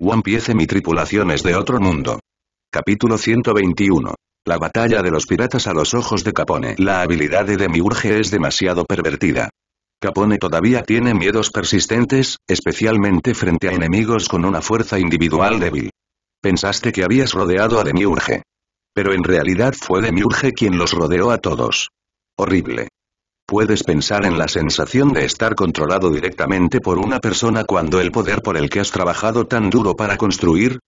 One Piece mi tripulación es de otro mundo. Capítulo 121. La batalla de los piratas a los ojos de Capone. La habilidad de Demiurge es demasiado pervertida. Capone todavía tiene miedos persistentes, especialmente frente a enemigos con una fuerza individual débil. Pensaste que habías rodeado a Demiurge. Pero en realidad fue Demiurge quien los rodeó a todos. Horrible. Puedes pensar en la sensación de estar controlado directamente por una persona cuando el poder por el que has trabajado tan duro para construir.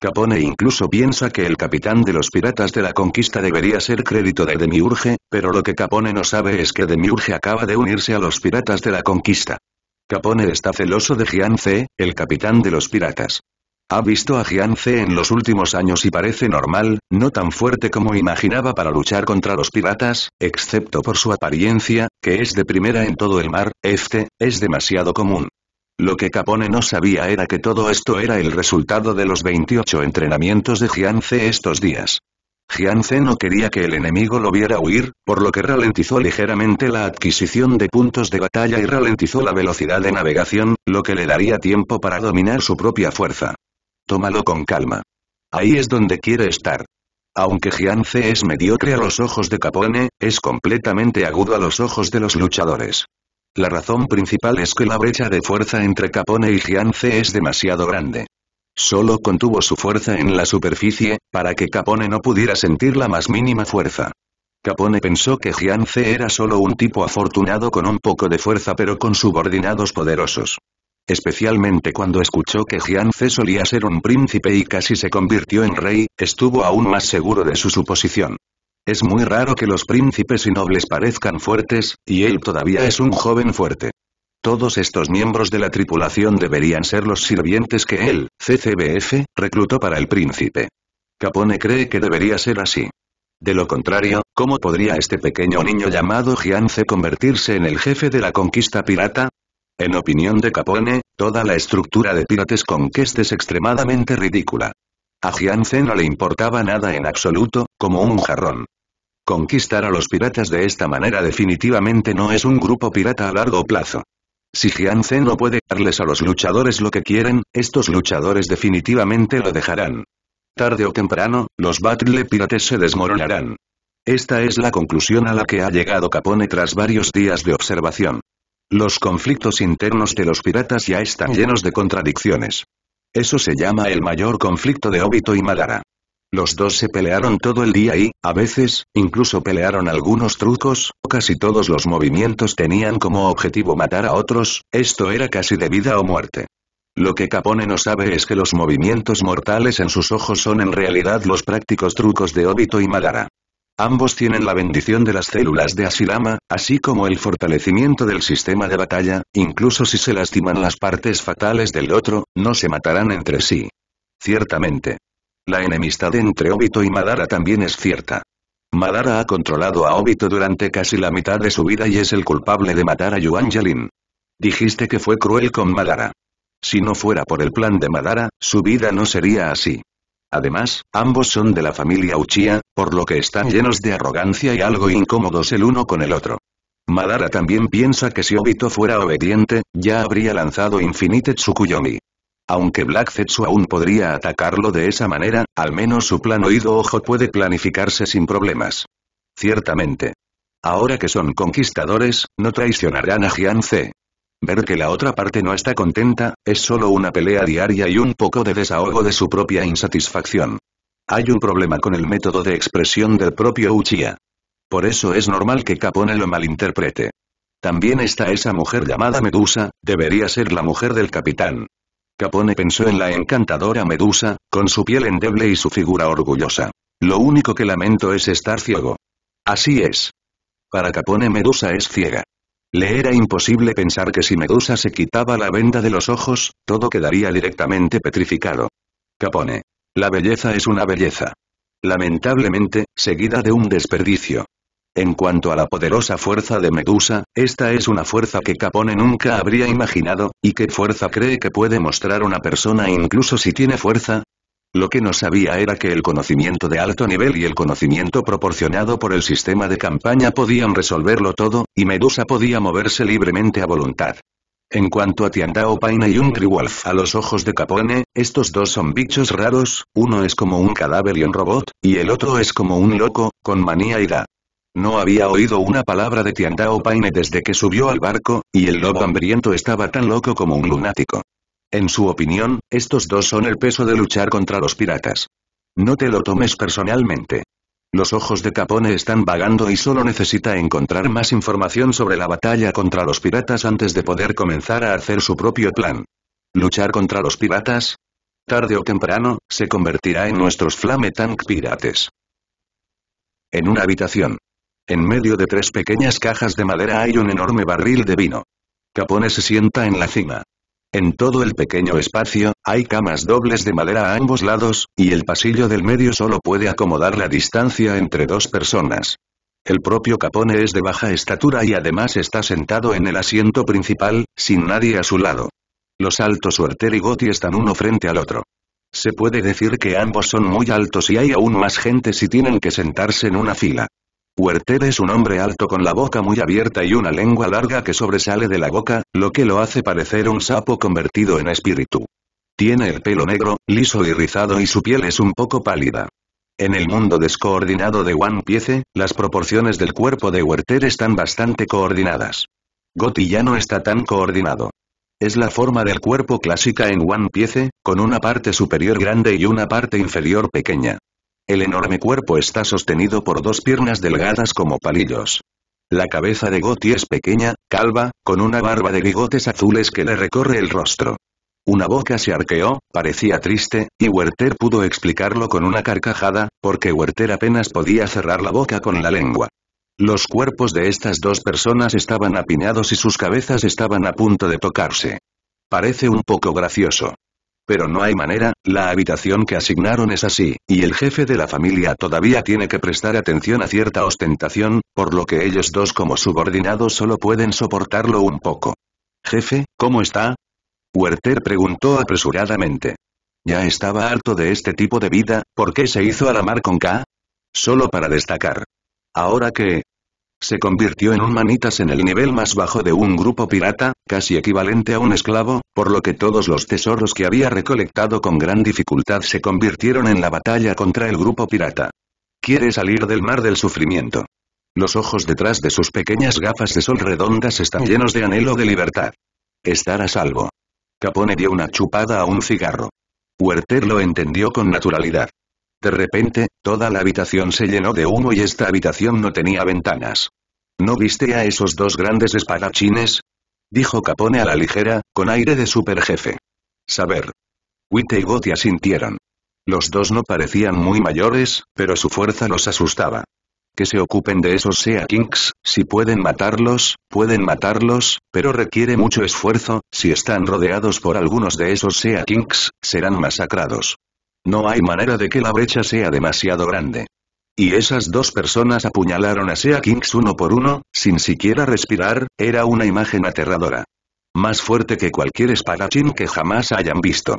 Capone incluso piensa que el capitán de los piratas de la conquista debería ser crédito de Demiurge, pero lo que Capone no sabe es que Demiurge acaba de unirse a los piratas de la conquista. Capone está celoso de Giance, el capitán de los piratas. Ha visto a Giance en los últimos años y parece normal, no tan fuerte como imaginaba para luchar contra los piratas, excepto por su apariencia, que es de primera en todo el mar, este, es demasiado común. Lo que Capone no sabía era que todo esto era el resultado de los 28 entrenamientos de Giance estos días. Giance no quería que el enemigo lo viera huir, por lo que ralentizó ligeramente la adquisición de puntos de batalla y ralentizó la velocidad de navegación, lo que le daría tiempo para dominar su propia fuerza. Tómalo con calma. Ahí es donde quiere estar. Aunque Giance es mediocre a los ojos de Capone, es completamente agudo a los ojos de los luchadores. La razón principal es que la brecha de fuerza entre Capone y Giance es demasiado grande. Solo contuvo su fuerza en la superficie, para que Capone no pudiera sentir la más mínima fuerza. Capone pensó que Giance era solo un tipo afortunado con un poco de fuerza pero con subordinados poderosos. Especialmente cuando escuchó que Giance solía ser un príncipe y casi se convirtió en rey, estuvo aún más seguro de su suposición. Es muy raro que los príncipes y nobles parezcan fuertes, y él todavía es un joven fuerte. Todos estos miembros de la tripulación deberían ser los sirvientes que él, CCBF, reclutó para el príncipe. Capone cree que debería ser así. De lo contrario, ¿cómo podría este pequeño niño llamado Giance convertirse en el jefe de la conquista pirata? En opinión de Capone, toda la estructura de Pirates Conquest es extremadamente ridícula. A Giance no le importaba nada en absoluto, como un jarrón. Conquistar a los piratas de esta manera definitivamente no es un grupo pirata a largo plazo. Si Giance no puede darles a los luchadores lo que quieren, estos luchadores definitivamente lo dejarán. Tarde o temprano, los Battle Pirates se desmoronarán. Esta es la conclusión a la que ha llegado Capone tras varios días de observación. Los conflictos internos de los piratas ya están llenos de contradicciones. Eso se llama el mayor conflicto de Obito y Madara. Los dos se pelearon todo el día y, a veces, incluso pelearon algunos trucos, casi todos los movimientos tenían como objetivo matar a otros, esto era casi de vida o muerte. Lo que Capone no sabe es que los movimientos mortales en sus ojos son en realidad los prácticos trucos de Obito y Madara. Ambos tienen la bendición de las células de Asirama, así como el fortalecimiento del sistema de batalla, incluso si se lastiman las partes fatales del otro, no se matarán entre sí. Ciertamente. La enemistad entre Obito y Madara también es cierta. Madara ha controlado a Obito durante casi la mitad de su vida y es el culpable de matar a Yuanjalin. Dijiste que fue cruel con Madara. Si no fuera por el plan de Madara, su vida no sería así. Además, ambos son de la familia Uchiha, por lo que están llenos de arrogancia y algo incómodos el uno con el otro. Madara también piensa que si Obito fuera obediente, ya habría lanzado Infinite Tsukuyomi. Aunque Black Zetsu aún podría atacarlo de esa manera, al menos su plan oído ojo puede planificarse sin problemas. Ciertamente. Ahora que son conquistadores, no traicionarán a Jian Ver que la otra parte no está contenta, es solo una pelea diaria y un poco de desahogo de su propia insatisfacción. Hay un problema con el método de expresión del propio Uchiha. Por eso es normal que Capone lo malinterprete. También está esa mujer llamada Medusa, debería ser la mujer del capitán. Capone pensó en la encantadora Medusa, con su piel endeble y su figura orgullosa. Lo único que lamento es estar ciego. Así es. Para Capone Medusa es ciega. Le era imposible pensar que si Medusa se quitaba la venda de los ojos, todo quedaría directamente petrificado. Capone. La belleza es una belleza. Lamentablemente, seguida de un desperdicio. En cuanto a la poderosa fuerza de Medusa, esta es una fuerza que Capone nunca habría imaginado, ¿y qué fuerza cree que puede mostrar una persona incluso si tiene fuerza? Lo que no sabía era que el conocimiento de alto nivel y el conocimiento proporcionado por el sistema de campaña podían resolverlo todo, y Medusa podía moverse libremente a voluntad. En cuanto a Tiandao Paine y un Wolf a los ojos de Capone, estos dos son bichos raros, uno es como un cadáver y un robot, y el otro es como un loco, con manía y da. No había oído una palabra de Tiandao Paine desde que subió al barco, y el lobo hambriento estaba tan loco como un lunático. En su opinión, estos dos son el peso de luchar contra los piratas. No te lo tomes personalmente. Los ojos de Capone están vagando y solo necesita encontrar más información sobre la batalla contra los piratas antes de poder comenzar a hacer su propio plan. ¿Luchar contra los piratas? Tarde o temprano, se convertirá en nuestros Flame Tank pirates. En una habitación. En medio de tres pequeñas cajas de madera hay un enorme barril de vino. Capone se sienta en la cima. En todo el pequeño espacio, hay camas dobles de madera a ambos lados, y el pasillo del medio solo puede acomodar la distancia entre dos personas. El propio Capone es de baja estatura y además está sentado en el asiento principal, sin nadie a su lado. Los altos Werther y Gotti están uno frente al otro. Se puede decir que ambos son muy altos y hay aún más gente si tienen que sentarse en una fila. Huerter es un hombre alto con la boca muy abierta y una lengua larga que sobresale de la boca, lo que lo hace parecer un sapo convertido en espíritu. Tiene el pelo negro, liso y rizado y su piel es un poco pálida. En el mundo descoordinado de One Piece, las proporciones del cuerpo de Huerter están bastante coordinadas. Gotti ya no está tan coordinado. Es la forma del cuerpo clásica en One Piece, con una parte superior grande y una parte inferior pequeña. El enorme cuerpo está sostenido por dos piernas delgadas como palillos. La cabeza de Gotti es pequeña, calva, con una barba de bigotes azules que le recorre el rostro. Una boca se arqueó, parecía triste, y Werther pudo explicarlo con una carcajada, porque Werther apenas podía cerrar la boca con la lengua. Los cuerpos de estas dos personas estaban apiñados y sus cabezas estaban a punto de tocarse. Parece un poco gracioso. Pero no hay manera, la habitación que asignaron es así, y el jefe de la familia todavía tiene que prestar atención a cierta ostentación, por lo que ellos dos como subordinados solo pueden soportarlo un poco. Jefe, ¿cómo está? Werther preguntó apresuradamente. Ya estaba harto de este tipo de vida, ¿por qué se hizo a la mar con K? Solo para destacar. Ahora que, se convirtió en un manitas en el nivel más bajo de un grupo pirata, casi equivalente a un esclavo, por lo que todos los tesoros que había recolectado con gran dificultad se convirtieron en la batalla contra el grupo pirata. Quiere salir del mar del sufrimiento. Los ojos detrás de sus pequeñas gafas de sol redondas están llenos de anhelo de libertad. Estar a salvo. Capone dio una chupada a un cigarro. Werther lo entendió con naturalidad. De repente, toda la habitación se llenó de humo y esta habitación no tenía ventanas. ¿No viste a esos dos grandes espadachines? Dijo Capone a la ligera, con aire de superjefe. Saber. Witte y Gotti asintieron. Los dos no parecían muy mayores, pero su fuerza los asustaba. Que se ocupen de esos Sea Kings, si pueden matarlos, pueden matarlos, pero requiere mucho esfuerzo, si están rodeados por algunos de esos Sea Kings, serán masacrados. No hay manera de que la brecha sea demasiado grande. Y esas dos personas apuñalaron a Sea Kings uno por uno, sin siquiera respirar, era una imagen aterradora. Más fuerte que cualquier espadachín que jamás hayan visto.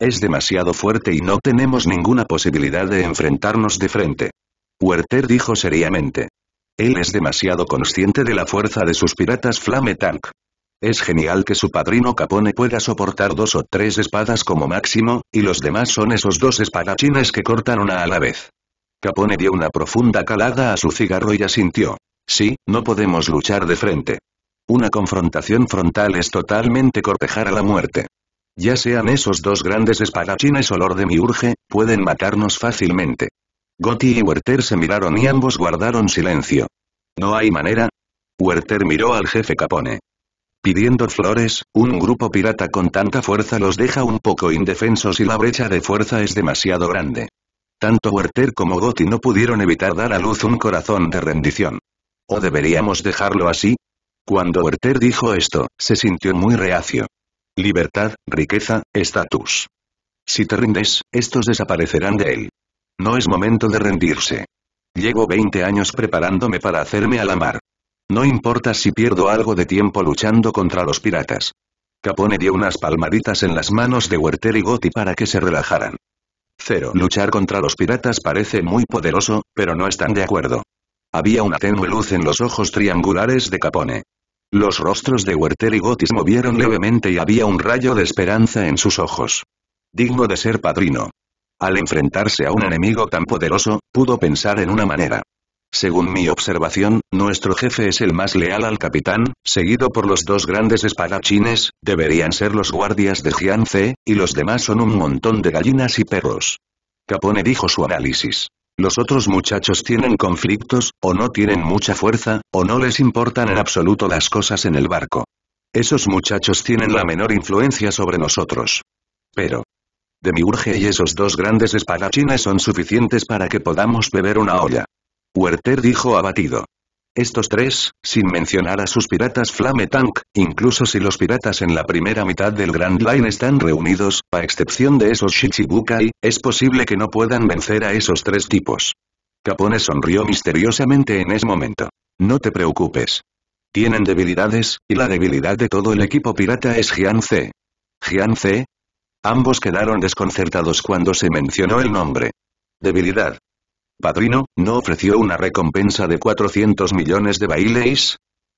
Es demasiado fuerte y no tenemos ninguna posibilidad de enfrentarnos de frente. Werther dijo seriamente. Él es demasiado consciente de la fuerza de sus piratas Flame Tank. Es genial que su padrino Capone pueda soportar dos o tres espadas como máximo, y los demás son esos dos espadachines que cortan una a la vez. Capone dio una profunda calada a su cigarro y asintió. Sí, no podemos luchar de frente. Una confrontación frontal es totalmente cortejar a la muerte. Ya sean esos dos grandes espadachines o Lord de Miurge, pueden matarnos fácilmente. Gotti y Werther se miraron y ambos guardaron silencio. ¿No hay manera? Werther miró al jefe Capone. Pidiendo flores, un grupo pirata con tanta fuerza los deja un poco indefensos y la brecha de fuerza es demasiado grande. Tanto Werther como Gotti no pudieron evitar dar a luz un corazón de rendición. ¿O deberíamos dejarlo así? Cuando Werther dijo esto, se sintió muy reacio. Libertad, riqueza, estatus. Si te rindes, estos desaparecerán de él. No es momento de rendirse. Llevo 20 años preparándome para hacerme a la mar. No importa si pierdo algo de tiempo luchando contra los piratas. Capone dio unas palmaditas en las manos de Werther y Gotti para que se relajaran. Cero. Luchar contra los piratas parece muy poderoso, pero no están de acuerdo. Había una tenue luz en los ojos triangulares de Capone. Los rostros de Werther y Gotis movieron levemente y había un rayo de esperanza en sus ojos. Digno de ser padrino. Al enfrentarse a un enemigo tan poderoso, pudo pensar en una manera. Según mi observación, nuestro jefe es el más leal al capitán, seguido por los dos grandes espadachines, deberían ser los guardias de Jiance, y los demás son un montón de gallinas y perros. Capone dijo su análisis. Los otros muchachos tienen conflictos, o no tienen mucha fuerza, o no les importan en absoluto las cosas en el barco. Esos muchachos tienen la menor influencia sobre nosotros. Pero. Demiurge y esos dos grandes espadachines son suficientes para que podamos beber una olla. Werther dijo abatido. Estos tres, sin mencionar a sus piratas Flame Tank, incluso si los piratas en la primera mitad del Grand Line están reunidos, a excepción de esos Shichibukai, es posible que no puedan vencer a esos tres tipos. Capone sonrió misteriosamente en ese momento. No te preocupes. Tienen debilidades, y la debilidad de todo el equipo pirata es Jian C. ¿Jian C? Ambos quedaron desconcertados cuando se mencionó el nombre. Debilidad. Padrino, ¿no ofreció una recompensa de 400 millones de baileis?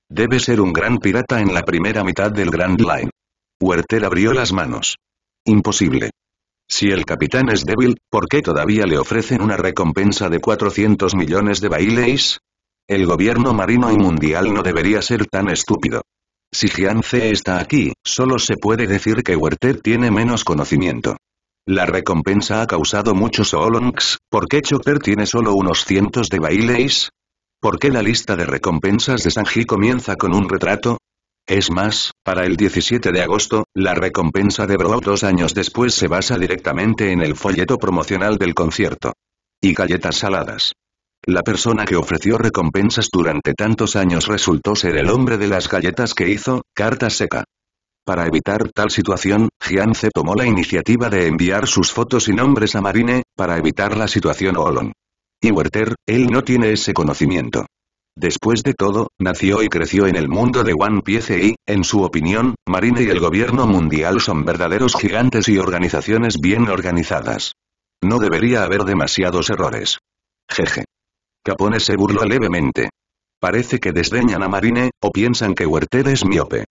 Debe ser un gran pirata en la primera mitad del Grand Line. Werther abrió las manos. Imposible. Si el capitán es débil, ¿por qué todavía le ofrecen una recompensa de 400 millones de baileis? El gobierno marino y mundial no debería ser tan estúpido. Si Jian C está aquí, solo se puede decir que Werther tiene menos conocimiento. La recompensa ha causado muchos Olonks, ¿por qué Chopper tiene solo unos cientos de baileis? ¿Por qué la lista de recompensas de Sanji comienza con un retrato? Es más, para el 17 de agosto, la recompensa de Bro dos años después se basa directamente en el folleto promocional del concierto. Y galletas saladas. La persona que ofreció recompensas durante tantos años resultó ser el hombre de las galletas que hizo, carta seca. Para evitar tal situación, Jianze tomó la iniciativa de enviar sus fotos y nombres a Marine, para evitar la situación Olon. Y Werther, él no tiene ese conocimiento. Después de todo, nació y creció en el mundo de One Piece y, en su opinión, Marine y el gobierno mundial son verdaderos gigantes y organizaciones bien organizadas. No debería haber demasiados errores. Jeje. Capone se burló levemente. Parece que desdeñan a Marine, o piensan que Werther es miope.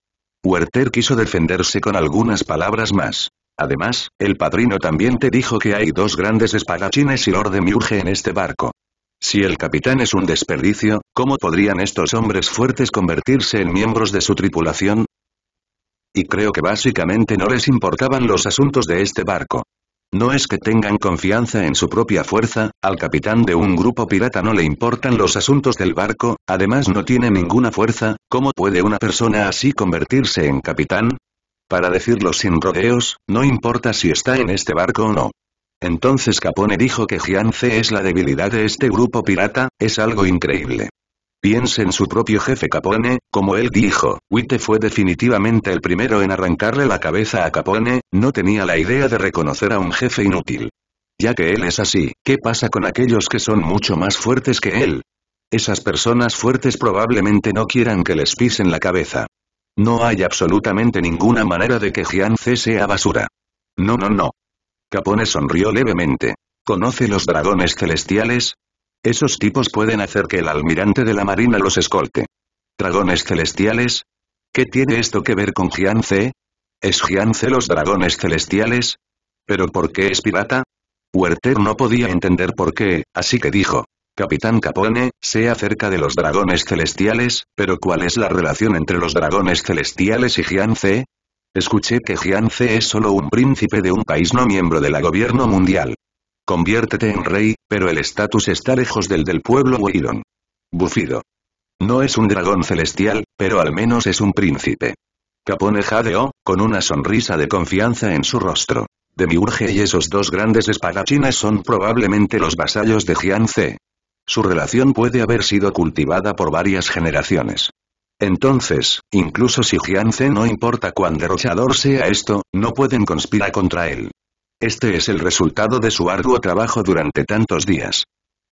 Werther quiso defenderse con algunas palabras más. Además, el padrino también te dijo que hay dos grandes espadachines y Lord Miurge en este barco. Si el capitán es un desperdicio, ¿cómo podrían estos hombres fuertes convertirse en miembros de su tripulación? Y creo que básicamente no les importaban los asuntos de este barco. No es que tengan confianza en su propia fuerza, al capitán de un grupo pirata no le importan los asuntos del barco, además no tiene ninguna fuerza, ¿cómo puede una persona así convertirse en capitán? Para decirlo sin rodeos, no importa si está en este barco o no. Entonces Capone dijo que Jiance es la debilidad de este grupo pirata, es algo increíble. Piense en su propio jefe Capone, como él dijo, Witte fue definitivamente el primero en arrancarle la cabeza a Capone, no tenía la idea de reconocer a un jefe inútil. Ya que él es así, ¿qué pasa con aquellos que son mucho más fuertes que él? Esas personas fuertes probablemente no quieran que les pisen la cabeza. No hay absolutamente ninguna manera de que Jiance sea basura. No no no. Capone sonrió levemente. ¿Conoce los dragones celestiales? Esos tipos pueden hacer que el almirante de la marina los escolte. ¿Dragones celestiales? ¿Qué tiene esto que ver con Jiance? ¿Es Jiance los dragones celestiales? ¿Pero por qué es pirata? Werther no podía entender por qué, así que dijo. Capitán Capone, sé acerca de los dragones celestiales, pero ¿cuál es la relación entre los dragones celestiales y Jiance? Escuché que Jiance es solo un príncipe de un país no miembro de la gobierno mundial. Conviértete en rey, pero el estatus está lejos del del pueblo Weidon. Bufido. No es un dragón celestial, pero al menos es un príncipe. Capone jadeó, con una sonrisa de confianza en su rostro. Demiurge y esos dos grandes espadachines son probablemente los vasallos de Jian Su relación puede haber sido cultivada por varias generaciones. Entonces, incluso si Jian no importa cuán derrochador sea esto, no pueden conspirar contra él. Este es el resultado de su arduo trabajo durante tantos días.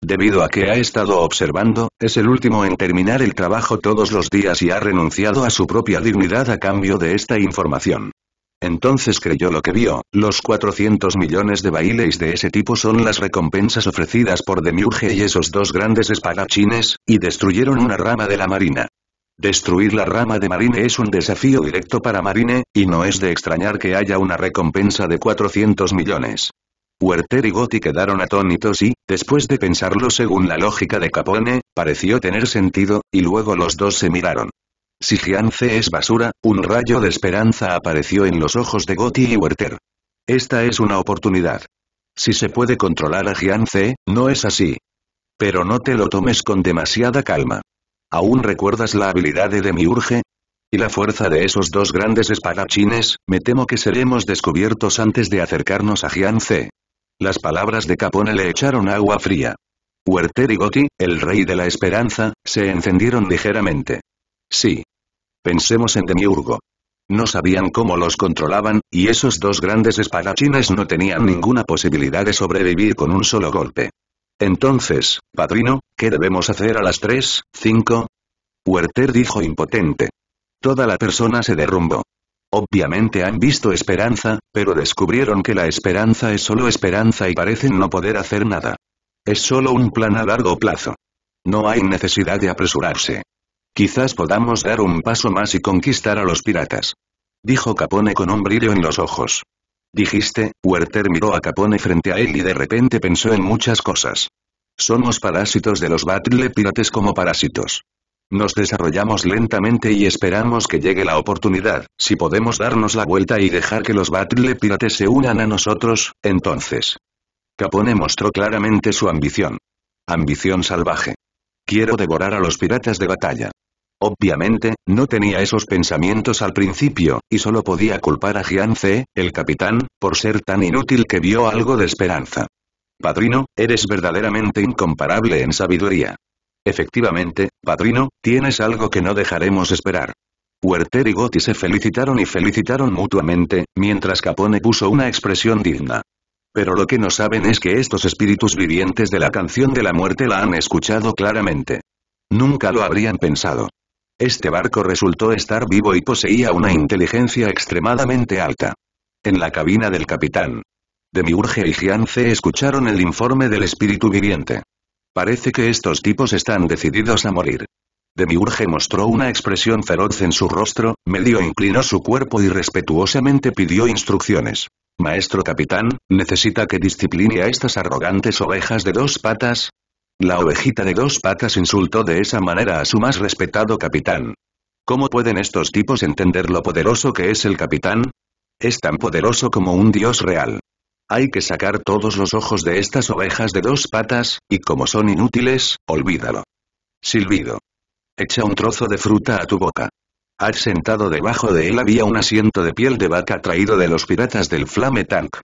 Debido a que ha estado observando, es el último en terminar el trabajo todos los días y ha renunciado a su propia dignidad a cambio de esta información. Entonces creyó lo que vio, los 400 millones de bailes de ese tipo son las recompensas ofrecidas por Demiurge y esos dos grandes espadachines, y destruyeron una rama de la marina. Destruir la rama de Marine es un desafío directo para Marine, y no es de extrañar que haya una recompensa de 400 millones. Werther y Gotti quedaron atónitos y, después de pensarlo según la lógica de Capone, pareció tener sentido, y luego los dos se miraron. Si Giance es basura, un rayo de esperanza apareció en los ojos de Gotti y Werther. Esta es una oportunidad. Si se puede controlar a Giance, no es así. Pero no te lo tomes con demasiada calma. ¿Aún recuerdas la habilidad de Demiurge? Y la fuerza de esos dos grandes espadachines, me temo que seremos descubiertos antes de acercarnos a Giance. Las palabras de Capone le echaron agua fría. Werther y Gotti, el rey de la esperanza, se encendieron ligeramente. Sí. Pensemos en Demiurgo. No sabían cómo los controlaban, y esos dos grandes espadachines no tenían ninguna posibilidad de sobrevivir con un solo golpe. Entonces, padrino, ¿qué debemos hacer a las tres, cinco? Werther dijo impotente. Toda la persona se derrumbó. Obviamente han visto esperanza, pero descubrieron que la esperanza es solo esperanza y parecen no poder hacer nada. Es solo un plan a largo plazo. No hay necesidad de apresurarse. Quizás podamos dar un paso más y conquistar a los piratas. Dijo Capone con un brillo en los ojos. Dijiste, Werther miró a Capone frente a él y de repente pensó en muchas cosas. Somos parásitos de los Battle Pirates como parásitos. Nos desarrollamos lentamente y esperamos que llegue la oportunidad, si podemos darnos la vuelta y dejar que los Battle Pirates se unan a nosotros, entonces. Capone mostró claramente su ambición. Ambición salvaje. Quiero devorar a los piratas de batalla. Obviamente, no tenía esos pensamientos al principio, y solo podía culpar a Giance, el capitán, por ser tan inútil que vio algo de esperanza. Padrino, eres verdaderamente incomparable en sabiduría. Efectivamente, padrino, tienes algo que no dejaremos esperar. Werther y Gotti se felicitaron y felicitaron mutuamente, mientras Capone puso una expresión digna. Pero lo que no saben es que estos espíritus vivientes de la canción de la muerte la han escuchado claramente. Nunca lo habrían pensado. Este barco resultó estar vivo y poseía una inteligencia extremadamente alta. En la cabina del capitán. Demiurge y Giance escucharon el informe del espíritu viviente. Parece que estos tipos están decididos a morir. Demiurge mostró una expresión feroz en su rostro, medio inclinó su cuerpo y respetuosamente pidió instrucciones. Maestro capitán, ¿necesita que discipline a estas arrogantes ovejas de dos patas? La ovejita de dos patas insultó de esa manera a su más respetado capitán. ¿Cómo pueden estos tipos entender lo poderoso que es el capitán? Es tan poderoso como un dios real. Hay que sacar todos los ojos de estas ovejas de dos patas, y como son inútiles, olvídalo. Silbido. Echa un trozo de fruta a tu boca. Al sentado debajo de él había un asiento de piel de vaca traído de los piratas del Flame Tank.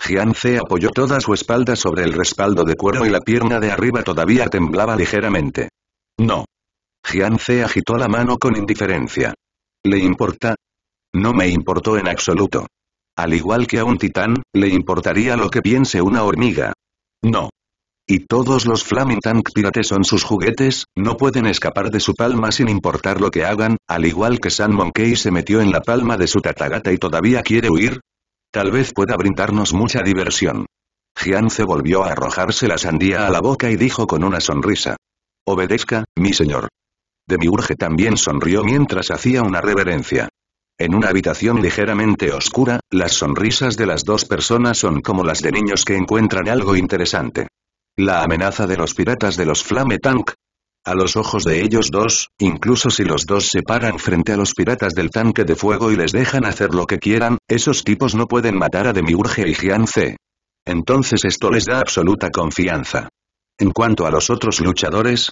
Giance apoyó toda su espalda sobre el respaldo de cuero y la pierna de arriba todavía temblaba ligeramente. No. Giance agitó la mano con indiferencia. ¿Le importa? No me importó en absoluto. Al igual que a un titán, le importaría lo que piense una hormiga. No. Y todos los Flaming Tank Pirates son sus juguetes, no pueden escapar de su palma sin importar lo que hagan, al igual que San Monkey se metió en la palma de su tatagata y todavía quiere huir. Tal vez pueda brindarnos mucha diversión. Giance volvió a arrojarse la sandía a la boca y dijo con una sonrisa. Obedezca, mi señor. Demiurge también sonrió mientras hacía una reverencia. En una habitación ligeramente oscura, las sonrisas de las dos personas son como las de niños que encuentran algo interesante. La amenaza de los piratas de los Flame Tank. A los ojos de ellos dos, incluso si los dos se paran frente a los piratas del tanque de fuego y les dejan hacer lo que quieran, esos tipos no pueden matar a Demiurge y Giance. Entonces esto les da absoluta confianza. En cuanto a los otros luchadores,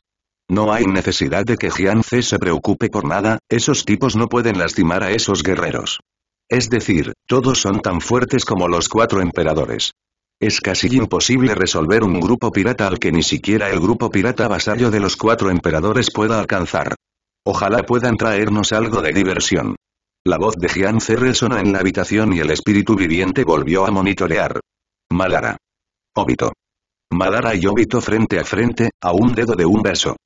no hay necesidad de que Jiance se preocupe por nada, esos tipos no pueden lastimar a esos guerreros. Es decir, todos son tan fuertes como los cuatro emperadores. Es casi imposible resolver un grupo pirata al que ni siquiera el grupo pirata vasallo de los cuatro emperadores pueda alcanzar. Ojalá puedan traernos algo de diversión. La voz de Jiance resonó en la habitación y el espíritu viviente volvió a monitorear. Malara. Obito. Madara y Obito frente a frente, a un dedo de un beso.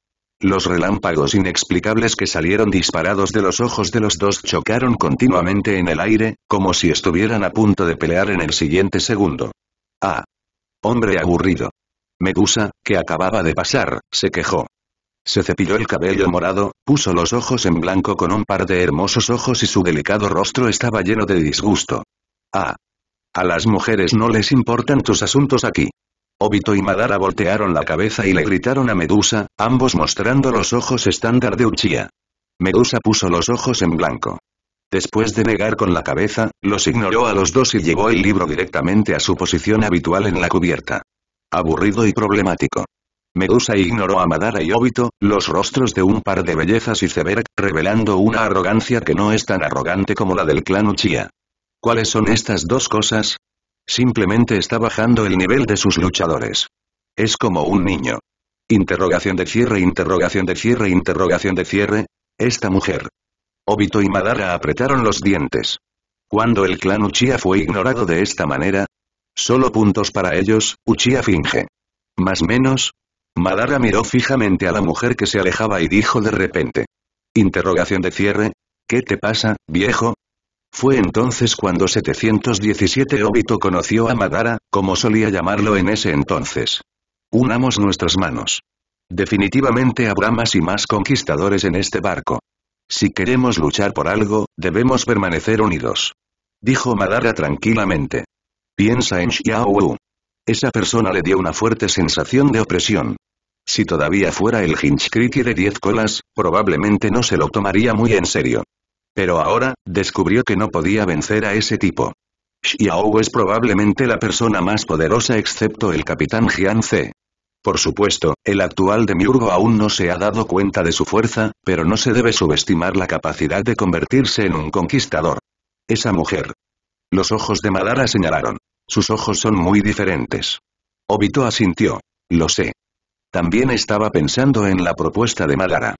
Los relámpagos inexplicables que salieron disparados de los ojos de los dos chocaron continuamente en el aire, como si estuvieran a punto de pelear en el siguiente segundo. Ah. Hombre aburrido. Medusa, que acababa de pasar, se quejó. Se cepilló el cabello morado, puso los ojos en blanco con un par de hermosos ojos y su delicado rostro estaba lleno de disgusto. Ah. A las mujeres no les importan tus asuntos aquí. Obito y Madara voltearon la cabeza y le gritaron a Medusa, ambos mostrando los ojos estándar de Uchiha. Medusa puso los ojos en blanco. Después de negar con la cabeza, los ignoró a los dos y llevó el libro directamente a su posición habitual en la cubierta. Aburrido y problemático. Medusa ignoró a Madara y Obito, los rostros de un par de bellezas y Iceberg, revelando una arrogancia que no es tan arrogante como la del clan Uchiha. ¿Cuáles son estas dos cosas? Simplemente está bajando el nivel de sus luchadores. Es como un niño. Interrogación de cierre, interrogación de cierre, interrogación de cierre. Esta mujer. Obito y Madara apretaron los dientes. Cuando el clan Uchiha fue ignorado de esta manera, solo puntos para ellos, Uchiha finge. Más menos, Madara miró fijamente a la mujer que se alejaba y dijo de repente. Interrogación de cierre. ¿Qué te pasa, viejo? Fue entonces cuando 717 Obito conoció a Madara, como solía llamarlo en ese entonces. Unamos nuestras manos. Definitivamente habrá más y más conquistadores en este barco. Si queremos luchar por algo, debemos permanecer unidos. Dijo Madara tranquilamente. Piensa en Xiao Wu. Esa persona le dio una fuerte sensación de opresión. Si todavía fuera el Hinchkriki de diez colas, probablemente no se lo tomaría muy en serio. Pero ahora, descubrió que no podía vencer a ese tipo. Xiao es probablemente la persona más poderosa excepto el capitán Jian Ze. Por supuesto, el actual Demiurgo aún no se ha dado cuenta de su fuerza, pero no se debe subestimar la capacidad de convertirse en un conquistador. Esa mujer. Los ojos de Madara señalaron. Sus ojos son muy diferentes. Obito asintió. Lo sé. También estaba pensando en la propuesta de Madara.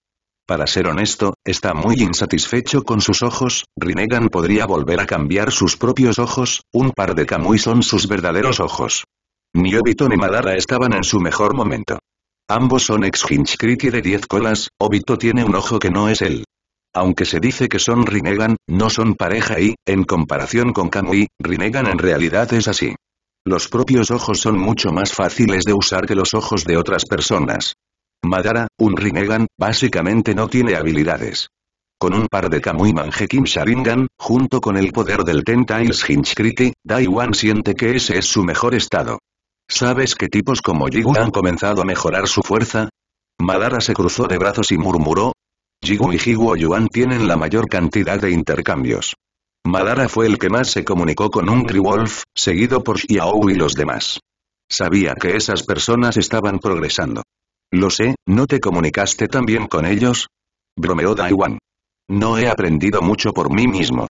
Para ser honesto, está muy insatisfecho con sus ojos, Rinnegan podría volver a cambiar sus propios ojos, un par de Kamui son sus verdaderos ojos. Ni Obito ni Madara estaban en su mejor momento. Ambos son ex Hinchkriki de 10 colas, Obito tiene un ojo que no es él. Aunque se dice que son Rinnegan, no son pareja y, en comparación con Kamui, Rinnegan en realidad es así. Los propios ojos son mucho más fáciles de usar que los ojos de otras personas. Madara, un Rinnegan, básicamente no tiene habilidades. Con un par de Kamui Mangekim Sharingan, junto con el poder del Ten Tails Hinchkriti, Daiwan siente que ese es su mejor estado. ¿Sabes qué tipos como Jigu han comenzado a mejorar su fuerza? Madara se cruzó de brazos y murmuró. Jigu y Higuo Yuan tienen la mayor cantidad de intercambios. Madara fue el que más se comunicó con un Wolf, seguido por Xiao y los demás. Sabía que esas personas estaban progresando. Lo sé, ¿no te comunicaste también con ellos? Bromeó Daiwan. No he aprendido mucho por mí mismo.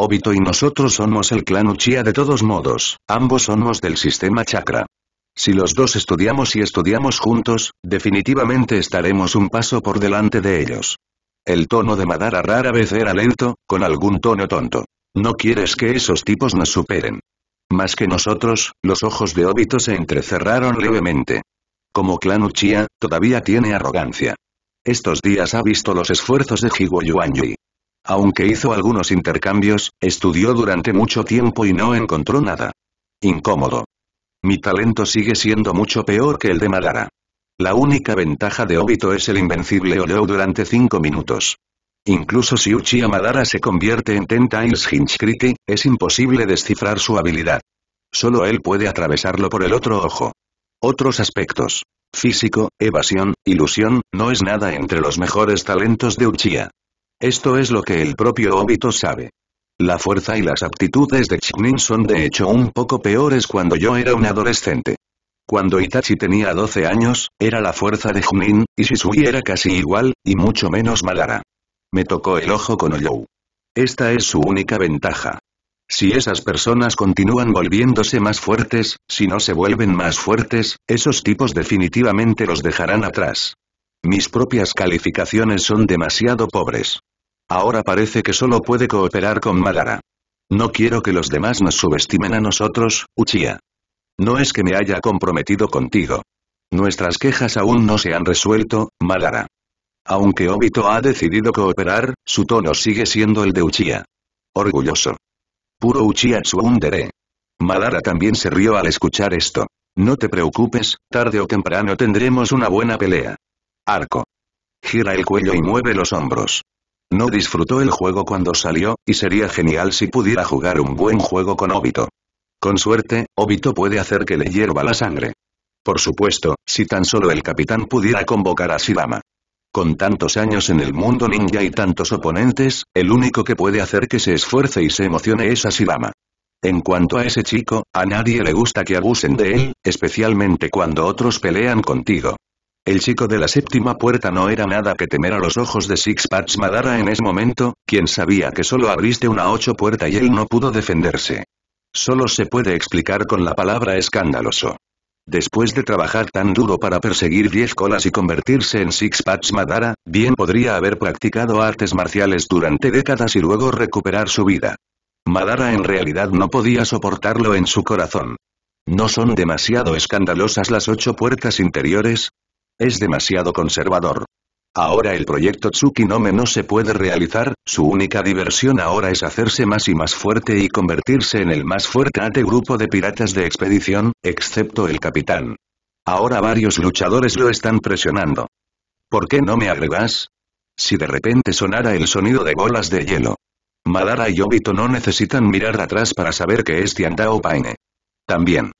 Obito y nosotros somos el clan Uchiha de todos modos, ambos somos del sistema chakra. Si los dos estudiamos y estudiamos juntos, definitivamente estaremos un paso por delante de ellos. El tono de Madara rara vez era lento, con algún tono tonto. No quieres que esos tipos nos superen. Más que nosotros, los ojos de Obito se entrecerraron levemente. Como clan Uchiha, todavía tiene arrogancia. Estos días ha visto los esfuerzos de Higo Yuanji. Aunque hizo algunos intercambios, estudió durante mucho tiempo y no encontró nada. Incómodo. Mi talento sigue siendo mucho peor que el de Madara. La única ventaja de Obito es el invencible Oleo durante 5 minutos. Incluso si Uchiha Madara se convierte en Ten Hinchkriti, es imposible descifrar su habilidad. Solo él puede atravesarlo por el otro ojo. Otros aspectos. Físico, evasión, ilusión, no es nada entre los mejores talentos de Uchiha. Esto es lo que el propio Obito sabe. La fuerza y las aptitudes de Chunin son de hecho un poco peores cuando yo era un adolescente. Cuando Itachi tenía 12 años, era la fuerza de Junin, y Shisui era casi igual, y mucho menos Madara. Me tocó el ojo con Oyou. Esta es su única ventaja. Si esas personas continúan volviéndose más fuertes, si no se vuelven más fuertes, esos tipos definitivamente los dejarán atrás. Mis propias calificaciones son demasiado pobres. Ahora parece que solo puede cooperar con Madara. No quiero que los demás nos subestimen a nosotros, Uchiha. No es que me haya comprometido contigo. Nuestras quejas aún no se han resuelto, Madara. Aunque Obito ha decidido cooperar, su tono sigue siendo el de Uchiha. Orgulloso. Puro Uchiha Tsundere. Madara también se rió al escuchar esto. No te preocupes, tarde o temprano tendremos una buena pelea. Arco. Gira el cuello y mueve los hombros. No disfrutó el juego cuando salió, y sería genial si pudiera jugar un buen juego con Obito. Con suerte, Obito puede hacer que le hierva la sangre. Por supuesto, si tan solo el capitán pudiera convocar a Shirama. Con tantos años en el mundo ninja y tantos oponentes, el único que puede hacer que se esfuerce y se emocione es Ashirama. En cuanto a ese chico, a nadie le gusta que abusen de él, especialmente cuando otros pelean contigo. El chico de la séptima puerta no era nada que temer a los ojos de Six Pats Madara en ese momento, quien sabía que solo abriste una ocho puerta y él no pudo defenderse. Solo se puede explicar con la palabra escandaloso. Después de trabajar tan duro para perseguir 10 colas y convertirse en Six Pats Madara, bien podría haber practicado artes marciales durante décadas y luego recuperar su vida. Madara en realidad no podía soportarlo en su corazón. ¿No son demasiado escandalosas las ocho puertas interiores? Es demasiado conservador. Ahora el proyecto Tsuki no Me no se puede realizar, su única diversión ahora es hacerse más y más fuerte y convertirse en el más fuerte grupo de piratas de expedición, excepto el capitán. Ahora varios luchadores lo están presionando. ¿Por qué no me agregas? Si de repente sonara el sonido de bolas de hielo. Madara y Obito no necesitan mirar atrás para saber que es Tiandao Paine. También.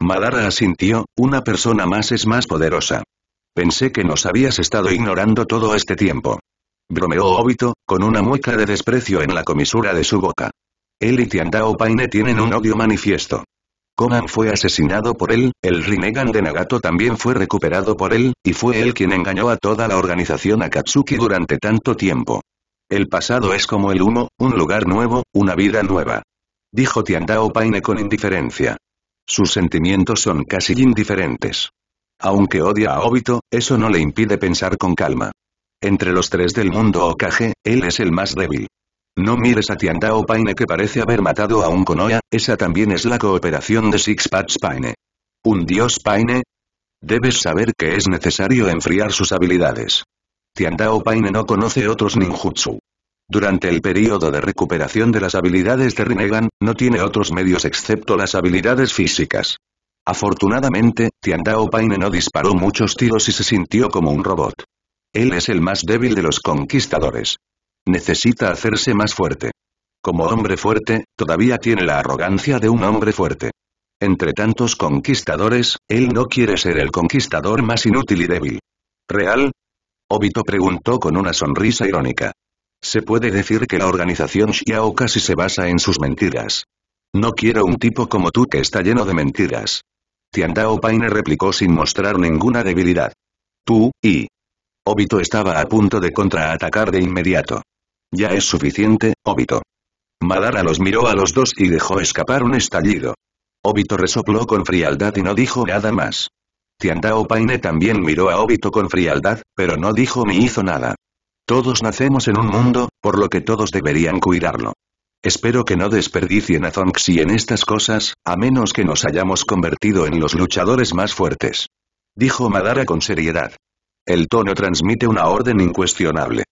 Madara asintió, una persona más es más poderosa. Pensé que nos habías estado ignorando todo este tiempo. Bromeó Obito, con una mueca de desprecio en la comisura de su boca. Él y Tiandao Paine tienen un odio manifiesto. Konan fue asesinado por él, el Rinnegan de Nagato también fue recuperado por él, y fue él quien engañó a toda la organización Akatsuki durante tanto tiempo. El pasado es como el humo, un lugar nuevo, una vida nueva. Dijo Tiandao Paine con indiferencia. Sus sentimientos son casi indiferentes. Aunque odia a Obito, eso no le impide pensar con calma. Entre los tres del mundo Okage, él es el más débil. No mires a Tiandao Paine que parece haber matado a un Konoha, esa también es la cooperación de Six Pats Paine. ¿Un dios Paine? Debes saber que es necesario enfriar sus habilidades. Tiandao Paine no conoce otros ninjutsu. Durante el período de recuperación de las habilidades de Rinnegan, no tiene otros medios excepto las habilidades físicas. Afortunadamente, Tiandao Paine no disparó muchos tiros y se sintió como un robot. Él es el más débil de los conquistadores. Necesita hacerse más fuerte. Como hombre fuerte, todavía tiene la arrogancia de un hombre fuerte. Entre tantos conquistadores, él no quiere ser el conquistador más inútil y débil. ¿Real? Obito preguntó con una sonrisa irónica. Se puede decir que la organización Xiao casi se basa en sus mentiras. No quiero un tipo como tú que está lleno de mentiras. Tiandao Paine replicó sin mostrar ninguna debilidad. Tú, y... Obito estaba a punto de contraatacar de inmediato. Ya es suficiente, Obito. Madara los miró a los dos y dejó escapar un estallido. Obito resopló con frialdad y no dijo nada más. Tiandao Paine también miró a Obito con frialdad, pero no dijo ni hizo nada. Todos nacemos en un mundo, por lo que todos deberían cuidarlo. Espero que no desperdicien a Zonxi en estas cosas, a menos que nos hayamos convertido en los luchadores más fuertes. Dijo Madara con seriedad. El tono transmite una orden incuestionable.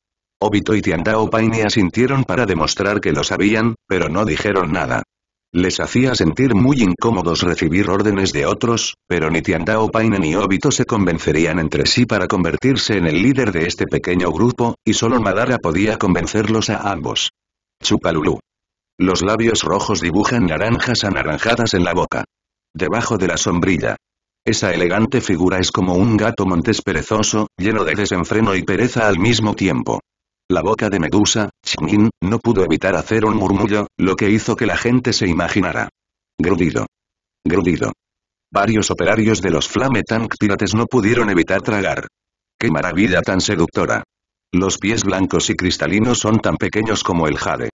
Obito y Tiandao Paine asintieron para demostrar que lo sabían, pero no dijeron nada. Les hacía sentir muy incómodos recibir órdenes de otros, pero ni Tiandao Paine ni Obito se convencerían entre sí para convertirse en el líder de este pequeño grupo, y solo Madara podía convencerlos a ambos. Chupalulu. Los labios rojos dibujan naranjas anaranjadas en la boca. Debajo de la sombrilla. Esa elegante figura es como un gato montés perezoso, lleno de desenfreno y pereza al mismo tiempo. La boca de Medusa, Chinin, no pudo evitar hacer un murmullo, lo que hizo que la gente se imaginara. Grudido. Grudido. Varios operarios de los Flame Tank Pirates no pudieron evitar tragar. ¡Qué maravilla tan seductora! Los pies blancos y cristalinos son tan pequeños como el jade.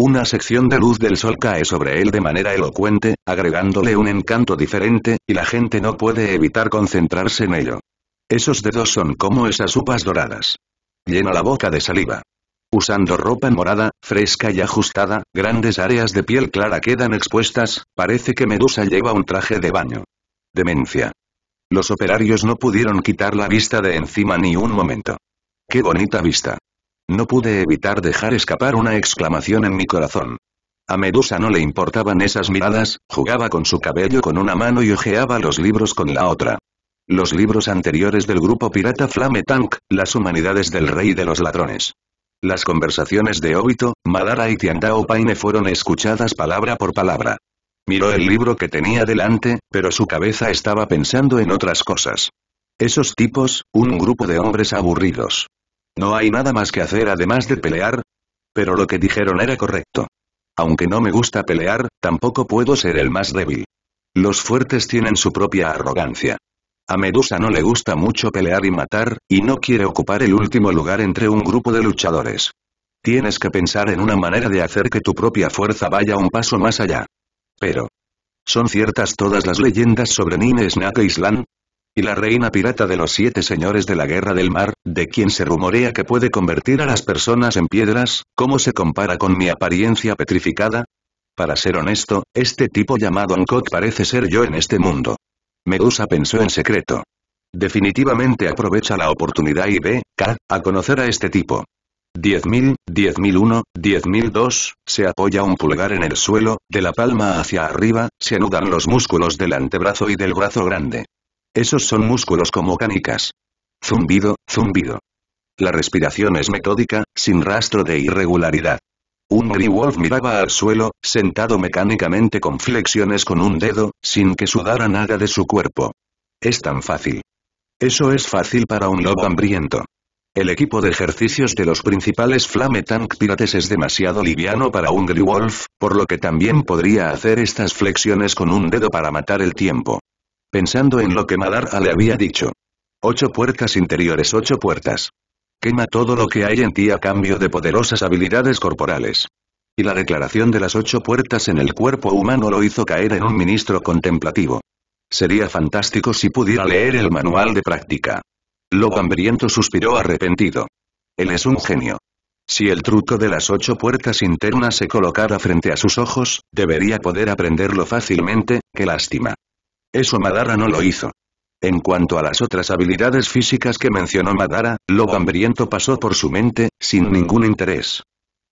Una sección de luz del sol cae sobre él de manera elocuente, agregándole un encanto diferente, y la gente no puede evitar concentrarse en ello. Esos dedos son como esas upas doradas. Llena la boca de saliva. Usando ropa morada, fresca y ajustada, grandes áreas de piel clara quedan expuestas, parece que Medusa lleva un traje de baño. Demencia. Los operarios no pudieron quitar la vista de encima ni un momento. ¡Qué bonita vista! No pude evitar dejar escapar una exclamación en mi corazón. A Medusa no le importaban esas miradas, jugaba con su cabello con una mano y ojeaba los libros con la otra. Los libros anteriores del grupo pirata Flame Tank, las humanidades del rey de los ladrones. Las conversaciones de Obito, Madara y Tiandao Paine fueron escuchadas palabra por palabra. Miró el libro que tenía delante, pero su cabeza estaba pensando en otras cosas. Esos tipos, un grupo de hombres aburridos. No hay nada más que hacer además de pelear. Pero lo que dijeron era correcto. Aunque no me gusta pelear, tampoco puedo ser el más débil. Los fuertes tienen su propia arrogancia. A Medusa no le gusta mucho pelear y matar, y no quiere ocupar el último lugar entre un grupo de luchadores. Tienes que pensar en una manera de hacer que tu propia fuerza vaya un paso más allá. Pero... ¿Son ciertas todas las leyendas sobre Nine Snake Island? ¿Y la reina pirata de los siete señores de la guerra del mar, de quien se rumorea que puede convertir a las personas en piedras, cómo se compara con mi apariencia petrificada? Para ser honesto, este tipo llamado Ankot parece ser yo en este mundo. Medusa pensó en secreto. Definitivamente aprovecha la oportunidad y ve, K, a conocer a este tipo. 10.000, 10.001, 10.002, se apoya un pulgar en el suelo, de la palma hacia arriba, se anudan los músculos del antebrazo y del brazo grande. Esos son músculos como canicas. Zumbido, zumbido. La respiración es metódica, sin rastro de irregularidad. Un Wolf miraba al suelo, sentado mecánicamente con flexiones con un dedo, sin que sudara nada de su cuerpo. Es tan fácil. Eso es fácil para un lobo hambriento. El equipo de ejercicios de los principales Flame Tank Pirates es demasiado liviano para un Wolf, por lo que también podría hacer estas flexiones con un dedo para matar el tiempo. Pensando en lo que Madara le había dicho. Ocho puertas interiores, ocho puertas. Quema todo lo que hay en ti a cambio de poderosas habilidades corporales. Y la declaración de las ocho puertas en el cuerpo humano lo hizo caer en un ministro contemplativo. Sería fantástico si pudiera leer el manual de práctica. Lobo hambriento suspiró arrepentido. Él es un genio. Si el truco de las ocho puertas internas se colocara frente a sus ojos, debería poder aprenderlo fácilmente, qué lástima. Eso Madara no lo hizo. En cuanto a las otras habilidades físicas que mencionó Madara, lo hambriento pasó por su mente, sin ningún interés.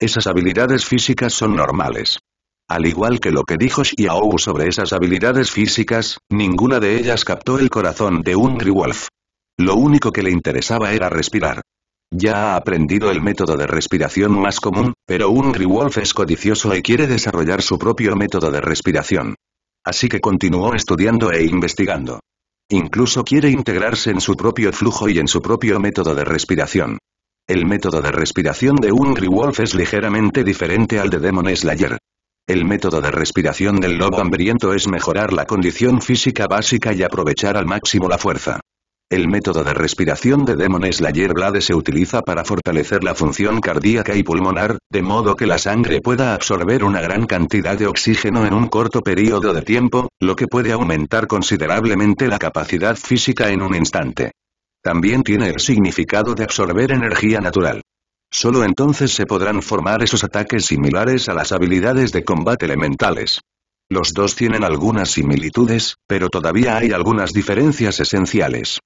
Esas habilidades físicas son normales. Al igual que lo que dijo Xiaou sobre esas habilidades físicas, ninguna de ellas captó el corazón de un Wolf. Lo único que le interesaba era respirar. Ya ha aprendido el método de respiración más común, pero un Wolf es codicioso y quiere desarrollar su propio método de respiración. Así que continuó estudiando e investigando. Incluso quiere integrarse en su propio flujo y en su propio método de respiración. El método de respiración de un Wolf es ligeramente diferente al de Demon Slayer. El método de respiración del lobo hambriento es mejorar la condición física básica y aprovechar al máximo la fuerza. El método de respiración de Demon Slayer Blade se utiliza para fortalecer la función cardíaca y pulmonar, de modo que la sangre pueda absorber una gran cantidad de oxígeno en un corto periodo de tiempo, lo que puede aumentar considerablemente la capacidad física en un instante. También tiene el significado de absorber energía natural. Solo entonces se podrán formar esos ataques similares a las habilidades de combate elementales. Los dos tienen algunas similitudes, pero todavía hay algunas diferencias esenciales.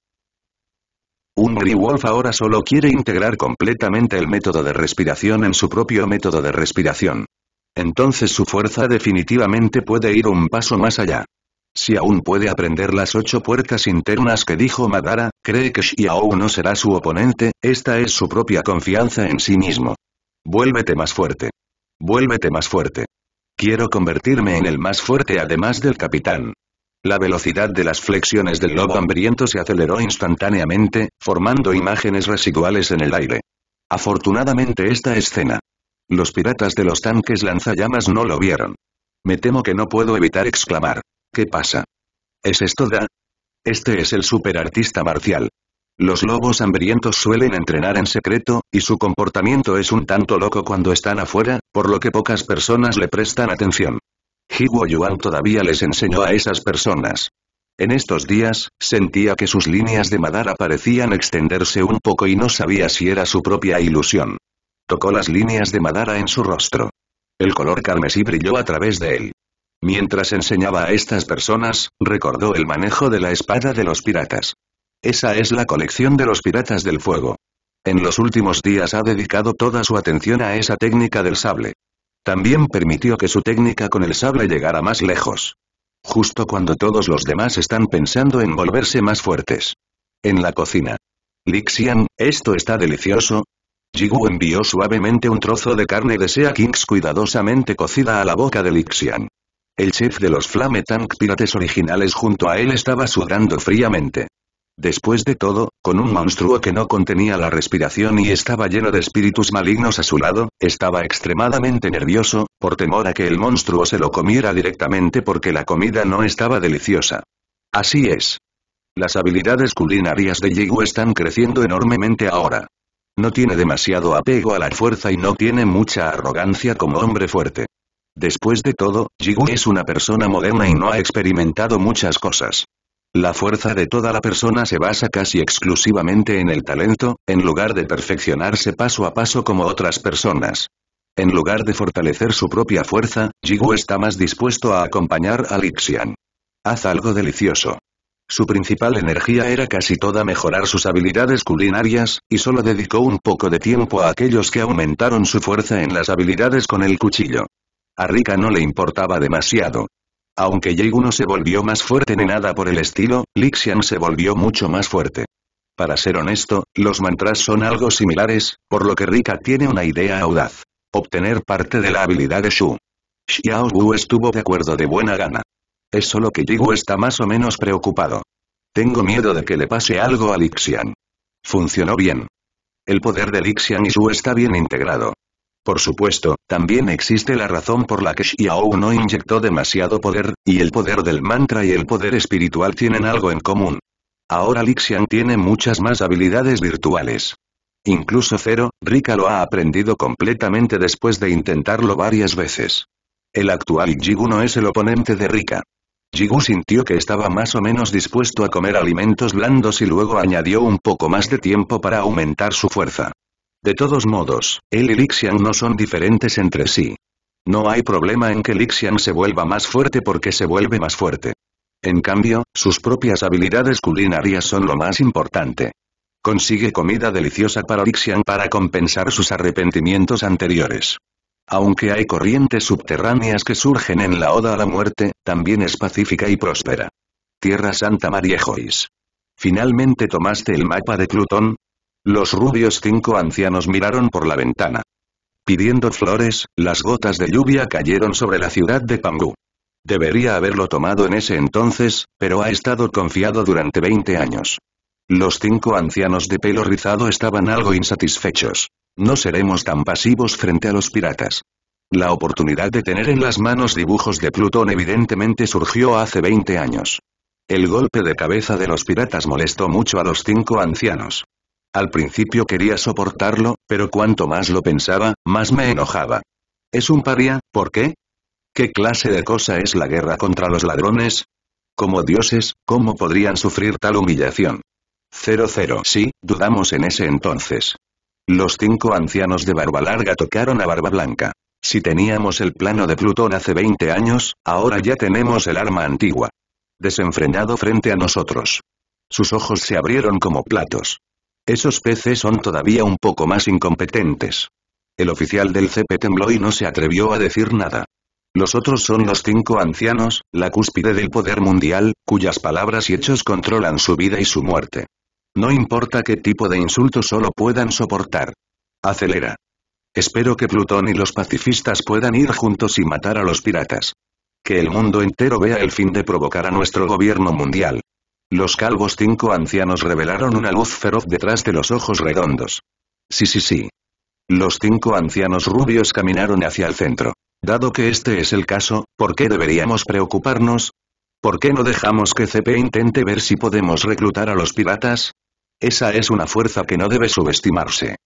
Un Wolf ahora solo quiere integrar completamente el método de respiración en su propio método de respiración. Entonces su fuerza definitivamente puede ir un paso más allá. Si aún puede aprender las ocho puertas internas que dijo Madara, cree que Xiao no será su oponente, esta es su propia confianza en sí mismo. Vuélvete más fuerte. Vuélvete más fuerte. Quiero convertirme en el más fuerte además del capitán. La velocidad de las flexiones del lobo hambriento se aceleró instantáneamente, formando imágenes residuales en el aire. Afortunadamente esta escena. Los piratas de los tanques lanzallamas no lo vieron. Me temo que no puedo evitar exclamar. ¿Qué pasa? ¿Es esto da? Este es el superartista marcial. Los lobos hambrientos suelen entrenar en secreto, y su comportamiento es un tanto loco cuando están afuera, por lo que pocas personas le prestan atención. Hiwo Yuan todavía les enseñó a esas personas. En estos días, sentía que sus líneas de Madara parecían extenderse un poco y no sabía si era su propia ilusión. Tocó las líneas de Madara en su rostro. El color carmesí brilló a través de él. Mientras enseñaba a estas personas, recordó el manejo de la espada de los piratas. Esa es la colección de los piratas del fuego. En los últimos días ha dedicado toda su atención a esa técnica del sable. También permitió que su técnica con el sable llegara más lejos. Justo cuando todos los demás están pensando en volverse más fuertes. En la cocina. Lixian, ¿esto está delicioso? Jigu envió suavemente un trozo de carne de Sea Kings cuidadosamente cocida a la boca de Lixian. El chef de los Flame Tank Pirates originales junto a él estaba sudando fríamente. Después de todo, con un monstruo que no contenía la respiración y estaba lleno de espíritus malignos a su lado, estaba extremadamente nervioso, por temor a que el monstruo se lo comiera directamente porque la comida no estaba deliciosa. Así es. Las habilidades culinarias de Jigu están creciendo enormemente ahora. No tiene demasiado apego a la fuerza y no tiene mucha arrogancia como hombre fuerte. Después de todo, Jigu es una persona moderna y no ha experimentado muchas cosas. La fuerza de toda la persona se basa casi exclusivamente en el talento, en lugar de perfeccionarse paso a paso como otras personas. En lugar de fortalecer su propia fuerza, Jigu está más dispuesto a acompañar a Lixian. Haz algo delicioso. Su principal energía era casi toda mejorar sus habilidades culinarias, y solo dedicó un poco de tiempo a aquellos que aumentaron su fuerza en las habilidades con el cuchillo. A Rika no le importaba demasiado. Aunque Jigu no se volvió más fuerte ni nada por el estilo, Lixian se volvió mucho más fuerte. Para ser honesto, los mantras son algo similares, por lo que Rika tiene una idea audaz. Obtener parte de la habilidad de Shu. Xiao Wu estuvo de acuerdo de buena gana. Es solo que Jigu está más o menos preocupado. Tengo miedo de que le pase algo a Lixian. Funcionó bien. El poder de Lixian y Shu está bien integrado. Por supuesto, también existe la razón por la que Xiao no inyectó demasiado poder, y el poder del mantra y el poder espiritual tienen algo en común. Ahora Lixian tiene muchas más habilidades virtuales. Incluso Zero, Rika lo ha aprendido completamente después de intentarlo varias veces. El actual Jigu no es el oponente de Rika. Jigu sintió que estaba más o menos dispuesto a comer alimentos blandos y luego añadió un poco más de tiempo para aumentar su fuerza. De todos modos, él y Lixian no son diferentes entre sí. No hay problema en que Lixian se vuelva más fuerte porque se vuelve más fuerte. En cambio, sus propias habilidades culinarias son lo más importante. Consigue comida deliciosa para Lixian para compensar sus arrepentimientos anteriores. Aunque hay corrientes subterráneas que surgen en la Oda a la Muerte, también es pacífica y próspera. Tierra Santa Mariejois. ¿Finalmente tomaste el mapa de Plutón? Los rubios cinco ancianos miraron por la ventana. Pidiendo flores, las gotas de lluvia cayeron sobre la ciudad de Pangu. Debería haberlo tomado en ese entonces, pero ha estado confiado durante 20 años. Los cinco ancianos de pelo rizado estaban algo insatisfechos. No seremos tan pasivos frente a los piratas. La oportunidad de tener en las manos dibujos de Plutón evidentemente surgió hace 20 años. El golpe de cabeza de los piratas molestó mucho a los cinco ancianos. Al principio quería soportarlo, pero cuanto más lo pensaba, más me enojaba. ¿Es un paria? ¿Por qué? ¿Qué clase de cosa es la guerra contra los ladrones? Como dioses, ¿cómo podrían sufrir tal humillación? Cero cero. Sí, dudamos en ese entonces. Los cinco ancianos de barba larga tocaron a barba blanca. Si teníamos el plano de Plutón hace 20 años, ahora ya tenemos el arma antigua. Desenfrenado frente a nosotros. Sus ojos se abrieron como platos. Esos peces son todavía un poco más incompetentes. El oficial del CP tembló y no se atrevió a decir nada. Los otros son los cinco ancianos, la cúspide del poder mundial, cuyas palabras y hechos controlan su vida y su muerte. No importa qué tipo de insulto solo puedan soportar. Acelera. Espero que Plutón y los pacifistas puedan ir juntos y matar a los piratas. Que el mundo entero vea el fin de provocar a nuestro gobierno mundial. Los calvos cinco ancianos revelaron una luz feroz detrás de los ojos redondos. Sí, sí, sí. Los cinco ancianos rubios caminaron hacia el centro. Dado que este es el caso, ¿por qué deberíamos preocuparnos? ¿Por qué no dejamos que CP intente ver si podemos reclutar a los piratas? Esa es una fuerza que no debe subestimarse.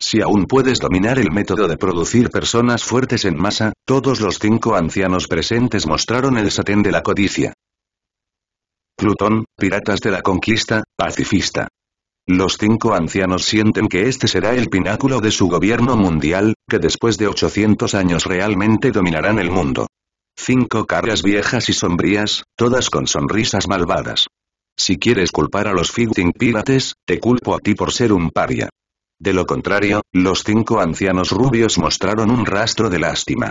Si aún puedes dominar el método de producir personas fuertes en masa, todos los cinco ancianos presentes mostraron el satén de la codicia. Plutón, Piratas de la Conquista, pacifista. Los cinco ancianos sienten que este será el pináculo de su gobierno mundial, que después de 800 años realmente dominarán el mundo. Cinco caras viejas y sombrías, todas con sonrisas malvadas. Si quieres culpar a los Fighting Pirates, te culpo a ti por ser un paria. De lo contrario, los cinco ancianos rubios mostraron un rastro de lástima.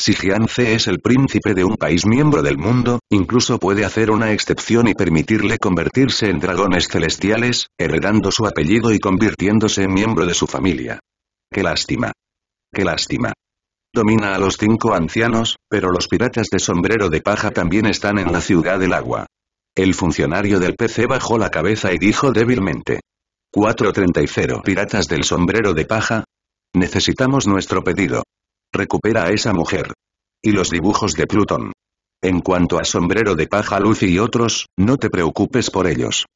Si Jianze es el príncipe de un país miembro del mundo, incluso puede hacer una excepción y permitirle convertirse en dragones celestiales, heredando su apellido y convirtiéndose en miembro de su familia. Qué lástima. Qué lástima. Domina a los cinco ancianos, pero los piratas de sombrero de paja también están en la ciudad del agua. El funcionario del PC bajó la cabeza y dijo débilmente. 430 Piratas del sombrero de paja. Necesitamos nuestro pedido. Recupera a esa mujer. Y los dibujos de Plutón. En cuanto a sombrero de paja Luffy y otros, no te preocupes por ellos.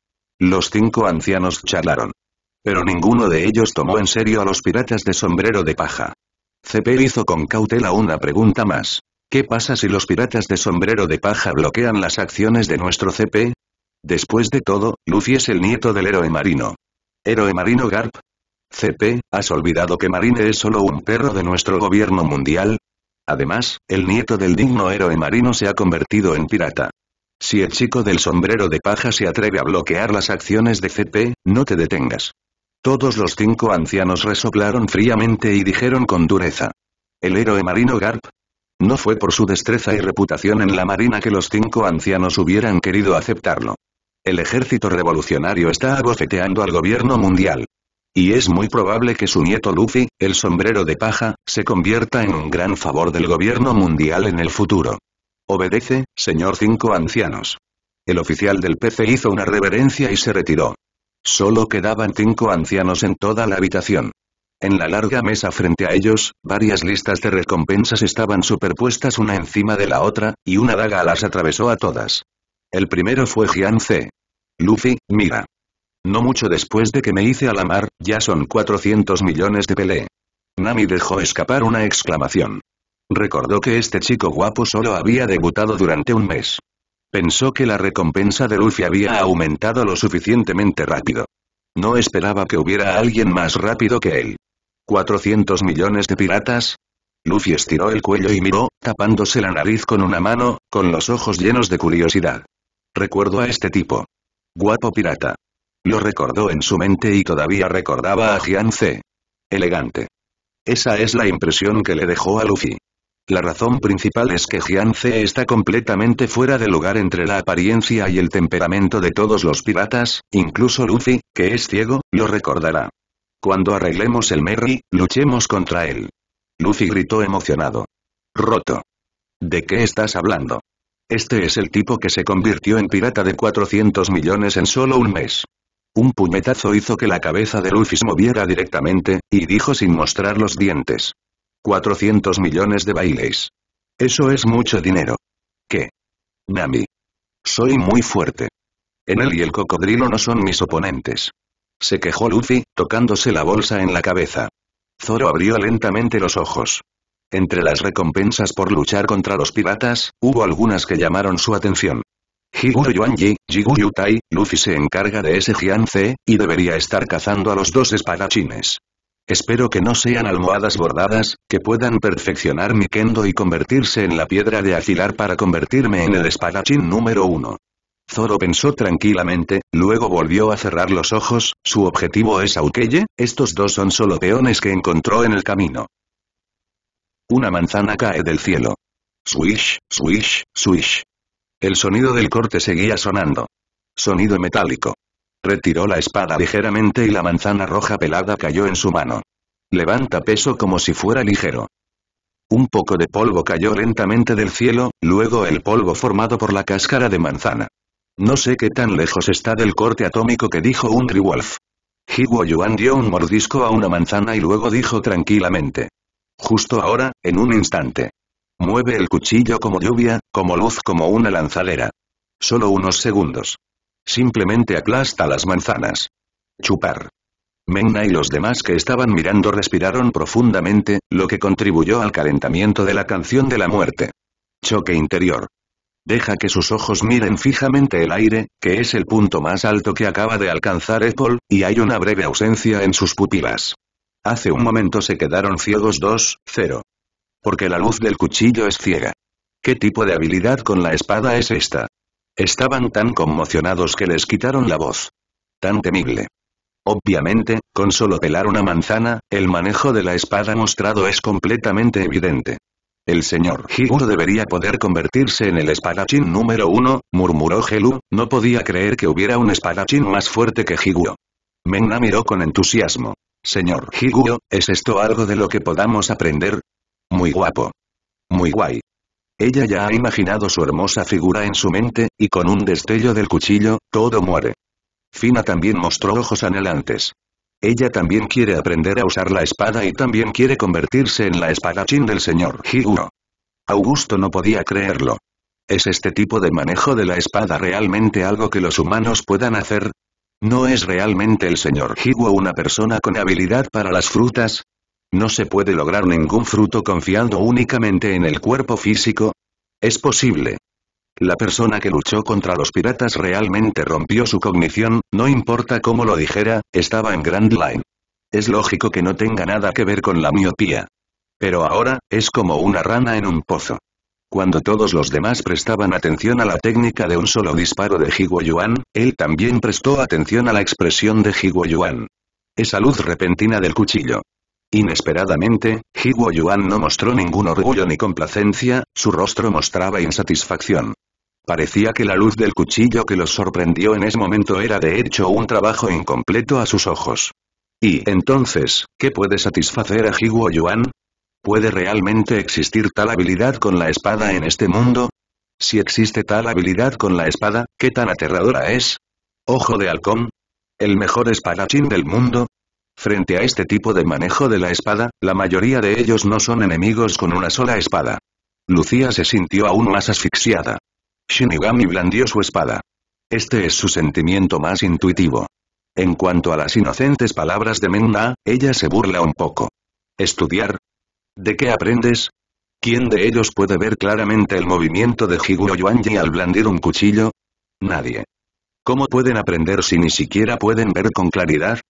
Los cinco ancianos charlaron. Pero ninguno de ellos tomó en serio a los piratas de sombrero de paja. CP hizo con cautela una pregunta más. ¿Qué pasa si los piratas de sombrero de paja bloquean las acciones de nuestro CP? Después de todo, Luffy es el nieto del héroe marino. ¿Héroe marino Garp? CP, ¿has olvidado que Marine es solo un perro de nuestro gobierno mundial? Además, el nieto del digno héroe marino se ha convertido en pirata. Si el chico del sombrero de paja se atreve a bloquear las acciones de CP, no te detengas. Todos los cinco ancianos resoplaron fríamente y dijeron con dureza. ¿El héroe marino Garp? No fue por su destreza y reputación en la marina que los cinco ancianos hubieran querido aceptarlo. El ejército revolucionario está abofeteando al gobierno mundial. Y es muy probable que su nieto Luffy, el sombrero de paja, se convierta en un gran favor del gobierno mundial en el futuro. Obedece, señor cinco ancianos. El oficial del PC hizo una reverencia y se retiró. Solo quedaban cinco ancianos en toda la habitación. En la larga mesa frente a ellos, varias listas de recompensas estaban superpuestas una encima de la otra, y una daga las atravesó a todas. El primero fue Jian C. Luffy, mira. No mucho después de que me hice a la mar, ya son 400 millones de pelé. Nami dejó escapar una exclamación. Recordó que este chico guapo solo había debutado durante un mes. Pensó que la recompensa de Luffy había aumentado lo suficientemente rápido. No esperaba que hubiera alguien más rápido que él. ¿400 millones de piratas? Luffy estiró el cuello y miró, tapándose la nariz con una mano, con los ojos llenos de curiosidad. Recuerdo a este tipo. Guapo pirata. Lo recordó en su mente y todavía recordaba a Jian C. Elegante. Esa es la impresión que le dejó a Luffy. La razón principal es que Jian Ce está completamente fuera de lugar entre la apariencia y el temperamento de todos los piratas, incluso Luffy, que es ciego, lo recordará. Cuando arreglemos el Merry, luchemos contra él. Luffy gritó emocionado. Roto. ¿De qué estás hablando? Este es el tipo que se convirtió en pirata de 400 millones en solo un mes. Un puñetazo hizo que la cabeza de Luffy se moviera directamente, y dijo sin mostrar los dientes. 400 millones de bailes. Eso es mucho dinero. ¿Qué? Nami. Soy muy fuerte. En él y el cocodrilo no son mis oponentes. Se quejó Luffy, tocándose la bolsa en la cabeza. Zoro abrió lentamente los ojos. Entre las recompensas por luchar contra los piratas, hubo algunas que llamaron su atención. Higuro Yuanji, Tai, Luffy se encarga de ese Jianze, y debería estar cazando a los dos espadachines. Espero que no sean almohadas bordadas, que puedan perfeccionar mi kendo y convertirse en la piedra de afilar para convertirme en el espadachín número uno. Zoro pensó tranquilamente, luego volvió a cerrar los ojos, su objetivo es Aukeye, estos dos son solo peones que encontró en el camino. Una manzana cae del cielo. Swish, swish, swish. El sonido del corte seguía sonando. Sonido metálico. Retiró la espada ligeramente y la manzana roja pelada cayó en su mano. Levanta peso como si fuera ligero. Un poco de polvo cayó lentamente del cielo, luego el polvo formado por la cáscara de manzana. No sé qué tan lejos está del corte atómico que dijo un Wolf. Higuo Yuan dio un mordisco a una manzana y luego dijo tranquilamente. Justo ahora, en un instante. Mueve el cuchillo como lluvia, como luz como una lanzadera. Solo unos segundos. Simplemente aplasta las manzanas. Chupar. Menna y los demás que estaban mirando respiraron profundamente, lo que contribuyó al calentamiento de la canción de la muerte. Choque interior. Deja que sus ojos miren fijamente el aire, que es el punto más alto que acaba de alcanzar Apple, y hay una breve ausencia en sus pupilas. Hace un momento se quedaron ciegos 2, 0. Porque la luz del cuchillo es ciega. ¿Qué tipo de habilidad con la espada es esta? Estaban tan conmocionados que les quitaron la voz. Tan temible. Obviamente, con solo pelar una manzana, el manejo de la espada mostrado es completamente evidente. El señor Higuo debería poder convertirse en el espadachín número uno, murmuró Helu, no podía creer que hubiera un espadachín más fuerte que Higuo. Menna miró con entusiasmo. Señor Higuo, ¿es esto algo de lo que podamos aprender? Muy guapo. Muy guay. Ella ya ha imaginado su hermosa figura en su mente, y con un destello del cuchillo, todo muere. Fina también mostró ojos anhelantes. Ella también quiere aprender a usar la espada y también quiere convertirse en la espadachín del señor Higuo. Augusto no podía creerlo. ¿Es este tipo de manejo de la espada realmente algo que los humanos puedan hacer? ¿No es realmente el señor Higuo una persona con habilidad para las frutas? ¿No se puede lograr ningún fruto confiando únicamente en el cuerpo físico? Es posible. La persona que luchó contra los piratas realmente rompió su cognición, no importa cómo lo dijera, estaba en Grand Line. Es lógico que no tenga nada que ver con la miopía. Pero ahora, es como una rana en un pozo. Cuando todos los demás prestaban atención a la técnica de un solo disparo de Higuo Yuan, él también prestó atención a la expresión de Higuo Yuan. Esa luz repentina del cuchillo. Inesperadamente, Higuo Yuan no mostró ningún orgullo ni complacencia, su rostro mostraba insatisfacción. Parecía que la luz del cuchillo que los sorprendió en ese momento era de hecho un trabajo incompleto a sus ojos. Y entonces, ¿qué puede satisfacer a Higuo Yuan? ¿Puede realmente existir tal habilidad con la espada en este mundo? Si existe tal habilidad con la espada, ¿qué tan aterradora es? ¿Ojo de halcón? ¿El mejor espadachín del mundo? Frente a este tipo de manejo de la espada, la mayoría de ellos no son enemigos con una sola espada. Lucía se sintió aún más asfixiada. Shinigami blandió su espada. Este es su sentimiento más intuitivo. En cuanto a las inocentes palabras de Menna, ella se burla un poco. ¿Estudiar? ¿De qué aprendes? ¿Quién de ellos puede ver claramente el movimiento de Higuro Yuanji al blandir un cuchillo? Nadie. ¿Cómo pueden aprender si ni siquiera pueden ver con claridad?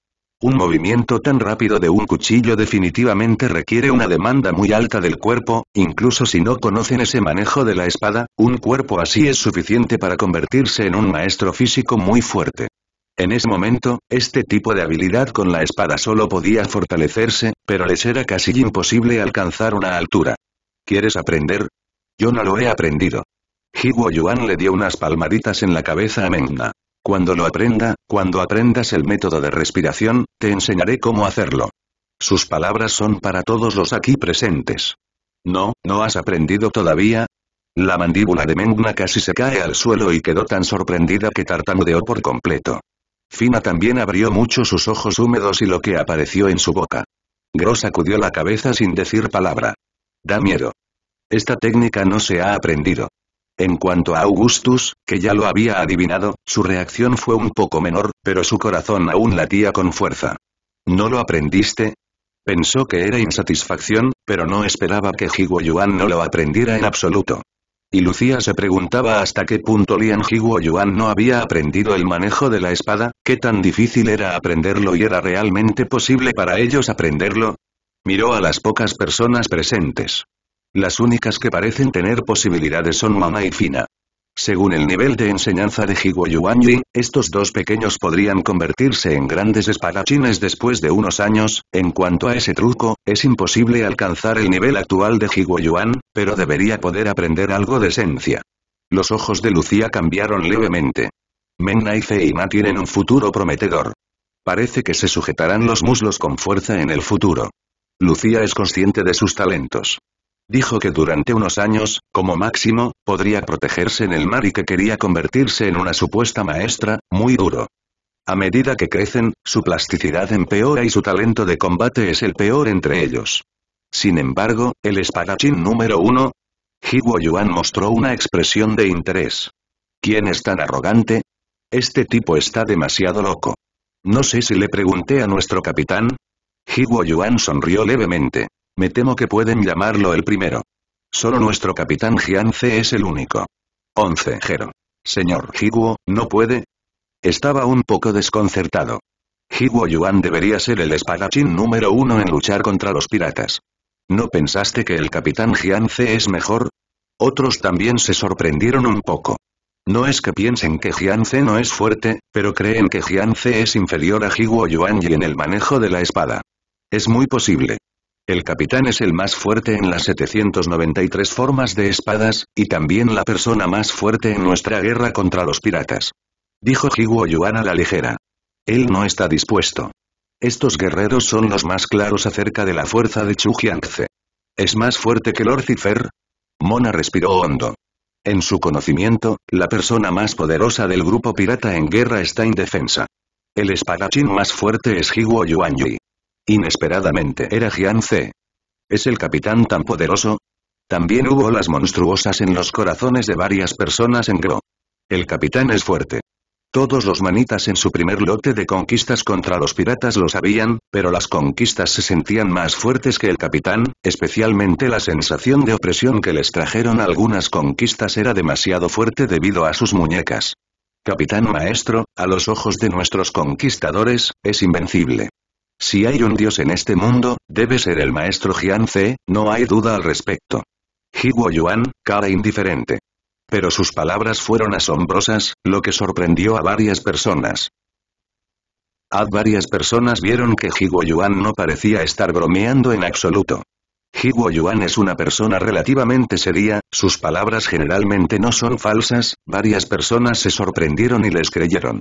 Un movimiento tan rápido de un cuchillo definitivamente requiere una demanda muy alta del cuerpo, incluso si no conocen ese manejo de la espada, un cuerpo así es suficiente para convertirse en un maestro físico muy fuerte. En ese momento, este tipo de habilidad con la espada solo podía fortalecerse, pero les era casi imposible alcanzar una altura. ¿Quieres aprender? Yo no lo he aprendido. Hiwo Yuan le dio unas palmaditas en la cabeza a Mengna. Cuando lo aprenda, cuando aprendas el método de respiración, te enseñaré cómo hacerlo. Sus palabras son para todos los aquí presentes. No, ¿no has aprendido todavía? La mandíbula de Mengna casi se cae al suelo y quedó tan sorprendida que tartamudeó por completo. Fina también abrió mucho sus ojos húmedos y lo que apareció en su boca. Gross sacudió la cabeza sin decir palabra. Da miedo. Esta técnica no se ha aprendido. En cuanto a Augustus, que ya lo había adivinado, su reacción fue un poco menor, pero su corazón aún latía con fuerza. ¿No lo aprendiste? Pensó que era insatisfacción, pero no esperaba que Higuo Yuan no lo aprendiera en absoluto. Y Lucía se preguntaba hasta qué punto Lian Higuo Yuan no había aprendido el manejo de la espada, qué tan difícil era aprenderlo y era realmente posible para ellos aprenderlo. Miró a las pocas personas presentes. Las únicas que parecen tener posibilidades son Mama y Fina. Según el nivel de enseñanza de Higuo Yuanji, estos dos pequeños podrían convertirse en grandes espadachines después de unos años, en cuanto a ese truco, es imposible alcanzar el nivel actual de Higuo Yuan, pero debería poder aprender algo de esencia. Los ojos de Lucía cambiaron levemente. Menna y Feina tienen un futuro prometedor. Parece que se sujetarán los muslos con fuerza en el futuro. Lucía es consciente de sus talentos. Dijo que durante unos años, como máximo, podría protegerse en el mar y que quería convertirse en una supuesta maestra, muy duro. A medida que crecen, su plasticidad empeora y su talento de combate es el peor entre ellos. Sin embargo, el espadachín número uno, Higuo Yuan mostró una expresión de interés. ¿Quién es tan arrogante? Este tipo está demasiado loco. No sé si le pregunté a nuestro capitán. Higuo Yuan sonrió levemente. Me temo que pueden llamarlo el primero. Solo nuestro capitán Jianze es el único. 11. Jero. Señor Higuo, ¿no puede? Estaba un poco desconcertado. Higuo Yuan debería ser el espadachín número uno en luchar contra los piratas. ¿No pensaste que el capitán Jianze es mejor? Otros también se sorprendieron un poco. No es que piensen que Jianze no es fuerte, pero creen que Jianze es inferior a Higuo Yuan y en el manejo de la espada. Es muy posible. El capitán es el más fuerte en las 793 formas de espadas, y también la persona más fuerte en nuestra guerra contra los piratas. Dijo Higuo Yuan a la ligera. Él no está dispuesto. Estos guerreros son los más claros acerca de la fuerza de Chu Jiangze. ¿Es más fuerte que Lord Cifer? Mona respiró hondo. En su conocimiento, la persona más poderosa del grupo pirata en guerra está indefensa. El espadachín más fuerte es Higuo Yuanyi. Inesperadamente era Jian Ze. ¿Es el capitán tan poderoso? También hubo las monstruosas en los corazones de varias personas en Gro. El capitán es fuerte. Todos los manitas en su primer lote de conquistas contra los piratas lo sabían, pero las conquistas se sentían más fuertes que el capitán, especialmente la sensación de opresión que les trajeron algunas conquistas era demasiado fuerte debido a sus muñecas. Capitán maestro, a los ojos de nuestros conquistadores, es invencible. Si hay un dios en este mundo, debe ser el maestro Jian-Ze, no hay duda al respecto. Hiwo Yuan, cara indiferente. Pero sus palabras fueron asombrosas, lo que sorprendió a varias personas. A varias personas vieron que Hiwo Yuan no parecía estar bromeando en absoluto. Hiwo Yuan es una persona relativamente seria, sus palabras generalmente no son falsas, varias personas se sorprendieron y les creyeron.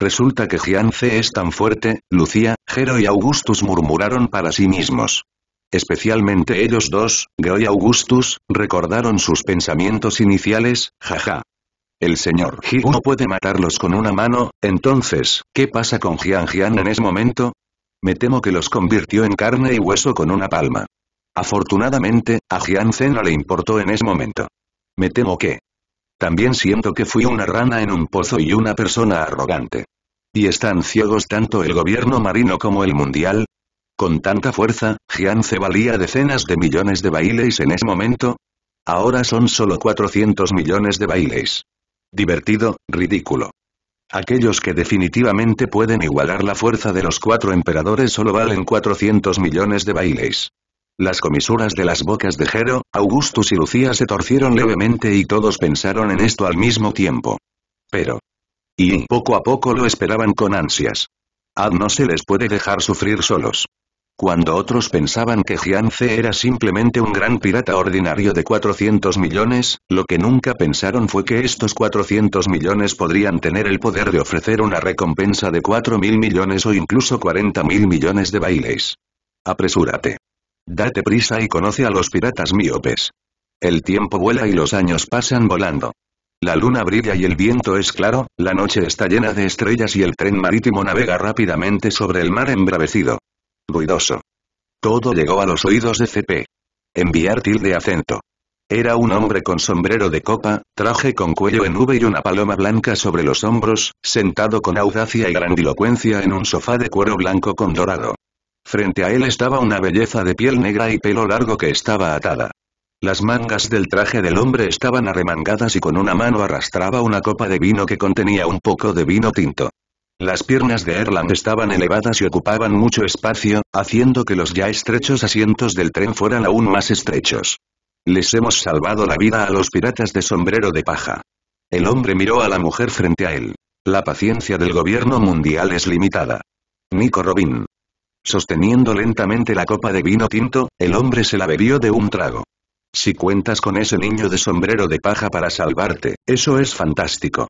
Resulta que Jiance es tan fuerte, Lucía, Jero y Augustus murmuraron para sí mismos. Especialmente ellos dos, Gro y Augustus, recordaron sus pensamientos iniciales, jaja. El señor Higu no puede matarlos con una mano, entonces, ¿qué pasa con Jian Jian en ese momento? Me temo que los convirtió en carne y hueso con una palma. Afortunadamente, a Jian no le importó en ese momento. Me temo que, también siento que fui una rana en un pozo y una persona arrogante. ¿Y están ciegos tanto el gobierno marino como el mundial? Con tanta fuerza, Jiance valía decenas de millones de bailes en ese momento. Ahora son solo 400 millones de bailes. Divertido, ridículo. Aquellos que definitivamente pueden igualar la fuerza de los cuatro emperadores solo valen 400 millones de bailes. Las comisuras de las bocas de Jero, Augustus y Lucía se torcieron levemente y todos pensaron en esto al mismo tiempo. Pero. Y poco a poco lo esperaban con ansias. Ad no se les puede dejar sufrir solos. Cuando otros pensaban que Jiance era simplemente un gran pirata ordinario de 400 millones, lo que nunca pensaron fue que estos 400 millones podrían tener el poder de ofrecer una recompensa de 4 mil millones o incluso 40 mil millones de bailes. Apresúrate. Date prisa y conoce a los piratas míopes. El tiempo vuela y los años pasan volando. La luna brilla y el viento es claro, la noche está llena de estrellas y el tren marítimo navega rápidamente sobre el mar embravecido. Ruidoso. Todo llegó a los oídos de CP. Enviar tilde acento. Era un hombre con sombrero de copa, traje con cuello en V y una paloma blanca sobre los hombros, sentado con audacia y grandilocuencia en un sofá de cuero blanco con dorado. Frente a él estaba una belleza de piel negra y pelo largo que estaba atada. Las mangas del traje del hombre estaban arremangadas y con una mano arrastraba una copa de vino que contenía un poco de vino tinto. Las piernas de Erland estaban elevadas y ocupaban mucho espacio, haciendo que los ya estrechos asientos del tren fueran aún más estrechos. Les hemos salvado la vida a los piratas de sombrero de paja. El hombre miró a la mujer frente a él. La paciencia del gobierno mundial es limitada. Nico Robin. Sosteniendo lentamente la copa de vino tinto, el hombre se la bebió de un trago. Si cuentas con ese niño de sombrero de paja para salvarte, eso es fantástico.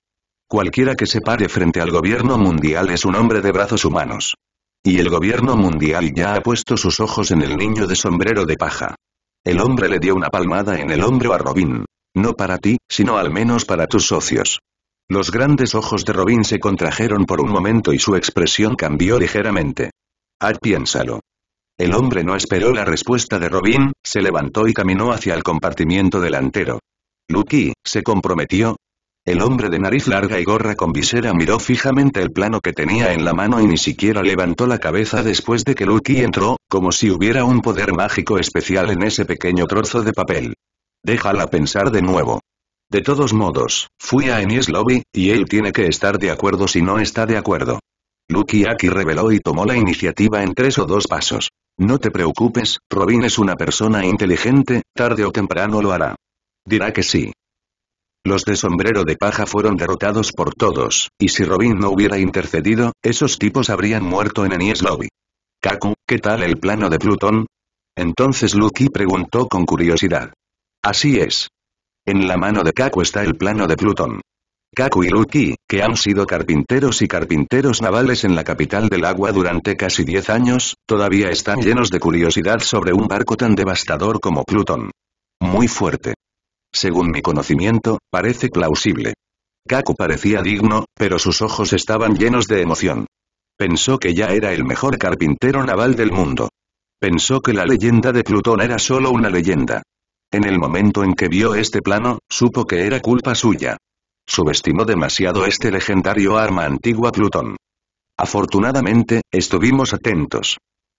Cualquiera que se pare frente al gobierno mundial es un hombre de brazos humanos. Y el gobierno mundial ya ha puesto sus ojos en el niño de sombrero de paja. El hombre le dio una palmada en el hombro a Robin. No para ti, sino al menos para tus socios. Los grandes ojos de Robin se contrajeron por un momento y su expresión cambió ligeramente. Ah, piénsalo. El hombre no esperó la respuesta de Robin, se levantó y caminó hacia el compartimiento delantero. Lucky, ¿se comprometió? El hombre de nariz larga y gorra con visera miró fijamente el plano que tenía en la mano y ni siquiera levantó la cabeza después de que Lucky entró, como si hubiera un poder mágico especial en ese pequeño trozo de papel. Déjala pensar de nuevo. De todos modos, fui a Enies Lobby, y él tiene que estar de acuerdo si no está de acuerdo. Lucky Aki reveló y tomó la iniciativa en tres o dos pasos. No te preocupes, Robin es una persona inteligente, tarde o temprano lo hará. Dirá que sí. Los de sombrero de paja fueron derrotados por todos, y si Robin no hubiera intercedido, esos tipos habrían muerto en Enies Lobby. Kaku, ¿qué tal el plano de Plutón? Entonces Lucky preguntó con curiosidad. Así es. En la mano de Kaku está el plano de Plutón. Kaku y Lucky, que han sido carpinteros y carpinteros navales en la capital del agua durante casi 10 años, todavía están llenos de curiosidad sobre un barco tan devastador como Plutón. Muy fuerte. Según mi conocimiento, parece plausible. Kaku parecía digno, pero sus ojos estaban llenos de emoción. Pensó que ya era el mejor carpintero naval del mundo. Pensó que la leyenda de Plutón era solo una leyenda. En el momento en que vio este plano, supo que era culpa suya. Subestimó demasiado este legendario arma antigua Plutón. Afortunadamente, estuvimos atentos.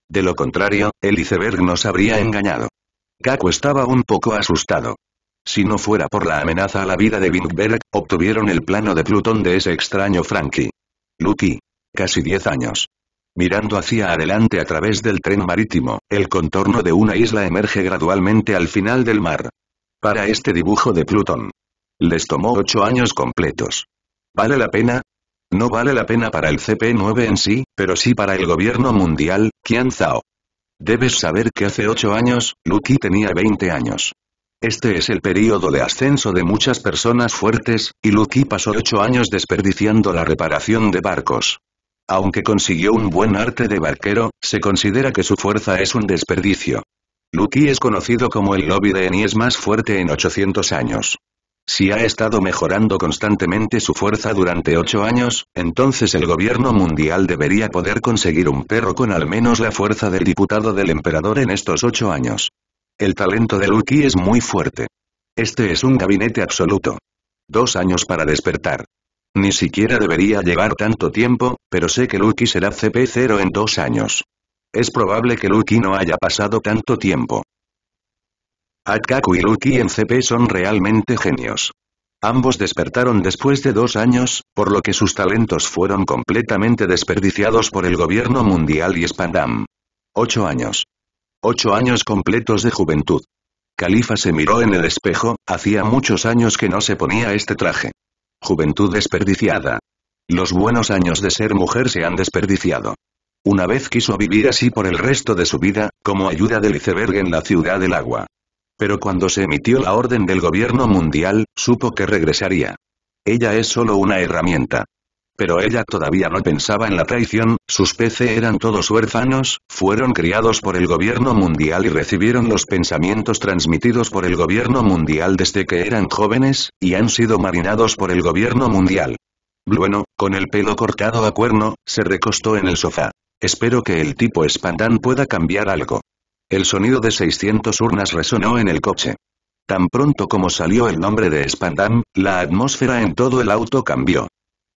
De lo contrario, el iceberg nos habría engañado. Kaku estaba un poco asustado. Si no fuera por la amenaza a la vida de Wingberg, obtuvieron el plano de Plutón de ese extraño Frankie. Lucky. Casi 10 años. Mirando hacia adelante a través del tren marítimo, el contorno de una isla emerge gradualmente al final del mar. Para este dibujo de Plutón. Les tomó 8 años completos. ¿Vale la pena? No vale la pena para el CP9 en sí, pero sí para el gobierno mundial, Qian Zhao. Debes saber que hace 8 años, Lucky tenía 20 años. Este es el período de ascenso de muchas personas fuertes, y Lucky pasó ocho años desperdiciando la reparación de barcos. Aunque consiguió un buen arte de barquero, se considera que su fuerza es un desperdicio. Lucky es conocido como el lobby de Enies más fuerte en 800 años. Si ha estado mejorando constantemente su fuerza durante ocho años, entonces el gobierno mundial debería poder conseguir un perro con al menos la fuerza del diputado del emperador en estos ocho años. El talento de Lucky es muy fuerte. Este es un gabinete absoluto. Dos años para despertar. Ni siquiera debería llevar tanto tiempo, pero sé que Lucky será CP0 en dos años. Es probable que Lucky no haya pasado tanto tiempo. Akaku y Lucky en CP son realmente genios. Ambos despertaron después de dos años, por lo que sus talentos fueron completamente desperdiciados por el gobierno mundial y Spandam. Ocho años. Ocho años completos de juventud. Califa se miró en el espejo, hacía muchos años que no se ponía este traje. Juventud desperdiciada. Los buenos años de ser mujer se han desperdiciado. Una vez quiso vivir así por el resto de su vida, como ayuda del iceberg en la ciudad del agua. Pero cuando se emitió la orden del gobierno mundial, supo que regresaría. Ella es solo una herramienta. Pero ella todavía no pensaba en la traición, sus PC eran todos huérfanos, fueron criados por el gobierno mundial y recibieron los pensamientos transmitidos por el gobierno mundial desde que eran jóvenes, y han sido marinados por el gobierno mundial. Bueno, con el pelo cortado a cuerno, se recostó en el sofá. Espero que el tipo Spandan pueda cambiar algo. El sonido de 600 urnas resonó en el coche. Tan pronto como salió el nombre de Spandam, la atmósfera en todo el auto cambió.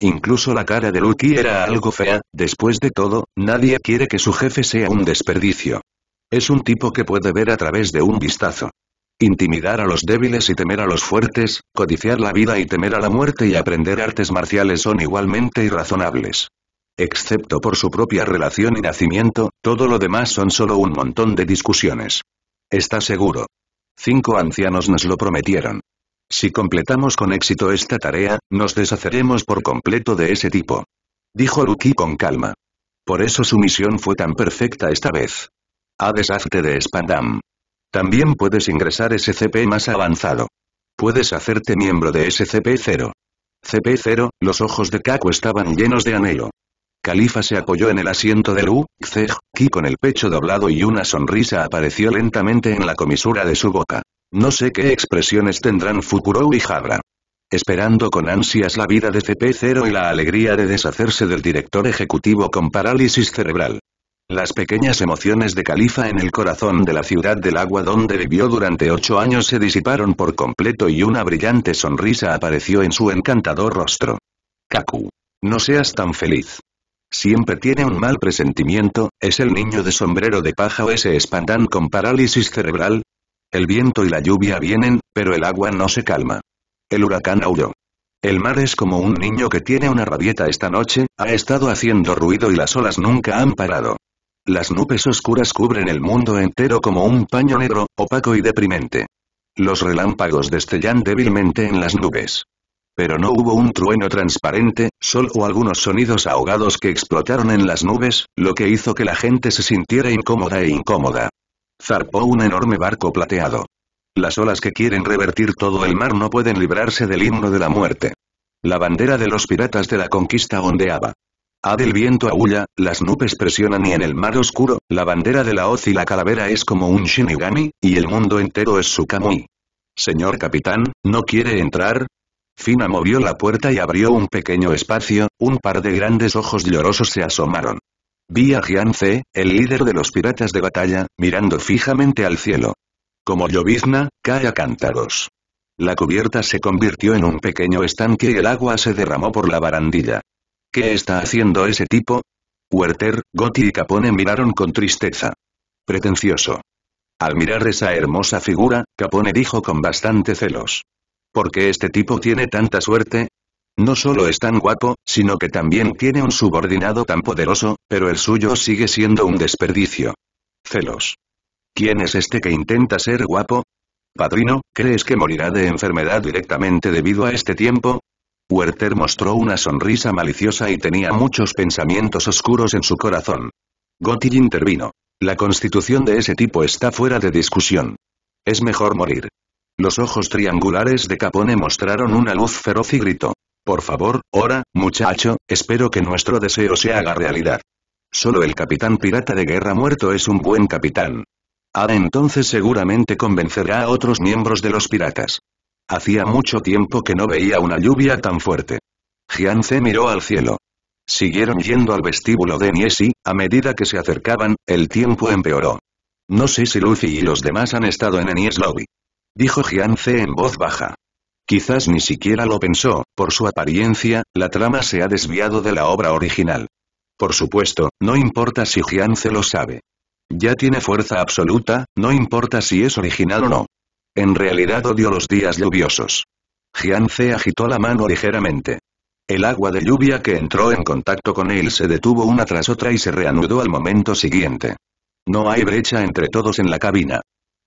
Incluso la cara de Lucky era algo fea, después de todo, nadie quiere que su jefe sea un desperdicio. Es un tipo que puede ver a través de un vistazo. Intimidar a los débiles y temer a los fuertes, codiciar la vida y temer a la muerte y aprender artes marciales son igualmente irrazonables. Excepto por su propia relación y nacimiento, todo lo demás son solo un montón de discusiones. ¿Está seguro? Cinco ancianos nos lo prometieron. Si completamos con éxito esta tarea, nos deshaceremos por completo de ese tipo. Dijo Lucky con calma. Por eso su misión fue tan perfecta esta vez. A deshazte de Spandam. También puedes ingresar SCP más avanzado. Puedes hacerte miembro de SCP-0. CP-0, los ojos de Kaku estaban llenos de anhelo. Califa se apoyó en el asiento de Lu, Ki con el pecho doblado y una sonrisa apareció lentamente en la comisura de su boca. No sé qué expresiones tendrán Fukuro y Jabra. Esperando con ansias la vida de CP0 y la alegría de deshacerse del director ejecutivo con parálisis cerebral. Las pequeñas emociones de Califa en el corazón de la ciudad del agua donde vivió durante ocho años se disiparon por completo y una brillante sonrisa apareció en su encantador rostro. Kaku. No seas tan feliz. Siempre tiene un mal presentimiento, es el niño de sombrero de paja o ese espandan con parálisis cerebral, el viento y la lluvia vienen, pero el agua no se calma. El huracán aulló. El mar es como un niño que tiene una rabieta esta noche, ha estado haciendo ruido y las olas nunca han parado. Las nubes oscuras cubren el mundo entero como un paño negro, opaco y deprimente. Los relámpagos destellan débilmente en las nubes. Pero no hubo un trueno transparente, solo algunos sonidos ahogados que explotaron en las nubes, lo que hizo que la gente se sintiera incómoda e incómoda. Zarpó un enorme barco plateado. Las olas que quieren revertir todo el mar no pueden librarse del himno de la muerte. La bandera de los piratas de la conquista ondeaba. A del viento aúlla, las nubes presionan y en el mar oscuro, la bandera de la hoz y la calavera es como un shinigami, y el mundo entero es su kamui. Señor capitán, ¿no quiere entrar? Fina movió la puerta y abrió un pequeño espacio, un par de grandes ojos llorosos se asomaron. Vi a Jianze, el líder de los piratas de batalla, mirando fijamente al cielo. Como llovizna, cae a cántaros. La cubierta se convirtió en un pequeño estanque y el agua se derramó por la barandilla. ¿Qué está haciendo ese tipo? Werther, Gotti y Capone miraron con tristeza. Pretencioso. Al mirar esa hermosa figura, Capone dijo con bastante celos. ¿Por qué este tipo tiene tanta suerte? No solo es tan guapo, sino que también tiene un subordinado tan poderoso, pero el suyo sigue siendo un desperdicio. Celos. ¿Quién es este que intenta ser guapo? Padrino, ¿crees que morirá de enfermedad directamente debido a este tiempo? Werther mostró una sonrisa maliciosa y tenía muchos pensamientos oscuros en su corazón. Gotti intervino. La constitución de ese tipo está fuera de discusión. Es mejor morir. Los ojos triangulares de Capone mostraron una luz feroz y gritó. Por favor, ora, muchacho, espero que nuestro deseo se haga realidad. Solo el capitán pirata de guerra muerto es un buen capitán. Ahora entonces seguramente convencerá a otros miembros de los piratas. Hacía mucho tiempo que no veía una lluvia tan fuerte. Jianze miró al cielo. Siguieron yendo al vestíbulo de Niesi, a medida que se acercaban, el tiempo empeoró. No sé si Luffy y los demás han estado en Enies Lobby. Dijo Jianze en voz baja. Quizás ni siquiera lo pensó, por su apariencia, la trama se ha desviado de la obra original. Por supuesto, no importa si Jianze lo sabe. Ya tiene fuerza absoluta, no importa si es original o no. En realidad odio los días lluviosos. Jianze agitó la mano ligeramente. El agua de lluvia que entró en contacto con él se detuvo una tras otra y se reanudó al momento siguiente. No hay brecha entre todos en la cabina.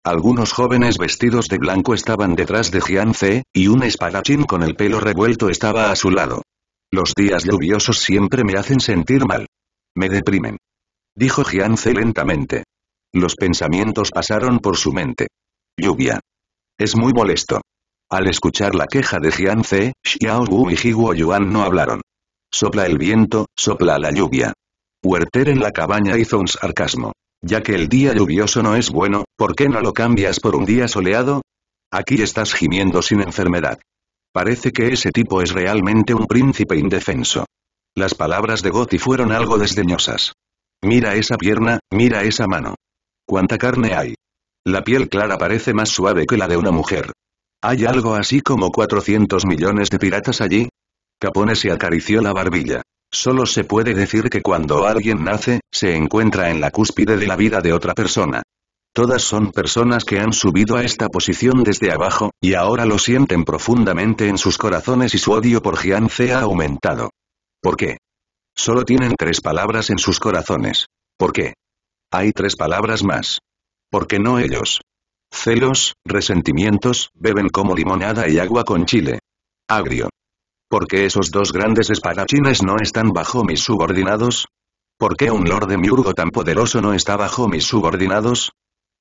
Algunos jóvenes vestidos de blanco estaban detrás de Jianze, y un espadachín con el pelo revuelto estaba a su lado. Los días lluviosos siempre me hacen sentir mal. Me deprimen. Dijo Jianze lentamente. Los pensamientos pasaron por su mente. Lluvia. Es muy molesto. Al escuchar la queja de Jianze, Xiao Wu y Higuo Yuan no hablaron. Sopla el viento, sopla la lluvia. Werther en la cabaña hizo un sarcasmo. Ya que el día lluvioso no es bueno, ¿por qué no lo cambias por un día soleado? Aquí estás gimiendo sin enfermedad. Parece que ese tipo es realmente un príncipe indefenso. Las palabras de Gotti fueron algo desdeñosas. Mira esa pierna, mira esa mano. ¿Cuánta carne hay? La piel clara parece más suave que la de una mujer. ¿Hay algo así como 400 millones de piratas allí? Capone se acarició la barbilla. Solo se puede decir que cuando alguien nace, se encuentra en la cúspide de la vida de otra persona. Todas son personas que han subido a esta posición desde abajo, y ahora lo sienten profundamente en sus corazones y su odio por Jianze ha aumentado. ¿Por qué? Solo tienen tres palabras en sus corazones. ¿Por qué? Hay tres palabras más. ¿Por qué no ellos? Celos, resentimientos, beben como limonada y agua con chile. Agrio. ¿Por qué esos dos grandes espadachines no están bajo mis subordinados? ¿Por qué un lord de Miurgo tan poderoso no está bajo mis subordinados?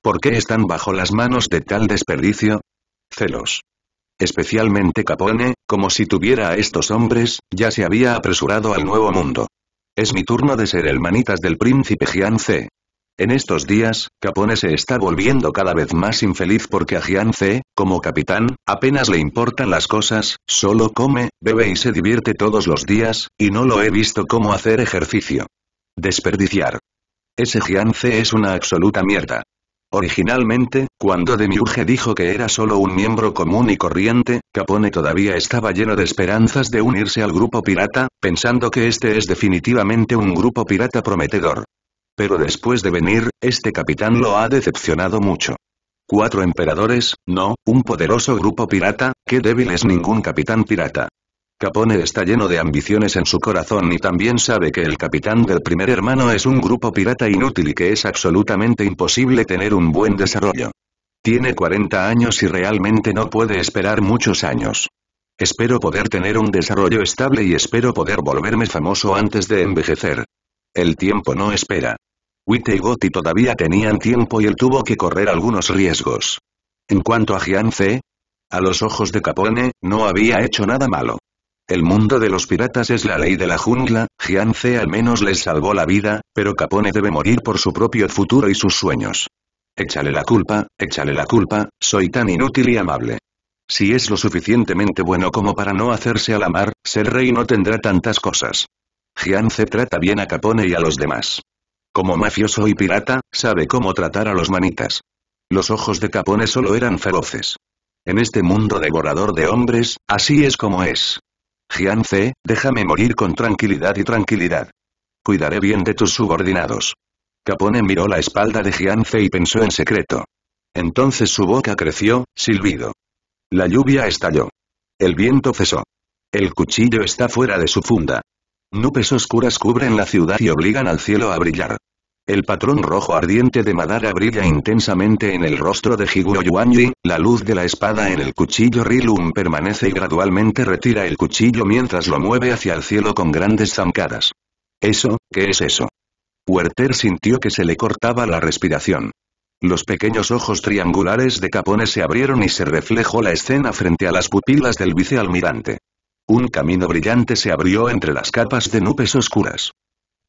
¿Por qué están bajo las manos de tal desperdicio? Celos. Especialmente Capone, como si tuviera a estos hombres, ya se había apresurado al nuevo mundo. Es mi turno de ser el manitas del príncipe Jianze. En estos días, Capone se está volviendo cada vez más infeliz porque a Jianze, como capitán, apenas le importan las cosas, solo come, bebe y se divierte todos los días, y no lo he visto cómo hacer ejercicio. Desperdiciar. Ese Jianze es una absoluta mierda. Originalmente, cuando Demiurge dijo que era solo un miembro común y corriente, Capone todavía estaba lleno de esperanzas de unirse al grupo pirata, pensando que este es definitivamente un grupo pirata prometedor. Pero después de venir, este capitán lo ha decepcionado mucho. Cuatro emperadores, no, un poderoso grupo pirata, qué débil es ningún capitán pirata. Capone está lleno de ambiciones en su corazón y también sabe que el capitán del primer hermano es un grupo pirata inútil y que es absolutamente imposible tener un buen desarrollo. Tiene 40 años y realmente no puede esperar muchos años. Espero poder tener un desarrollo estable y espero poder volverme famoso antes de envejecer. El tiempo no espera. Wite y Gotti todavía tenían tiempo y él tuvo que correr algunos riesgos. En cuanto a Jianze, a los ojos de Capone, no había hecho nada malo. El mundo de los piratas es la ley de la jungla, Jianze al menos les salvó la vida, pero Capone debe morir por su propio futuro y sus sueños. Échale la culpa, échale la culpa, soy tan inútil y amable. Si es lo suficientemente bueno como para no hacerse a la mar, ser rey no tendrá tantas cosas. Jianze trata bien a Capone y a los demás. Como mafioso y pirata, sabe cómo tratar a los manitas. Los ojos de Capone solo eran feroces. En este mundo devorador de hombres, así es como es. Jianze, déjame morir con tranquilidad y tranquilidad. Cuidaré bien de tus subordinados. Capone miró la espalda de Jianze y pensó en secreto. Entonces su boca creció, silbido. La lluvia estalló. El viento cesó. El cuchillo está fuera de su funda. Nubes oscuras cubren la ciudad y obligan al cielo a brillar. El patrón rojo ardiente de Madara brilla intensamente en el rostro de Higuo Yuanji, la luz de la espada en el cuchillo Rilum permanece y gradualmente retira el cuchillo mientras lo mueve hacia el cielo con grandes zancadas. ¿Eso, qué es eso? Werther sintió que se le cortaba la respiración. Los pequeños ojos triangulares de Capone se abrieron y se reflejó la escena frente a las pupilas del vicealmirante. Un camino brillante se abrió entre las capas de nubes oscuras.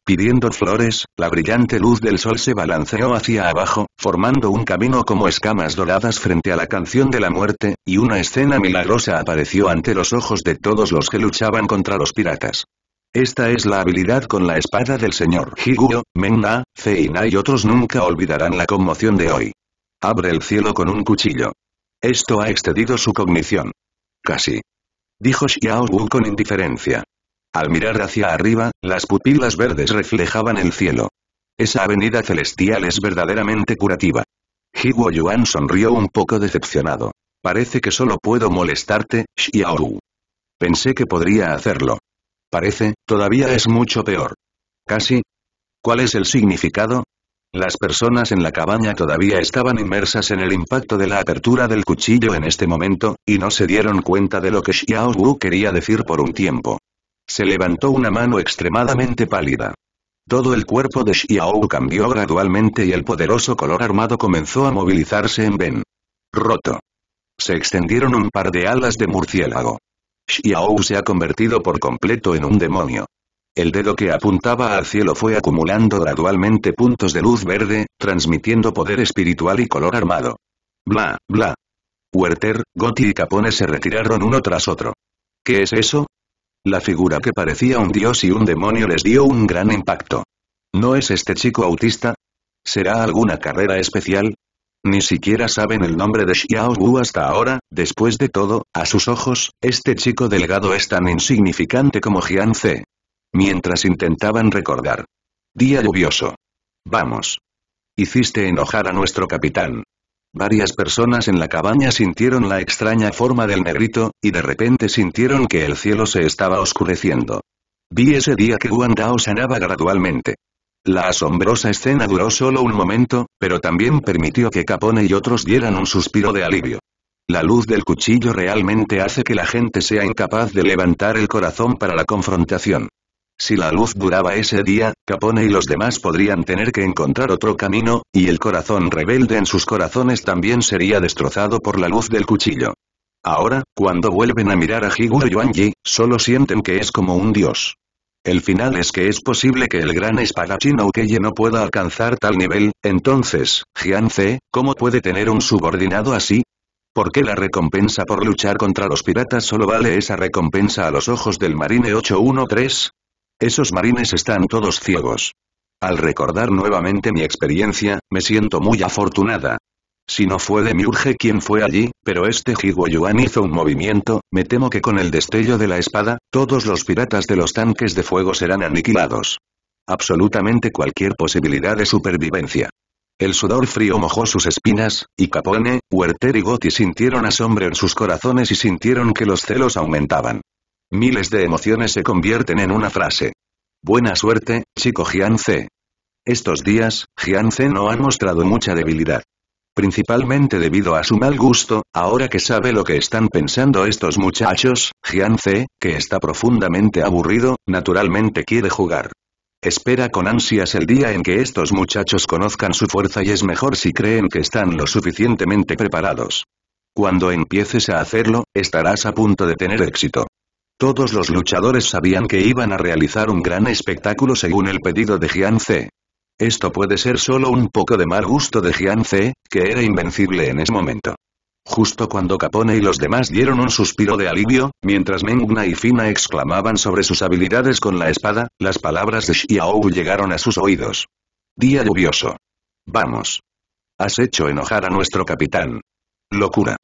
Pidiendo flores, la brillante luz del sol se balanceó hacia abajo, formando un camino como escamas doradas frente a la canción de la muerte, y una escena milagrosa apareció ante los ojos de todos los que luchaban contra los piratas. Esta es la habilidad con la espada del señor Higuo, Menna, Zeina y otros nunca olvidarán la conmoción de hoy. Abre el cielo con un cuchillo. Esto ha excedido su cognición. Casi. Dijo Xiao Wu con indiferencia. Al mirar hacia arriba, las pupilas verdes reflejaban el cielo. Esa avenida celestial es verdaderamente curativa. Higuo Yuan sonrió un poco decepcionado. Parece que solo puedo molestarte, Xiao. Pensé que podría hacerlo. Parece, todavía es mucho peor. Casi. ¿Cuál es el significado? Las personas en la cabaña todavía estaban inmersas en el impacto de la apertura del cuchillo en este momento, y no se dieron cuenta de lo que Xiao Wu quería decir por un tiempo. Se levantó una mano extremadamente pálida. Todo el cuerpo de Xiao cambió gradualmente y el poderoso color armado comenzó a movilizarse en Ben. Roto. Se extendieron un par de alas de murciélago. Xiao se ha convertido por completo en un demonio. El dedo que apuntaba al cielo fue acumulando gradualmente puntos de luz verde, transmitiendo poder espiritual y color armado. Bla, bla. Werther, Gotti y Capone se retiraron uno tras otro. ¿Qué es eso? La figura que parecía un dios y un demonio les dio un gran impacto. ¿No es este chico autista? ¿Será alguna carrera especial? Ni siquiera saben el nombre de Xiao Wu hasta ahora, después de todo, a sus ojos, este chico delgado es tan insignificante como Jian Ze. Mientras intentaban recordar. Día lluvioso. Vamos. Hiciste enojar a nuestro capitán. Varias personas en la cabaña sintieron la extraña forma del negrito, y de repente sintieron que el cielo se estaba oscureciendo. Vi ese día que Dao sanaba gradualmente. La asombrosa escena duró solo un momento, pero también permitió que Capone y otros dieran un suspiro de alivio. La luz del cuchillo realmente hace que la gente sea incapaz de levantar el corazón para la confrontación. Si la luz duraba ese día, Capone y los demás podrían tener que encontrar otro camino, y el corazón rebelde en sus corazones también sería destrozado por la luz del cuchillo. Ahora, cuando vuelven a mirar a Higuo Yuanji, solo sienten que es como un dios. El final es que es posible que el gran espadachín Aokeye no pueda alcanzar tal nivel, entonces, Jian Ze, ¿cómo puede tener un subordinado así? ¿Por qué la recompensa por luchar contra los piratas solo vale esa recompensa a los ojos del marine 813? Esos marines están todos ciegos. Al recordar nuevamente mi experiencia, me siento muy afortunada. Si no fue de Miurge quien fue allí, pero este Higuo Yuan hizo un movimiento, me temo que con el destello de la espada, todos los piratas de los tanques de fuego serán aniquilados. Absolutamente cualquier posibilidad de supervivencia. El sudor frío mojó sus espinas, y Capone, Werther y Gotti sintieron asombro en sus corazones y sintieron que los celos aumentaban. Miles de emociones se convierten en una frase. Buena suerte, chico Jianze. Estos días, Jianze no ha mostrado mucha debilidad. Principalmente debido a su mal gusto, ahora que sabe lo que están pensando estos muchachos, Jianze, que está profundamente aburrido, naturalmente quiere jugar. Espera con ansias el día en que estos muchachos conozcan su fuerza y es mejor si creen que están lo suficientemente preparados. Cuando empieces a hacerlo, estarás a punto de tener éxito. Todos los luchadores sabían que iban a realizar un gran espectáculo según el pedido de Jian Ze. Esto puede ser solo un poco de mal gusto de Jian Ze, que era invencible en ese momento. Justo cuando Capone y los demás dieron un suspiro de alivio, mientras Mengna y Fina exclamaban sobre sus habilidades con la espada, las palabras de Xiaowu llegaron a sus oídos. Día lluvioso. Vamos. Has hecho enojar a nuestro capitán. Locura.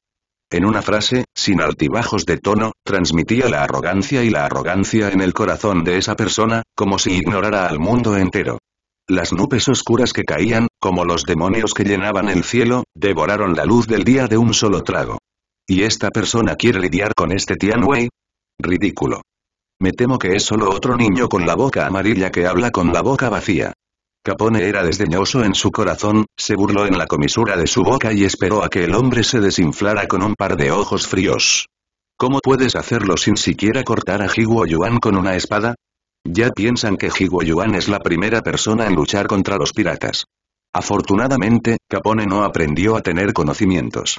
En una frase, sin altibajos de tono, transmitía la arrogancia y la arrogancia en el corazón de esa persona, como si ignorara al mundo entero. Las nubes oscuras que caían, como los demonios que llenaban el cielo, devoraron la luz del día de un solo trago. ¿Y esta persona quiere lidiar con este Tianwei? Ridículo. Me temo que es solo otro niño con la boca amarilla que habla con la boca vacía. Capone era desdeñoso en su corazón, se burló en la comisura de su boca y esperó a que el hombre se desinflara con un par de ojos fríos. ¿Cómo puedes hacerlo sin siquiera cortar a Higuo Yuan con una espada? Ya piensan que Higuo Yuan es la primera persona en luchar contra los piratas. Afortunadamente, Capone no aprendió a tener conocimientos.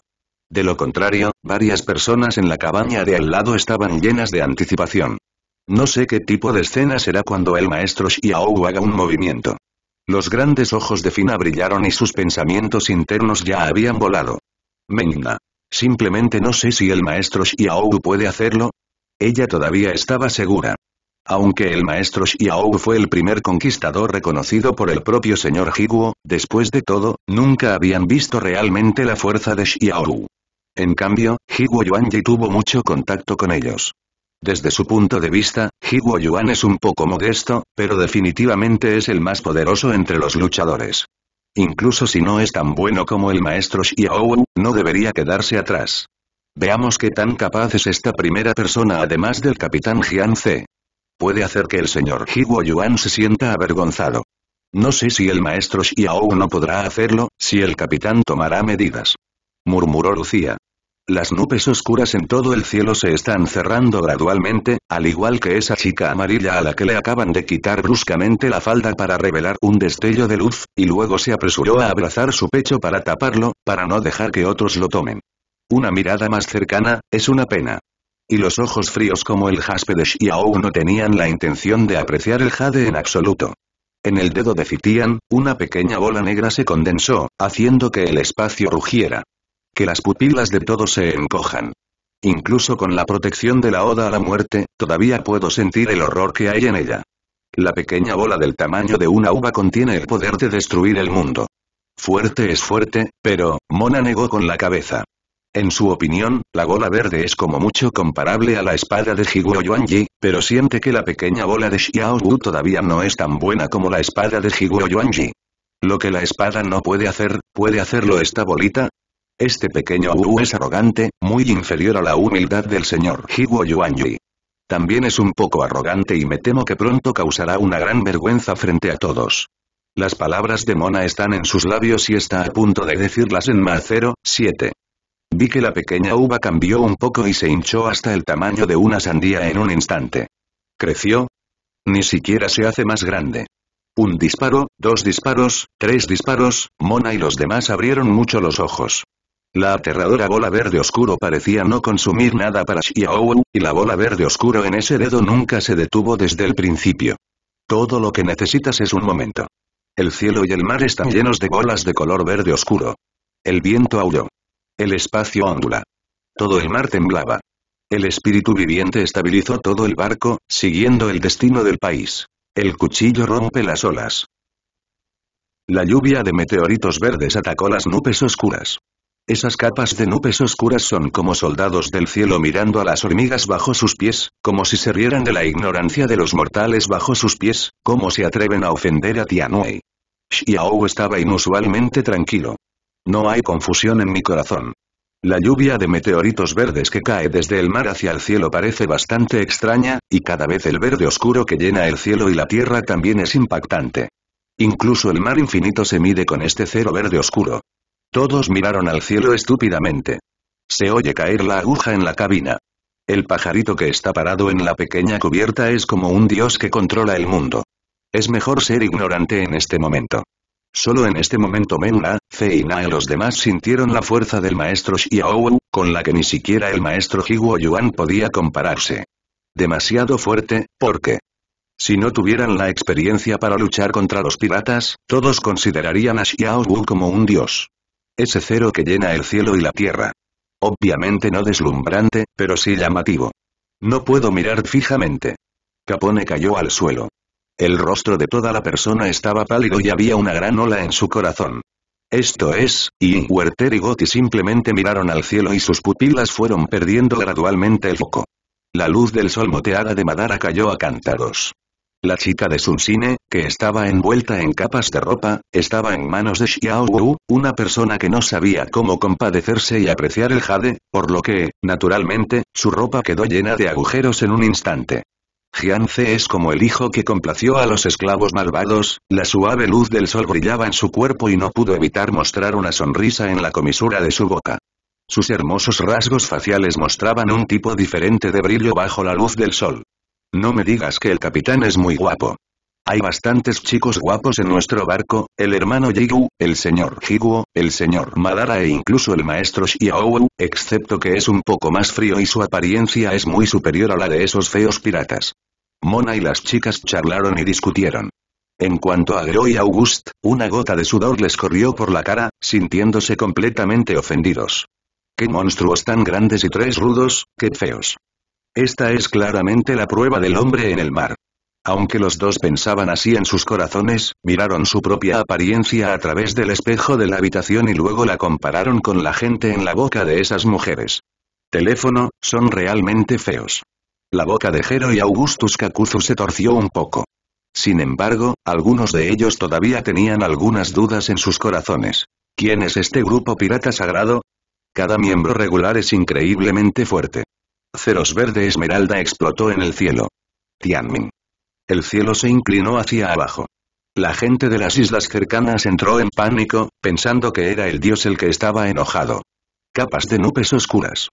De lo contrario, varias personas en la cabaña de al lado estaban llenas de anticipación. No sé qué tipo de escena será cuando el maestro Xiao haga un movimiento. Los grandes ojos de Fina brillaron y sus pensamientos internos ya habían volado. Mengna. Simplemente no sé si el maestro Xiao puede hacerlo. Ella todavía estaba segura. Aunque el maestro Xiao fue el primer conquistador reconocido por el propio señor Higuo, después de todo, nunca habían visto realmente la fuerza de Xiao. En cambio, Higuo Yuanji tuvo mucho contacto con ellos. Desde su punto de vista, Higuo Yuan es un poco modesto, pero definitivamente es el más poderoso entre los luchadores. Incluso si no es tan bueno como el maestro Xiao, no debería quedarse atrás. Veamos qué tan capaz es esta primera persona además del capitán Jian Ze puede hacer que el señor Higuo Yuan se sienta avergonzado. No sé si el maestro Xiao no podrá hacerlo, si el capitán tomará medidas. Murmuró Lucía. Las nubes oscuras en todo el cielo se están cerrando gradualmente, al igual que esa chica amarilla a la que le acaban de quitar bruscamente la falda para revelar un destello de luz, y luego se apresuró a abrazar su pecho para taparlo, para no dejar que otros lo tomen. Una mirada más cercana, es una pena y los ojos fríos como el jaspe de Xiao no tenían la intención de apreciar el jade en absoluto. En el dedo de Fitian, una pequeña bola negra se condensó, haciendo que el espacio rugiera. Que las pupilas de todos se encojan. Incluso con la protección de la Oda a la muerte, todavía puedo sentir el horror que hay en ella. La pequeña bola del tamaño de una uva contiene el poder de destruir el mundo. Fuerte es fuerte, pero, Mona negó con la cabeza. En su opinión, la bola verde es como mucho comparable a la espada de Higuo Yuanji, pero siente que la pequeña bola de Xiao Wu todavía no es tan buena como la espada de Higuo Yuanji. Lo que la espada no puede hacer, ¿puede hacerlo esta bolita? Este pequeño Wu es arrogante, muy inferior a la humildad del señor Higuo Yuanji. También es un poco arrogante y me temo que pronto causará una gran vergüenza frente a todos. Las palabras de Mona están en sus labios y está a punto de decirlas en Ma 07. Vi que la pequeña uva cambió un poco y se hinchó hasta el tamaño de una sandía en un instante. ¿Creció? Ni siquiera se hace más grande. Un disparo, dos disparos, tres disparos, Mona y los demás abrieron mucho los ojos. La aterradora bola verde oscuro parecía no consumir nada para Xiaowu, y la bola verde oscuro en ese dedo nunca se detuvo desde el principio. Todo lo que necesitas es un momento. El cielo y el mar están llenos de bolas de color verde oscuro. El viento aulló. El espacio ondula. Todo el mar temblaba. El espíritu viviente estabilizó todo el barco, siguiendo el destino del país. El cuchillo rompe las olas. La lluvia de meteoritos verdes atacó las nubes oscuras. Esas capas de nubes oscuras son como soldados del cielo mirando a las hormigas bajo sus pies, como si se rieran de la ignorancia de los mortales bajo sus pies, como se atreven a ofender a Tianwei. Xiao estaba inusualmente tranquilo. No hay confusión en mi corazón. La lluvia de meteoritos verdes que cae desde el mar hacia el cielo parece bastante extraña, y cada vez el verde oscuro que llena el cielo y la tierra también es impactante. Incluso el mar infinito se mide con este cero verde oscuro. Todos miraron al cielo estúpidamente. Se oye caer la aguja en la cabina. El pajarito que está parado en la pequeña cubierta es como un dios que controla el mundo. Es mejor ser ignorante en este momento. Solo en este momento Menla, Feina y los demás sintieron la fuerza del maestro Xiao, con la que ni siquiera el maestro Higuo Yuan podía compararse. Demasiado fuerte, ¿por qué? Si no tuvieran la experiencia para luchar contra los piratas, todos considerarían a Xiao Wu como un dios. Ese cero que llena el cielo y la tierra. Obviamente no deslumbrante, pero sí llamativo. No puedo mirar fijamente. Capone cayó al suelo. El rostro de toda la persona estaba pálido y había una gran ola en su corazón. Esto es, y Werther y Gotti simplemente miraron al cielo y sus pupilas fueron perdiendo gradualmente el foco. La luz del sol moteada de Madara cayó a cántaros. La chica de Sunsine, que estaba envuelta en capas de ropa, estaba en manos de Xiao Wu, una persona que no sabía cómo compadecerse y apreciar el jade, por lo que, naturalmente, su ropa quedó llena de agujeros en un instante. Jianze es como el hijo que complació a los esclavos malvados, la suave luz del sol brillaba en su cuerpo y no pudo evitar mostrar una sonrisa en la comisura de su boca. Sus hermosos rasgos faciales mostraban un tipo diferente de brillo bajo la luz del sol. No me digas que el capitán es muy guapo. Hay bastantes chicos guapos en nuestro barco, el hermano Yigu, el señor Higuo, el señor Madara e incluso el maestro Xiaowu, excepto que es un poco más frío y su apariencia es muy superior a la de esos feos piratas. Mona y las chicas charlaron y discutieron. En cuanto a Gero y August, una gota de sudor les corrió por la cara, sintiéndose completamente ofendidos. ¡Qué monstruos tan grandes y tres rudos, qué feos! Esta es claramente la prueba del hombre en el mar. Aunque los dos pensaban así en sus corazones, miraron su propia apariencia a través del espejo de la habitación y luego la compararon con la gente en la boca de esas mujeres. Teléfono, son realmente feos. La boca de Jero y Augustus Kakuzu se torció un poco. Sin embargo, algunos de ellos todavía tenían algunas dudas en sus corazones. ¿Quién es este grupo pirata sagrado? Cada miembro regular es increíblemente fuerte. Ceros verde esmeralda explotó en el cielo. Tianmin. El cielo se inclinó hacia abajo. La gente de las islas cercanas entró en pánico, pensando que era el dios el que estaba enojado. Capas de nubes oscuras.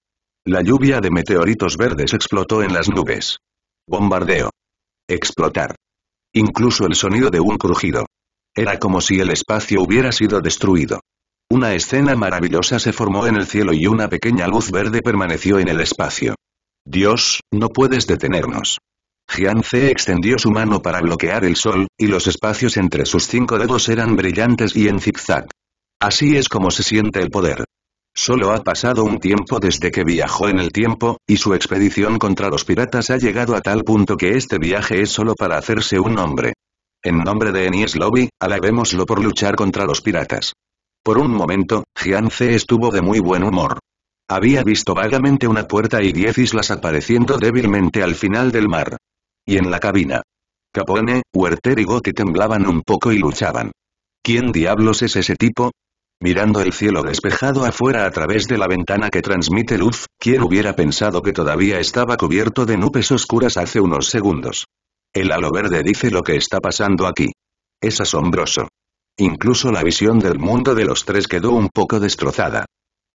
La lluvia de meteoritos verdes explotó en las nubes. Bombardeo. Explotar. Incluso el sonido de un crujido. Era como si el espacio hubiera sido destruido. Una escena maravillosa se formó en el cielo y una pequeña luz verde permaneció en el espacio. Dios, no puedes detenernos. Jian Ze extendió su mano para bloquear el sol, y los espacios entre sus cinco dedos eran brillantes y en zigzag. Así es como se siente el poder. Solo ha pasado un tiempo desde que viajó en el tiempo, y su expedición contra los piratas ha llegado a tal punto que este viaje es solo para hacerse un nombre. En nombre de Enies Lobby, alabémoslo por luchar contra los piratas. Por un momento, Jian Ze estuvo de muy buen humor. Había visto vagamente una puerta y diez islas apareciendo débilmente al final del mar. Y en la cabina. Capone, Werther y Gotti temblaban un poco y luchaban. ¿Quién diablos es ese tipo? Mirando el cielo despejado afuera a través de la ventana que transmite luz, ¿quién hubiera pensado que todavía estaba cubierto de nubes oscuras hace unos segundos? El halo verde dice lo que está pasando aquí. Es asombroso. Incluso la visión del mundo de los tres quedó un poco destrozada.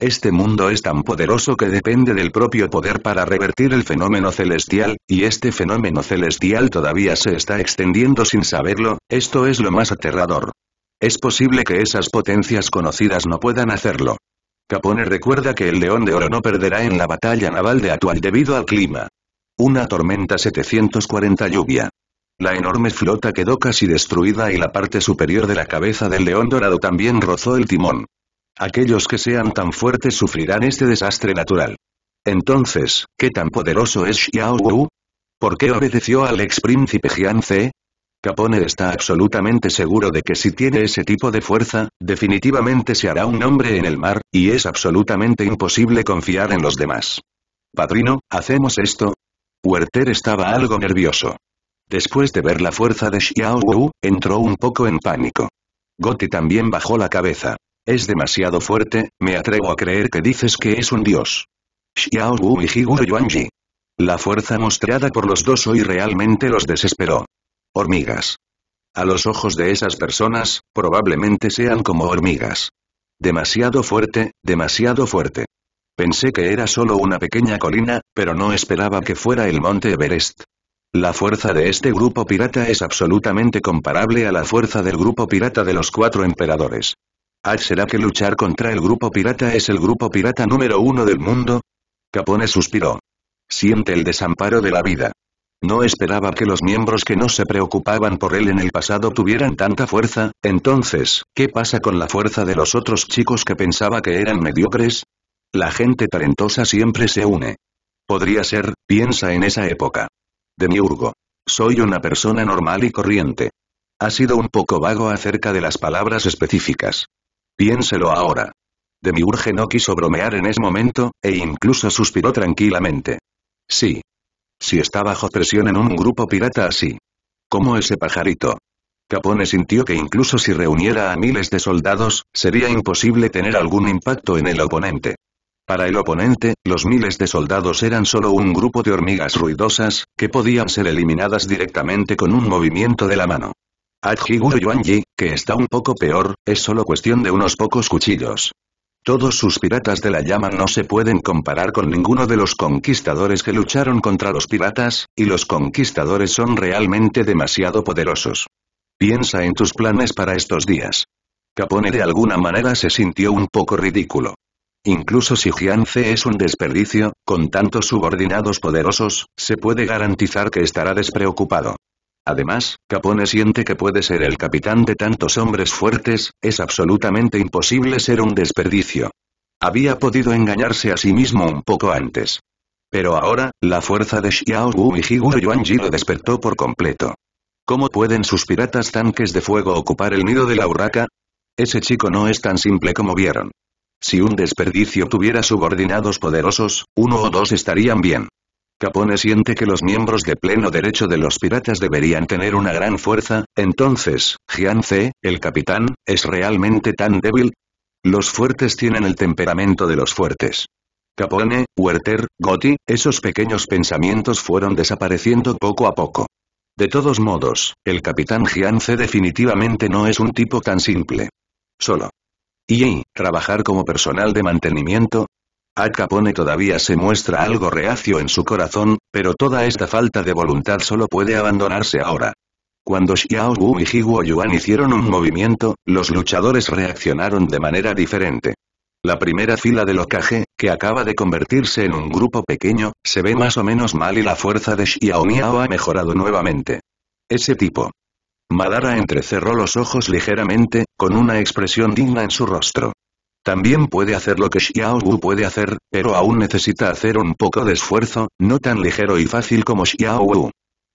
Este mundo es tan poderoso que depende del propio poder para revertir el fenómeno celestial, y este fenómeno celestial todavía se está extendiendo sin saberlo, esto es lo más aterrador. Es posible que esas potencias conocidas no puedan hacerlo. Capone recuerda que el León de Oro no perderá en la batalla naval de Atual debido al clima. Una tormenta 740 lluvia. La enorme flota quedó casi destruida y la parte superior de la cabeza del león dorado también rozó el timón. Aquellos que sean tan fuertes sufrirán este desastre natural. Entonces, ¿qué tan poderoso es Xiao Wu? ¿Por qué obedeció al ex príncipe Jianze? Capone está absolutamente seguro de que si tiene ese tipo de fuerza, definitivamente se hará un hombre en el mar, y es absolutamente imposible confiar en los demás. Padrino, ¿hacemos esto? Werther estaba algo nervioso. Después de ver la fuerza de Xiao Wu, entró un poco en pánico. Gotti también bajó la cabeza. Es demasiado fuerte, me atrevo a creer que dices que es un dios. Xiao Wu y Higuro Yuanji. La fuerza mostrada por los dos hoy realmente los desesperó. Hormigas. A los ojos de esas personas, probablemente sean como hormigas. Demasiado fuerte, demasiado fuerte. Pensé que era solo una pequeña colina, pero no esperaba que fuera el monte Everest. La fuerza de este grupo pirata es absolutamente comparable a la fuerza del grupo pirata de los cuatro emperadores. ¿Ah, será que luchar contra el grupo pirata es el grupo pirata número uno del mundo? Capone suspiró. Siente el desamparo de la vida. No esperaba que los miembros que no se preocupaban por él en el pasado tuvieran tanta fuerza, entonces, ¿qué pasa con la fuerza de los otros chicos que pensaba que eran mediocres? La gente talentosa siempre se une. Podría ser, piensa en esa época. Demiurgo. Soy una persona normal y corriente. Ha sido un poco vago acerca de las palabras específicas. Piénselo ahora. Demiurge no quiso bromear en ese momento, e incluso suspiró tranquilamente. Sí. Si está bajo presión en un grupo pirata así. Como ese pajarito. Capone sintió que incluso si reuniera a miles de soldados, sería imposible tener algún impacto en el oponente. Para el oponente, los miles de soldados eran solo un grupo de hormigas ruidosas, que podían ser eliminadas directamente con un movimiento de la mano. Adjiguro Yuanji, que está un poco peor, es solo cuestión de unos pocos cuchillos. Todos sus piratas de la llama no se pueden comparar con ninguno de los conquistadores que lucharon contra los piratas, y los conquistadores son realmente demasiado poderosos. Piensa en tus planes para estos días. Capone de alguna manera se sintió un poco ridículo. Incluso si Jiance es un desperdicio, con tantos subordinados poderosos, se puede garantizar que estará despreocupado. Además, Capone siente que puede ser el capitán de tantos hombres fuertes, es absolutamente imposible ser un desperdicio. Había podido engañarse a sí mismo un poco antes. Pero ahora, la fuerza de Xiao Wu y Higuro Yuanji lo despertó por completo. ¿Cómo pueden sus piratas tanques de fuego ocupar el nido de la urraca? Ese chico no es tan simple como vieron. Si un desperdicio tuviera subordinados poderosos, uno o dos estarían bien. Capone siente que los miembros de pleno derecho de los piratas deberían tener una gran fuerza, entonces, Jian Ce, el capitán, ¿es realmente tan débil? Los fuertes tienen el temperamento de los fuertes. Capone, Werther, Gotti, esos pequeños pensamientos fueron desapareciendo poco a poco. De todos modos, el capitán Jian Ce definitivamente no es un tipo tan simple. Solo. Y, trabajar como personal de mantenimiento. Al Capone todavía se muestra algo reacio en su corazón, pero toda esta falta de voluntad solo puede abandonarse ahora. Cuando Xiao Wu y Higuo Yuan hicieron un movimiento, los luchadores reaccionaron de manera diferente. La primera fila del Okage, que acaba de convertirse en un grupo pequeño, se ve más o menos mal y la fuerza de Xiao Miao ha mejorado nuevamente. Ese tipo. Madara entrecerró los ojos ligeramente, con una expresión digna en su rostro. También puede hacer lo que Xiao Wu puede hacer, pero aún necesita hacer un poco de esfuerzo, no tan ligero y fácil como Xiao Wu.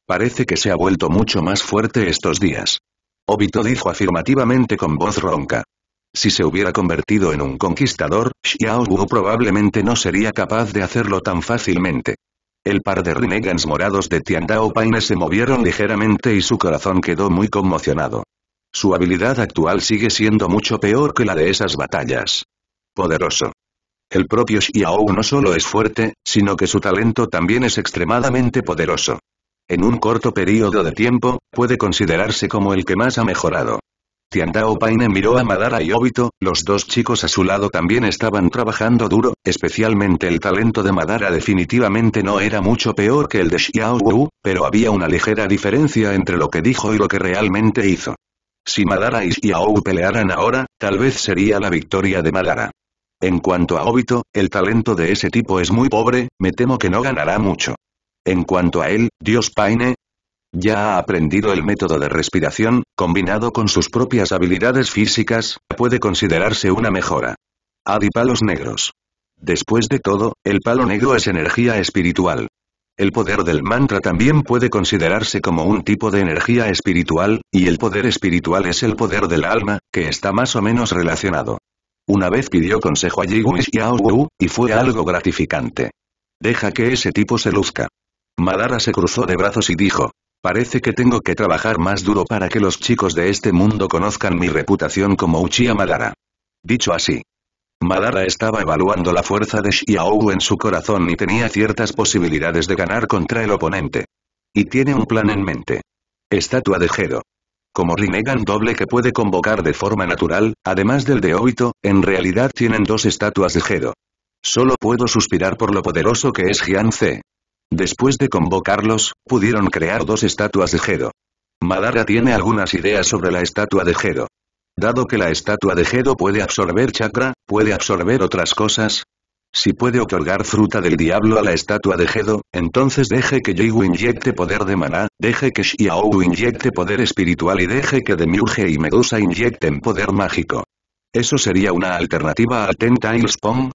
Parece que se ha vuelto mucho más fuerte estos días. Obito dijo afirmativamente con voz ronca. Si se hubiera convertido en un conquistador, Xiao Wu probablemente no sería capaz de hacerlo tan fácilmente. El par de Rinegans morados de Tiandao Paine se movieron ligeramente y su corazón quedó muy conmocionado. Su habilidad actual sigue siendo mucho peor que la de esas batallas. Poderoso. El propio Xiao no solo es fuerte, sino que su talento también es extremadamente poderoso. En un corto periodo de tiempo, puede considerarse como el que más ha mejorado. Tiandao Paine miró a Madara y Obito, los dos chicos a su lado también estaban trabajando duro, especialmente el talento de Madara definitivamente no era mucho peor que el de Xiao Wu, pero había una ligera diferencia entre lo que dijo y lo que realmente hizo. Si Madara y Xiao Wu pelearan ahora, tal vez sería la victoria de Madara. En cuanto a Obito, el talento de ese tipo es muy pobre, me temo que no ganará mucho. En cuanto a él, Dios Paine, ya ha aprendido el método de respiración, combinado con sus propias habilidades físicas, puede considerarse una mejora. Adi palos negros. Después de todo, el palo negro es energía espiritual. El poder del mantra también puede considerarse como un tipo de energía espiritual, y el poder espiritual es el poder del alma, que está más o menos relacionado. Una vez pidió consejo a Jigu y Xiao Wu, y fue algo gratificante. Deja que ese tipo se luzca. Madara se cruzó de brazos y dijo, Parece que tengo que trabajar más duro para que los chicos de este mundo conozcan mi reputación como Uchiha Madara. Dicho así. Madara estaba evaluando la fuerza de Xiaowu en su corazón y tenía ciertas posibilidades de ganar contra el oponente. Y tiene un plan en mente. Estatua de Gedo. Como Rinnegan doble que puede convocar de forma natural, además del de Obito, en realidad tienen dos estatuas de Gedo. Solo puedo suspirar por lo poderoso que es Jian Después de convocarlos, pudieron crear dos estatuas de Gedo. Madara tiene algunas ideas sobre la estatua de Gedo. Dado que la estatua de Gedo puede absorber chakra, puede absorber otras cosas. Si puede otorgar fruta del diablo a la estatua de Gedo, entonces deje que Jigu inyecte poder de maná, deje que Xiaowu inyecte poder espiritual y deje que Demiurge y Medusa inyecten poder mágico. ¿Eso sería una alternativa al Ten Pong?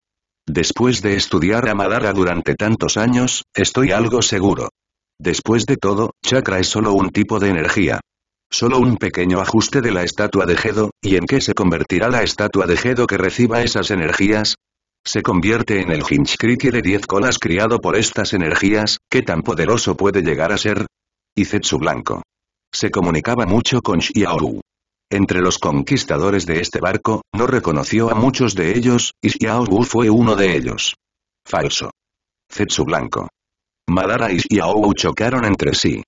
Después de estudiar a Madara durante tantos años, estoy algo seguro. Después de todo, chakra es solo un tipo de energía. Solo un pequeño ajuste de la estatua de Gedo, ¿y en qué se convertirá la estatua de Gedo que reciba esas energías? Se convierte en el Hinchkriki de 10 colas criado por estas energías, ¿qué tan poderoso puede llegar a ser? Y Zetsu Blanco. Se comunicaba mucho con Xiaoru. Entre los conquistadores de este barco, no reconoció a muchos de ellos, y Xiao Wu fue uno de ellos. Falso. Zetsu Blanco. Madara y Xiao Wu chocaron entre sí.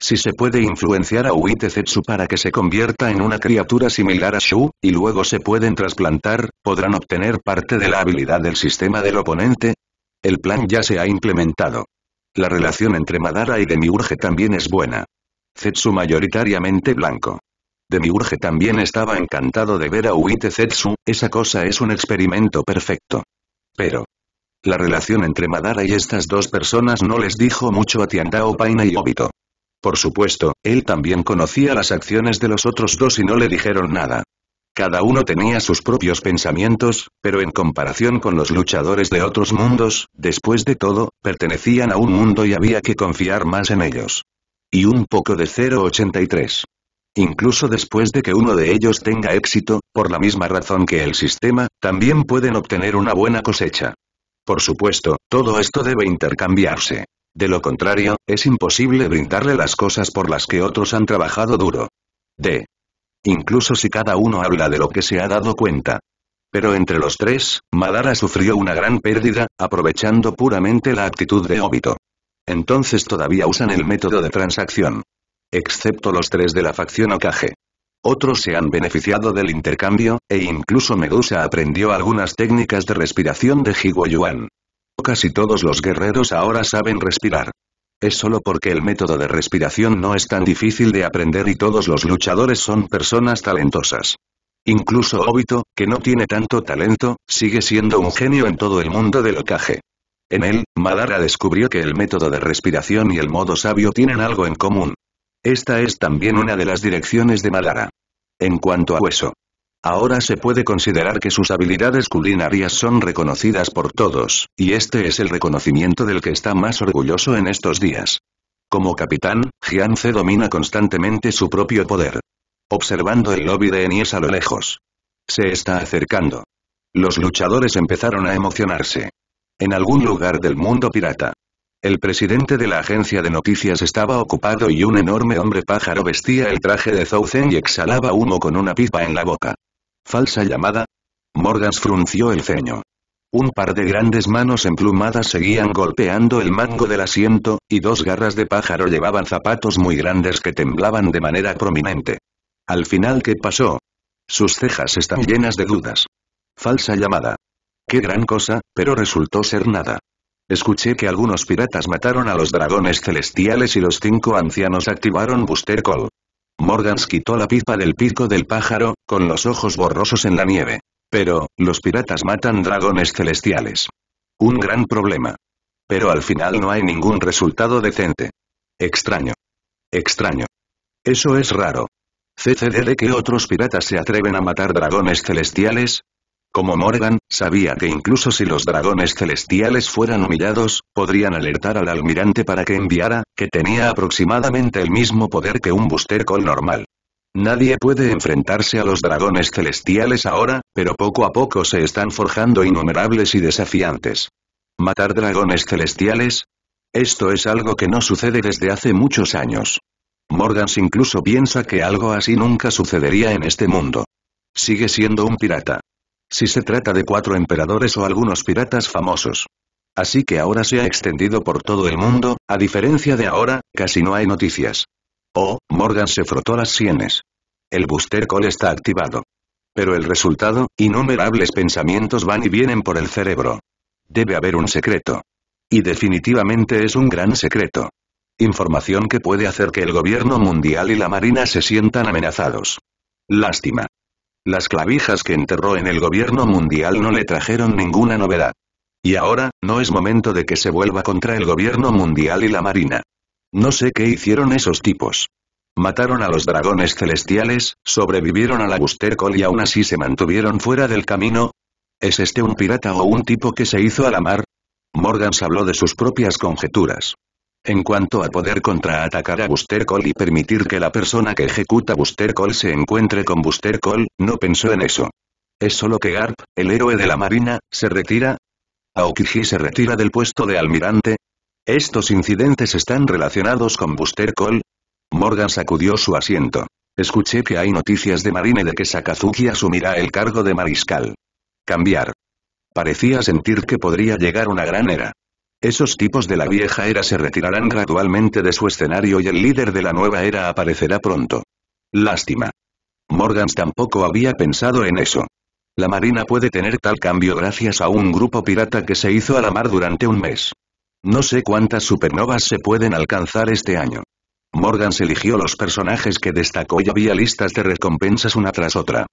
Si se puede influenciar a Uite Zetsu para que se convierta en una criatura similar a Shu, y luego se pueden trasplantar, podrán obtener parte de la habilidad del sistema del oponente. El plan ya se ha implementado. La relación entre Madara y Demiurge también es buena. Zetsu mayoritariamente blanco. Demiurge también estaba encantado de ver a Uite Zetsu, esa cosa es un experimento perfecto. Pero. La relación entre Madara y estas dos personas no les dijo mucho a Tiandao Paina y Obito. Por supuesto, él también conocía las acciones de los otros dos y no le dijeron nada. Cada uno tenía sus propios pensamientos, pero en comparación con los luchadores de otros mundos, después de todo, pertenecían a un mundo y había que confiar más en ellos. Y un poco de 083. Incluso después de que uno de ellos tenga éxito, por la misma razón que el sistema, también pueden obtener una buena cosecha. Por supuesto, todo esto debe intercambiarse. De lo contrario, es imposible brindarle las cosas por las que otros han trabajado duro. D. Incluso si cada uno habla de lo que se ha dado cuenta. Pero entre los tres, Madara sufrió una gran pérdida, aprovechando puramente la actitud de Obito. Entonces todavía usan el método de transacción. Excepto los tres de la facción Okage. Otros se han beneficiado del intercambio, e incluso Medusa aprendió algunas técnicas de respiración de Yuan. Casi todos los guerreros ahora saben respirar. Es solo porque el método de respiración no es tan difícil de aprender y todos los luchadores son personas talentosas. Incluso Obito, que no tiene tanto talento, sigue siendo un genio en todo el mundo del Okage. En él, Madara descubrió que el método de respiración y el modo sabio tienen algo en común. Esta es también una de las direcciones de Madara. En cuanto a hueso. Ahora se puede considerar que sus habilidades culinarias son reconocidas por todos, y este es el reconocimiento del que está más orgulloso en estos días. Como capitán, Jianze domina constantemente su propio poder. Observando el lobby de Enies a lo lejos. Se está acercando. Los luchadores empezaron a emocionarse. En algún lugar del mundo pirata, el presidente de la agencia de noticias estaba ocupado y un enorme hombre pájaro vestía el traje de Zouzen y exhalaba humo con una pipa en la boca. ¿Falsa llamada? Morgans frunció el ceño. Un par de grandes manos emplumadas seguían golpeando el mango del asiento, y dos garras de pájaro llevaban zapatos muy grandes que temblaban de manera prominente. Al final, ¿qué pasó? Sus cejas están llenas de dudas. Falsa llamada. Qué gran cosa, pero resultó ser nada. Escuché que algunos piratas mataron a los dragones celestiales y los cinco ancianos activaron Booster Call. Morgans quitó la pipa del pico del pájaro, con los ojos borrosos en la nieve. Pero, los piratas matan dragones celestiales. Un gran problema. Pero al final no hay ningún resultado decente. Extraño. Extraño. Eso es raro. ¿CCD de que otros piratas se atreven a matar dragones celestiales? Como Morgan, sabía que incluso si los dragones celestiales fueran humillados, podrían alertar al almirante para que enviara, que tenía aproximadamente el mismo poder que un Booster Call normal. Nadie puede enfrentarse a los dragones celestiales ahora, pero poco a poco se están forjando innumerables y desafiantes. ¿Matar dragones celestiales? Esto es algo que no sucede desde hace muchos años. Morgans incluso piensa que algo así nunca sucedería en este mundo. Sigue siendo un pirata. Si se trata de cuatro emperadores o algunos piratas famosos. Así que ahora se ha extendido por todo el mundo, a diferencia de ahora, casi no hay noticias. Oh, Morgan se frotó las sienes. El booster call está activado. Pero el resultado, innumerables pensamientos van y vienen por el cerebro. Debe haber un secreto. Y definitivamente es un gran secreto. Información que puede hacer que el gobierno mundial y la marina se sientan amenazados. Lástima. Las clavijas que enterró en el gobierno mundial no le trajeron ninguna novedad. Y ahora, no es momento de que se vuelva contra el gobierno mundial y la marina. No sé qué hicieron esos tipos. Mataron a los dragones celestiales, sobrevivieron a la Buster Call y aún así se mantuvieron fuera del camino. ¿Es este un pirata o un tipo que se hizo a la mar? Morgans habló de sus propias conjeturas. En cuanto a poder contraatacar a Buster Call y permitir que la persona que ejecuta Buster Call se encuentre con Buster Call, no pensó en eso. Es solo que Garp, el héroe de la marina, se retira. Aokiji se retira del puesto de almirante. ¿Estos incidentes están relacionados con Buster Call? Morgan sacudió su asiento. Escuché que hay noticias de Marine de que Sakazuki asumirá el cargo de mariscal. Cambiar. Parecía sentir que podría llegar una gran era. Esos tipos de la vieja era se retirarán gradualmente de su escenario y el líder de la nueva era aparecerá pronto. Lástima. Morgans tampoco había pensado en eso. La marina puede tener tal cambio gracias a un grupo pirata que se hizo a la mar durante un mes. No sé cuántas supernovas se pueden alcanzar este año. Morgans eligió los personajes que destacó y había listas de recompensas una tras otra.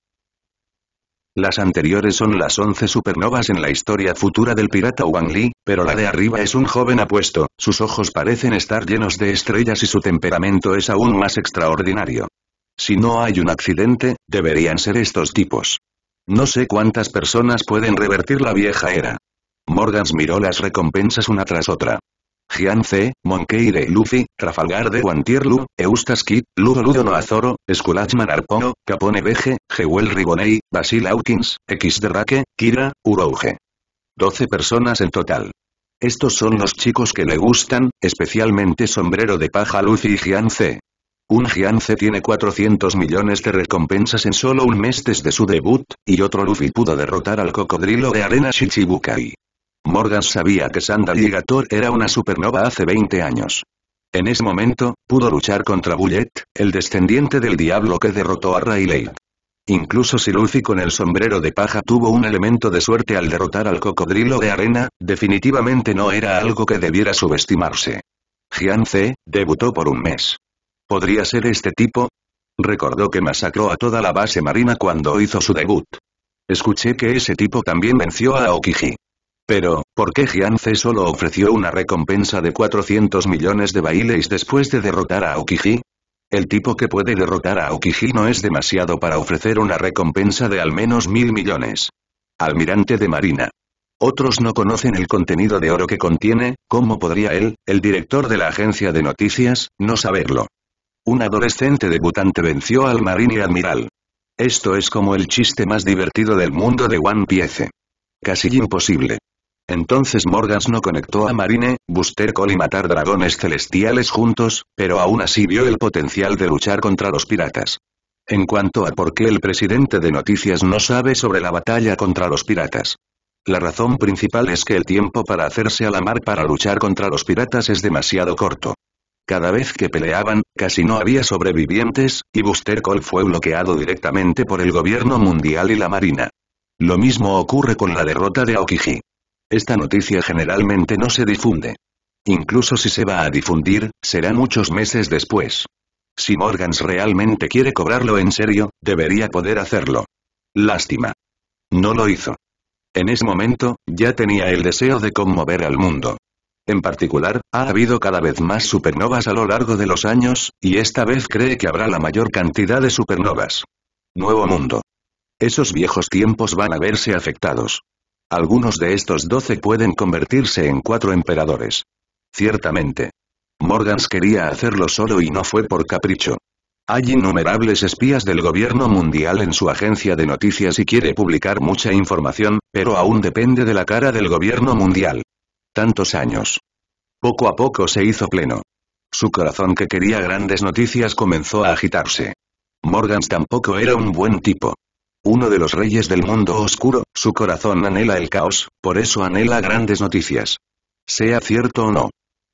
Las anteriores son las 11 supernovas en la historia futura del pirata Wang Li, pero la de arriba es un joven apuesto, sus ojos parecen estar llenos de estrellas y su temperamento es aún más extraordinario. Si no hay un accidente, deberían ser estos tipos. No sé cuántas personas pueden revertir la vieja era. Morgans miró las recompensas una tras otra. Jian C, Monkey de Luffy, Trafalgar de Wantierlu, Eustace Kid, Ludo Ludo no Azoro, Skulachman Arpono, Capone Veje, Jewel Ribonei, Basil Hawkins, X de Rake, Kira, Urouge. 12 personas en total. Estos son los chicos que le gustan, especialmente Sombrero de Paja Luffy y Jian C. Un Jian C tiene 400 millones de recompensas en solo un mes desde su debut, y otro Luffy pudo derrotar al cocodrilo de arena Shichibukai. Morgan sabía que Sandaligator era una supernova hace 20 años. En ese momento, pudo luchar contra Bullet, el descendiente del diablo que derrotó a Rayleigh. Incluso si Luffy con el sombrero de paja tuvo un elemento de suerte al derrotar al cocodrilo de arena, definitivamente no era algo que debiera subestimarse. Jian C, debutó por un mes. ¿Podría ser este tipo? Recordó que masacró a toda la base marina cuando hizo su debut. Escuché que ese tipo también venció a Aokiji. Pero, ¿por qué Jianze solo ofreció una recompensa de 400 millones de bailes después de derrotar a Aokiji? El tipo que puede derrotar a Aokiji no es demasiado para ofrecer una recompensa de al menos mil millones. Almirante de Marina. Otros no conocen el contenido de oro que contiene, ¿cómo podría él, el director de la agencia de noticias, no saberlo? Un adolescente debutante venció al marine admiral. Esto es como el chiste más divertido del mundo de One Piece. Casi imposible. Entonces Morgans no conectó a Marine, Buster Call y matar dragones celestiales juntos, pero aún así vio el potencial de luchar contra los piratas. En cuanto a por qué el presidente de noticias no sabe sobre la batalla contra los piratas. La razón principal es que el tiempo para hacerse a la mar para luchar contra los piratas es demasiado corto. Cada vez que peleaban, casi no había sobrevivientes, y Buster Call fue bloqueado directamente por el gobierno mundial y la marina. Lo mismo ocurre con la derrota de Aokiji. Esta noticia generalmente no se difunde. Incluso si se va a difundir, será muchos meses después. Si Morgans realmente quiere cobrarlo en serio, debería poder hacerlo. Lástima. No lo hizo. En ese momento, ya tenía el deseo de conmover al mundo. En particular, ha habido cada vez más supernovas a lo largo de los años, y esta vez cree que habrá la mayor cantidad de supernovas. Nuevo mundo. Esos viejos tiempos van a verse afectados. Algunos de estos doce pueden convertirse en cuatro emperadores. Ciertamente. Morgans quería hacerlo solo y no fue por capricho. Hay innumerables espías del gobierno mundial en su agencia de noticias y quiere publicar mucha información, pero aún depende de la cara del gobierno mundial. Tantos años. Poco a poco se hizo pleno. Su corazón que quería grandes noticias comenzó a agitarse. Morgans tampoco era un buen tipo. Uno de los reyes del mundo oscuro, su corazón anhela el caos, por eso anhela grandes noticias. Sea cierto o no.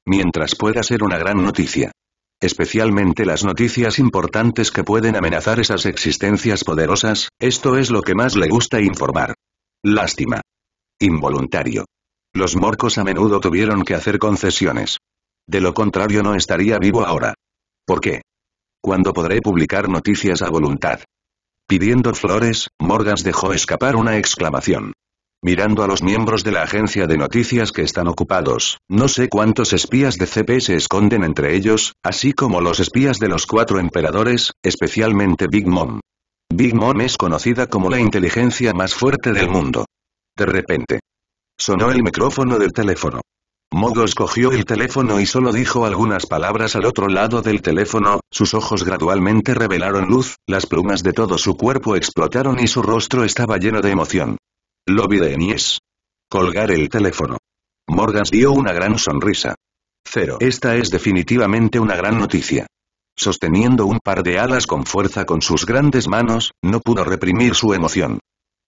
Mientras pueda ser una gran noticia. Especialmente las noticias importantes que pueden amenazar esas existencias poderosas, esto es lo que más le gusta informar. Lástima. Involuntario. Los morcos a menudo tuvieron que hacer concesiones. De lo contrario no estaría vivo ahora. ¿Por qué? ¿Cuándo podré publicar noticias a voluntad? Pidiendo flores, Morgans dejó escapar una exclamación. Mirando a los miembros de la agencia de noticias que están ocupados, no sé cuántos espías de CP se esconden entre ellos, así como los espías de los cuatro emperadores, especialmente Big Mom. Big Mom es conocida como la inteligencia más fuerte del mundo. De repente. Sonó el micrófono del teléfono. Mogos cogió el teléfono y solo dijo algunas palabras al otro lado del teléfono, sus ojos gradualmente revelaron luz, las plumas de todo su cuerpo explotaron y su rostro estaba lleno de emoción. Lobby de Enies. Colgar el teléfono. Morgans dio una gran sonrisa. Cero. Esta es definitivamente una gran noticia. Sosteniendo un par de alas con fuerza con sus grandes manos, no pudo reprimir su emoción.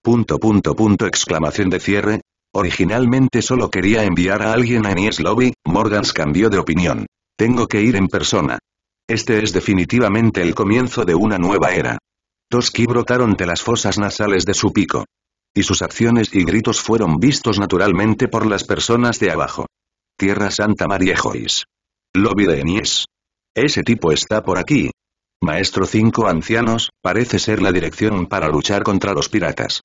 Punto punto punto exclamación de cierre, Originalmente solo quería enviar a alguien a Enies Lobby, Morgans cambió de opinión. Tengo que ir en persona. Este es definitivamente el comienzo de una nueva era. Dos ki brotaron de las fosas nasales de su pico. Y sus acciones y gritos fueron vistos naturalmente por las personas de abajo. Tierra Santa Mariejois. Lobby de Enies. Ese tipo está por aquí. Maestro Cinco Ancianos, parece ser la dirección para luchar contra los piratas.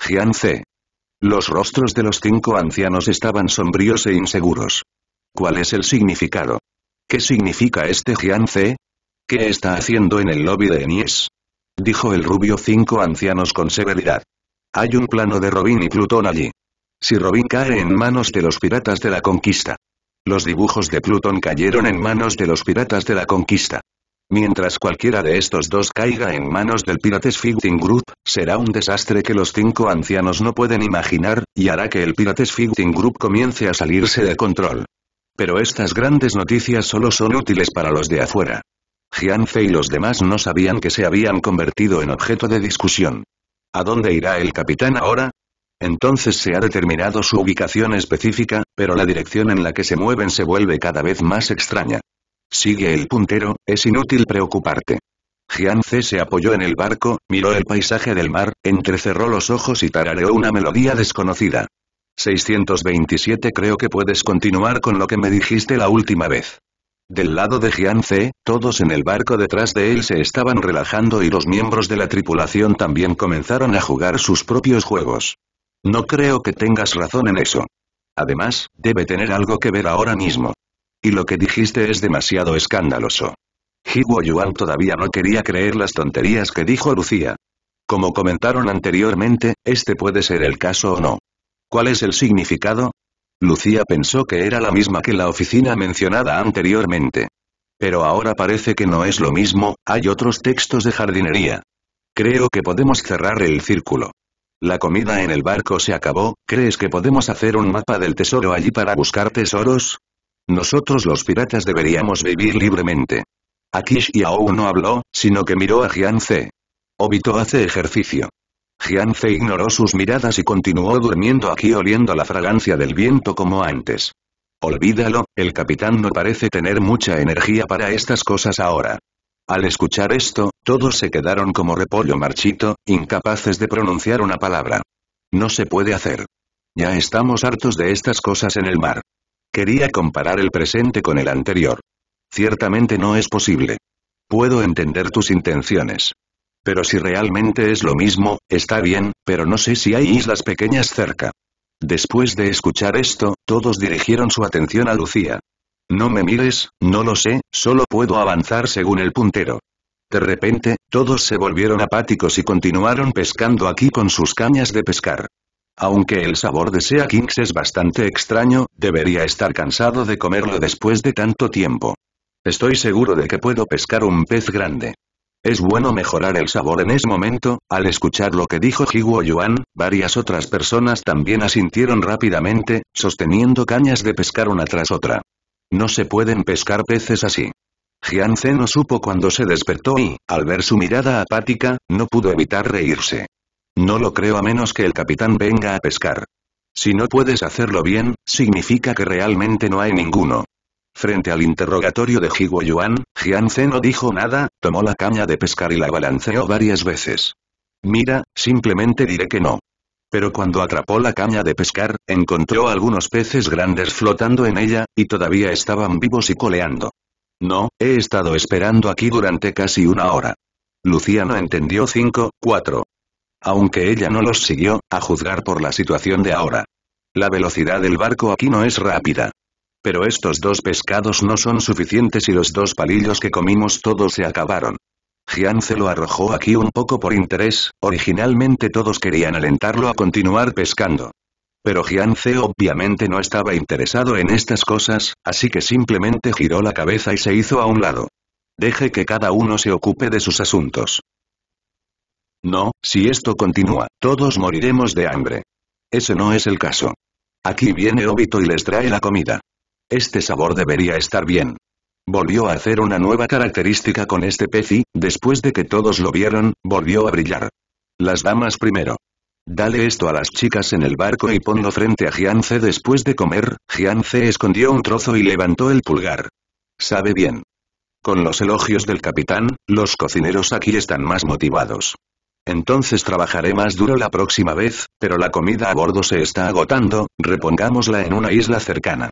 Jian C. Los rostros de los cinco ancianos estaban sombríos e inseguros. ¿Cuál es el significado? ¿Qué significa este Jiance? ¿Qué está haciendo en el lobby de Enies? Dijo el rubio cinco ancianos con severidad. Hay un plano de Robin y Plutón allí. Si Robin cae en manos de los piratas de la conquista. Los dibujos de Plutón cayeron en manos de los piratas de la conquista. Mientras cualquiera de estos dos caiga en manos del Pirates Fighting Group, será un desastre que los cinco ancianos no pueden imaginar, y hará que el Pirates Fighting Group comience a salirse de control. Pero estas grandes noticias solo son útiles para los de afuera. Jianfe y los demás no sabían que se habían convertido en objeto de discusión. ¿A dónde irá el capitán ahora? Entonces se ha determinado su ubicación específica, pero la dirección en la que se mueven se vuelve cada vez más extraña. Sigue el puntero, es inútil preocuparte. Jian C se apoyó en el barco, miró el paisaje del mar, entrecerró los ojos y tarareó una melodía desconocida. 627 Creo que puedes continuar con lo que me dijiste la última vez. Del lado de Jian C, todos en el barco detrás de él se estaban relajando y los miembros de la tripulación también comenzaron a jugar sus propios juegos. No creo que tengas razón en eso. Además, debe tener algo que ver ahora mismo. Y lo que dijiste es demasiado escandaloso. Hiwo Yuan todavía no quería creer las tonterías que dijo Lucía. Como comentaron anteriormente, este puede ser el caso o no. ¿Cuál es el significado? Lucía pensó que era la misma que la oficina mencionada anteriormente. Pero ahora parece que no es lo mismo, hay otros textos de jardinería. Creo que podemos cerrar el círculo. La comida en el barco se acabó, ¿crees que podemos hacer un mapa del tesoro allí para buscar tesoros? Nosotros los piratas deberíamos vivir libremente. Akish Yao no habló, sino que miró a Jian Ze. Obito hace ejercicio. Jian Ze ignoró sus miradas y continuó durmiendo aquí oliendo la fragancia del viento como antes. Olvídalo, el capitán no parece tener mucha energía para estas cosas ahora. Al escuchar esto, todos se quedaron como repollo marchito, incapaces de pronunciar una palabra. No se puede hacer. Ya estamos hartos de estas cosas en el mar. Quería comparar el presente con el anterior. Ciertamente no es posible. Puedo entender tus intenciones. Pero si realmente es lo mismo, está bien, pero no sé si hay islas pequeñas cerca. Después de escuchar esto, todos dirigieron su atención a Lucía. No me mires, no lo sé, solo puedo avanzar según el puntero. De repente, todos se volvieron apáticos y continuaron pescando aquí con sus cañas de pescar. Aunque el sabor de Sea Kings es bastante extraño, debería estar cansado de comerlo después de tanto tiempo. Estoy seguro de que puedo pescar un pez grande. Es bueno mejorar el sabor en ese momento, al escuchar lo que dijo Jiwo Yuan, varias otras personas también asintieron rápidamente, sosteniendo cañas de pescar una tras otra. No se pueden pescar peces así. Jian no supo cuando se despertó y, al ver su mirada apática, no pudo evitar reírse. No lo creo a menos que el capitán venga a pescar. Si no puedes hacerlo bien, significa que realmente no hay ninguno. Frente al interrogatorio de Jigo Yuan, Jian no dijo nada, tomó la caña de pescar y la balanceó varias veces. Mira, simplemente diré que no. Pero cuando atrapó la caña de pescar, encontró algunos peces grandes flotando en ella, y todavía estaban vivos y coleando. No, he estado esperando aquí durante casi una hora. Lucía no entendió 5, 4. Aunque ella no los siguió, a juzgar por la situación de ahora. La velocidad del barco aquí no es rápida. Pero estos dos pescados no son suficientes y los dos palillos que comimos todos se acabaron. Giance lo arrojó aquí un poco por interés, originalmente todos querían alentarlo a continuar pescando. Pero Giance obviamente no estaba interesado en estas cosas, así que simplemente giró la cabeza y se hizo a un lado. Deje que cada uno se ocupe de sus asuntos. No, si esto continúa, todos moriremos de hambre. Ese no es el caso. Aquí viene Obito y les trae la comida. Este sabor debería estar bien. Volvió a hacer una nueva característica con este pez y, después de que todos lo vieron, volvió a brillar. Las damas primero. Dale esto a las chicas en el barco y ponlo frente a Giance después de comer, Giance escondió un trozo y levantó el pulgar. Sabe bien. Con los elogios del capitán, los cocineros aquí están más motivados. Entonces trabajaré más duro la próxima vez, pero la comida a bordo se está agotando, repongámosla en una isla cercana.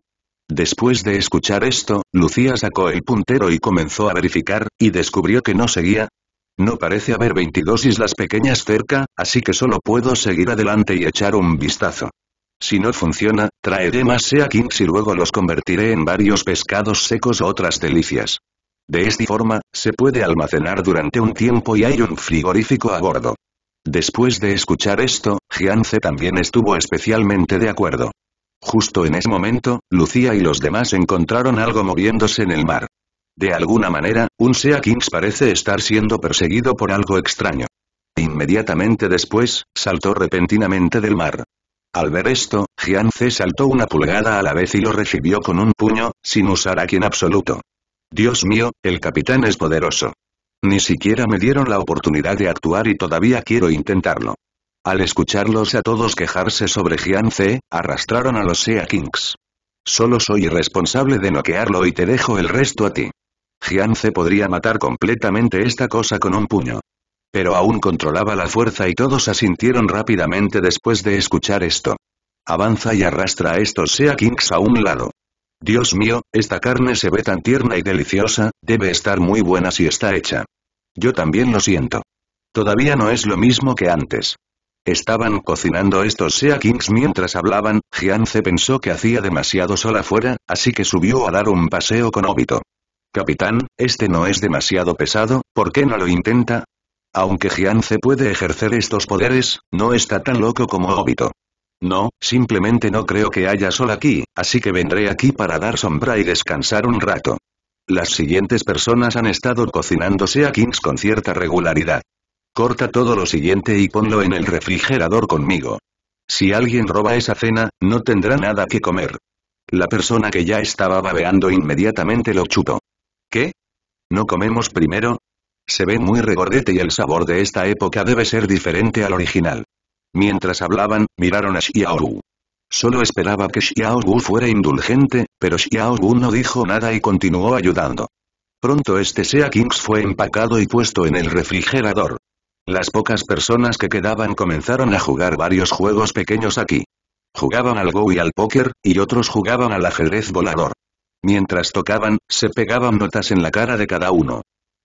Después de escuchar esto, Lucía sacó el puntero y comenzó a verificar, y descubrió que no seguía. No parece haber 22 islas pequeñas cerca, así que solo puedo seguir adelante y echar un vistazo. Si no funciona, traeré más Sea Kings y luego los convertiré en varios pescados secos o otras delicias. De esta forma, se puede almacenar durante un tiempo y hay un frigorífico a bordo. Después de escuchar esto, Giance también estuvo especialmente de acuerdo. Justo en ese momento, Lucía y los demás encontraron algo moviéndose en el mar. De alguna manera, un Sea Kings parece estar siendo perseguido por algo extraño. Inmediatamente después, saltó repentinamente del mar. Al ver esto, Giance saltó una pulgada a la vez y lo recibió con un puño, sin usar aquí en absoluto. Dios mío, el capitán es poderoso. Ni siquiera me dieron la oportunidad de actuar y todavía quiero intentarlo. Al escucharlos a todos quejarse sobre Giance, arrastraron a los Sea Kings. Solo soy responsable de noquearlo y te dejo el resto a ti. Giance podría matar completamente esta cosa con un puño. Pero aún controlaba la fuerza y todos asintieron rápidamente después de escuchar esto. Avanza y arrastra a estos Sea Kings a un lado. Dios mío, esta carne se ve tan tierna y deliciosa, debe estar muy buena si está hecha. Yo también lo siento. Todavía no es lo mismo que antes. Estaban cocinando estos Sea Kings mientras hablaban, Giance pensó que hacía demasiado sol afuera, así que subió a dar un paseo con Obito. Capitán, este no es demasiado pesado, ¿por qué no lo intenta? Aunque Giance puede ejercer estos poderes, no está tan loco como Obito. No, simplemente no creo que haya sol aquí, así que vendré aquí para dar sombra y descansar un rato. Las siguientes personas han estado cocinando Sea Kings con cierta regularidad. Corta todo lo siguiente y ponlo en el refrigerador conmigo. Si alguien roba esa cena, no tendrá nada que comer. La persona que ya estaba babeando inmediatamente lo chupó. ¿Qué? ¿No comemos primero? Se ve muy regordete y el sabor de esta época debe ser diferente al original. Mientras hablaban, miraron a Xiaogu. Solo esperaba que Xiaogu fuera indulgente, pero Xiaogu no dijo nada y continuó ayudando. Pronto este Sea Kings fue empacado y puesto en el refrigerador. Las pocas personas que quedaban comenzaron a jugar varios juegos pequeños aquí. Jugaban al Go y al póker, y otros jugaban al ajedrez volador. Mientras tocaban, se pegaban notas en la cara de cada uno.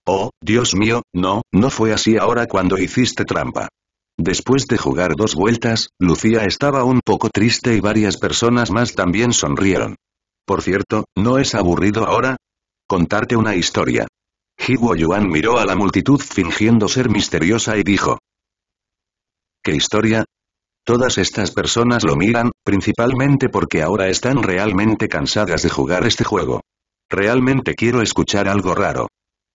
Oh, Dios mío, no, no fue así ahora cuando hiciste trampa. Después de jugar dos vueltas, Lucía estaba un poco triste y varias personas más también sonrieron. Por cierto, ¿no es aburrido ahora? Contarte una historia. Hiwo Yuan miró a la multitud fingiendo ser misteriosa y dijo. ¿Qué historia? Todas estas personas lo miran, principalmente porque ahora están realmente cansadas de jugar este juego. Realmente quiero escuchar algo raro.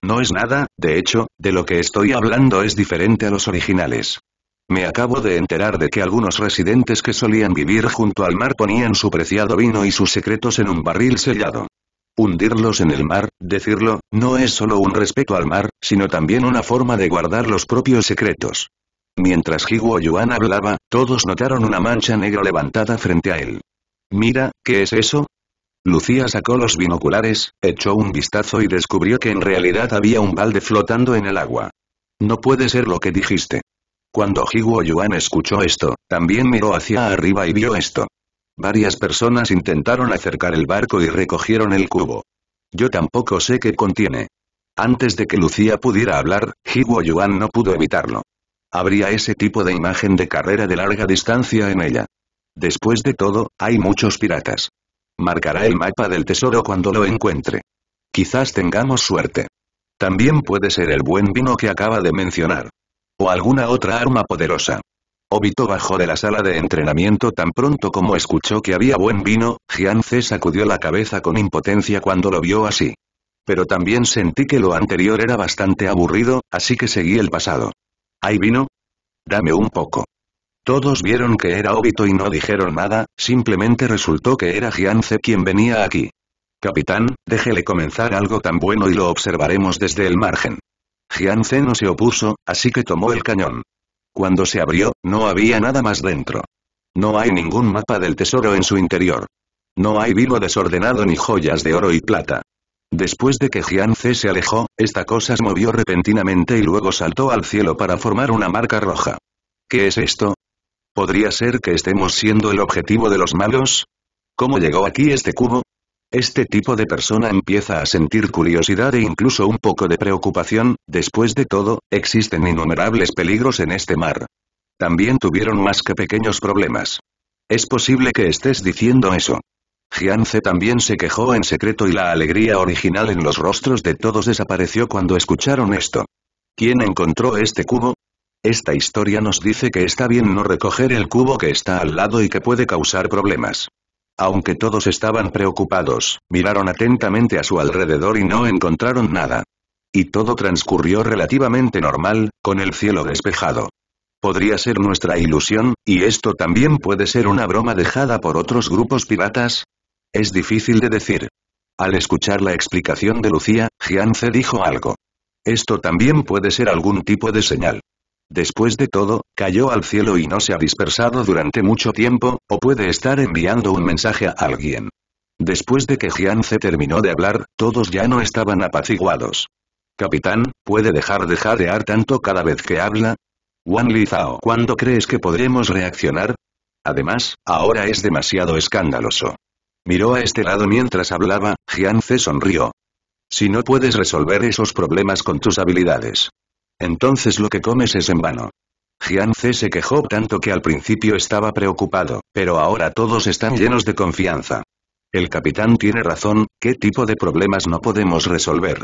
No es nada, de hecho, de lo que estoy hablando es diferente a los originales. Me acabo de enterar de que algunos residentes que solían vivir junto al mar ponían su preciado vino y sus secretos en un barril sellado. Hundirlos en el mar, decirlo, no es solo un respeto al mar, sino también una forma de guardar los propios secretos. Mientras Higuo Yuan hablaba, todos notaron una mancha negra levantada frente a él. Mira, ¿qué es eso? Lucía sacó los binoculares, echó un vistazo y descubrió que en realidad había un balde flotando en el agua. No puede ser lo que dijiste. Cuando Higuo Yuan escuchó esto, también miró hacia arriba y vio esto. Varias personas intentaron acercar el barco y recogieron el cubo. Yo tampoco sé qué contiene. Antes de que Lucía pudiera hablar, Higuo Yuan no pudo evitarlo. Habría ese tipo de imagen de carrera de larga distancia en ella. Después de todo, hay muchos piratas. Marcará el mapa del tesoro cuando lo encuentre. Quizás tengamos suerte. También puede ser el buen vino que acaba de mencionar. O alguna otra arma poderosa. Obito bajó de la sala de entrenamiento tan pronto como escuchó que había buen vino, Jianze sacudió la cabeza con impotencia cuando lo vio así. Pero también sentí que lo anterior era bastante aburrido, así que seguí el pasado. ¿Hay vino? Dame un poco. Todos vieron que era Obito y no dijeron nada, simplemente resultó que era Jianze quien venía aquí. Capitán, déjele comenzar algo tan bueno y lo observaremos desde el margen. Jianze no se opuso, así que tomó el cañón. Cuando se abrió, no había nada más dentro. No hay ningún mapa del tesoro en su interior. No hay vino desordenado ni joyas de oro y plata. Después de que Jianze se alejó, esta cosa se movió repentinamente y luego saltó al cielo para formar una marca roja. ¿Qué es esto? ¿Podría ser que estemos siendo el objetivo de los malos? ¿Cómo llegó aquí este cubo? Este tipo de persona empieza a sentir curiosidad e incluso un poco de preocupación, después de todo, existen innumerables peligros en este mar. También tuvieron más que pequeños problemas. Es posible que estés diciendo eso. Jianze también se quejó en secreto y la alegría original en los rostros de todos desapareció cuando escucharon esto. ¿Quién encontró este cubo? Esta historia nos dice que está bien no recoger el cubo que está al lado y que puede causar problemas. Aunque todos estaban preocupados, miraron atentamente a su alrededor y no encontraron nada. Y todo transcurrió relativamente normal, con el cielo despejado. Podría ser nuestra ilusión, y esto también puede ser una broma dejada por otros grupos piratas, es difícil de decir. Al escuchar la explicación de Lucía, Jianze dijo algo. Esto también puede ser algún tipo de señal. Después de todo, cayó al cielo y no se ha dispersado durante mucho tiempo, o puede estar enviando un mensaje a alguien. Después de que Jianze terminó de hablar, todos ya no estaban apaciguados. Capitán, ¿puede dejar de jadear tanto cada vez que habla? Wan Lizao, ¿cuándo crees que podremos reaccionar? Además, ahora es demasiado escandaloso. Miró a este lado mientras hablaba, Jianze sonrió. Si no puedes resolver esos problemas con tus habilidades. Entonces lo que comes es en vano. Jianze se quejó tanto que al principio estaba preocupado, pero ahora todos están llenos de confianza. El capitán tiene razón, ¿qué tipo de problemas no podemos resolver?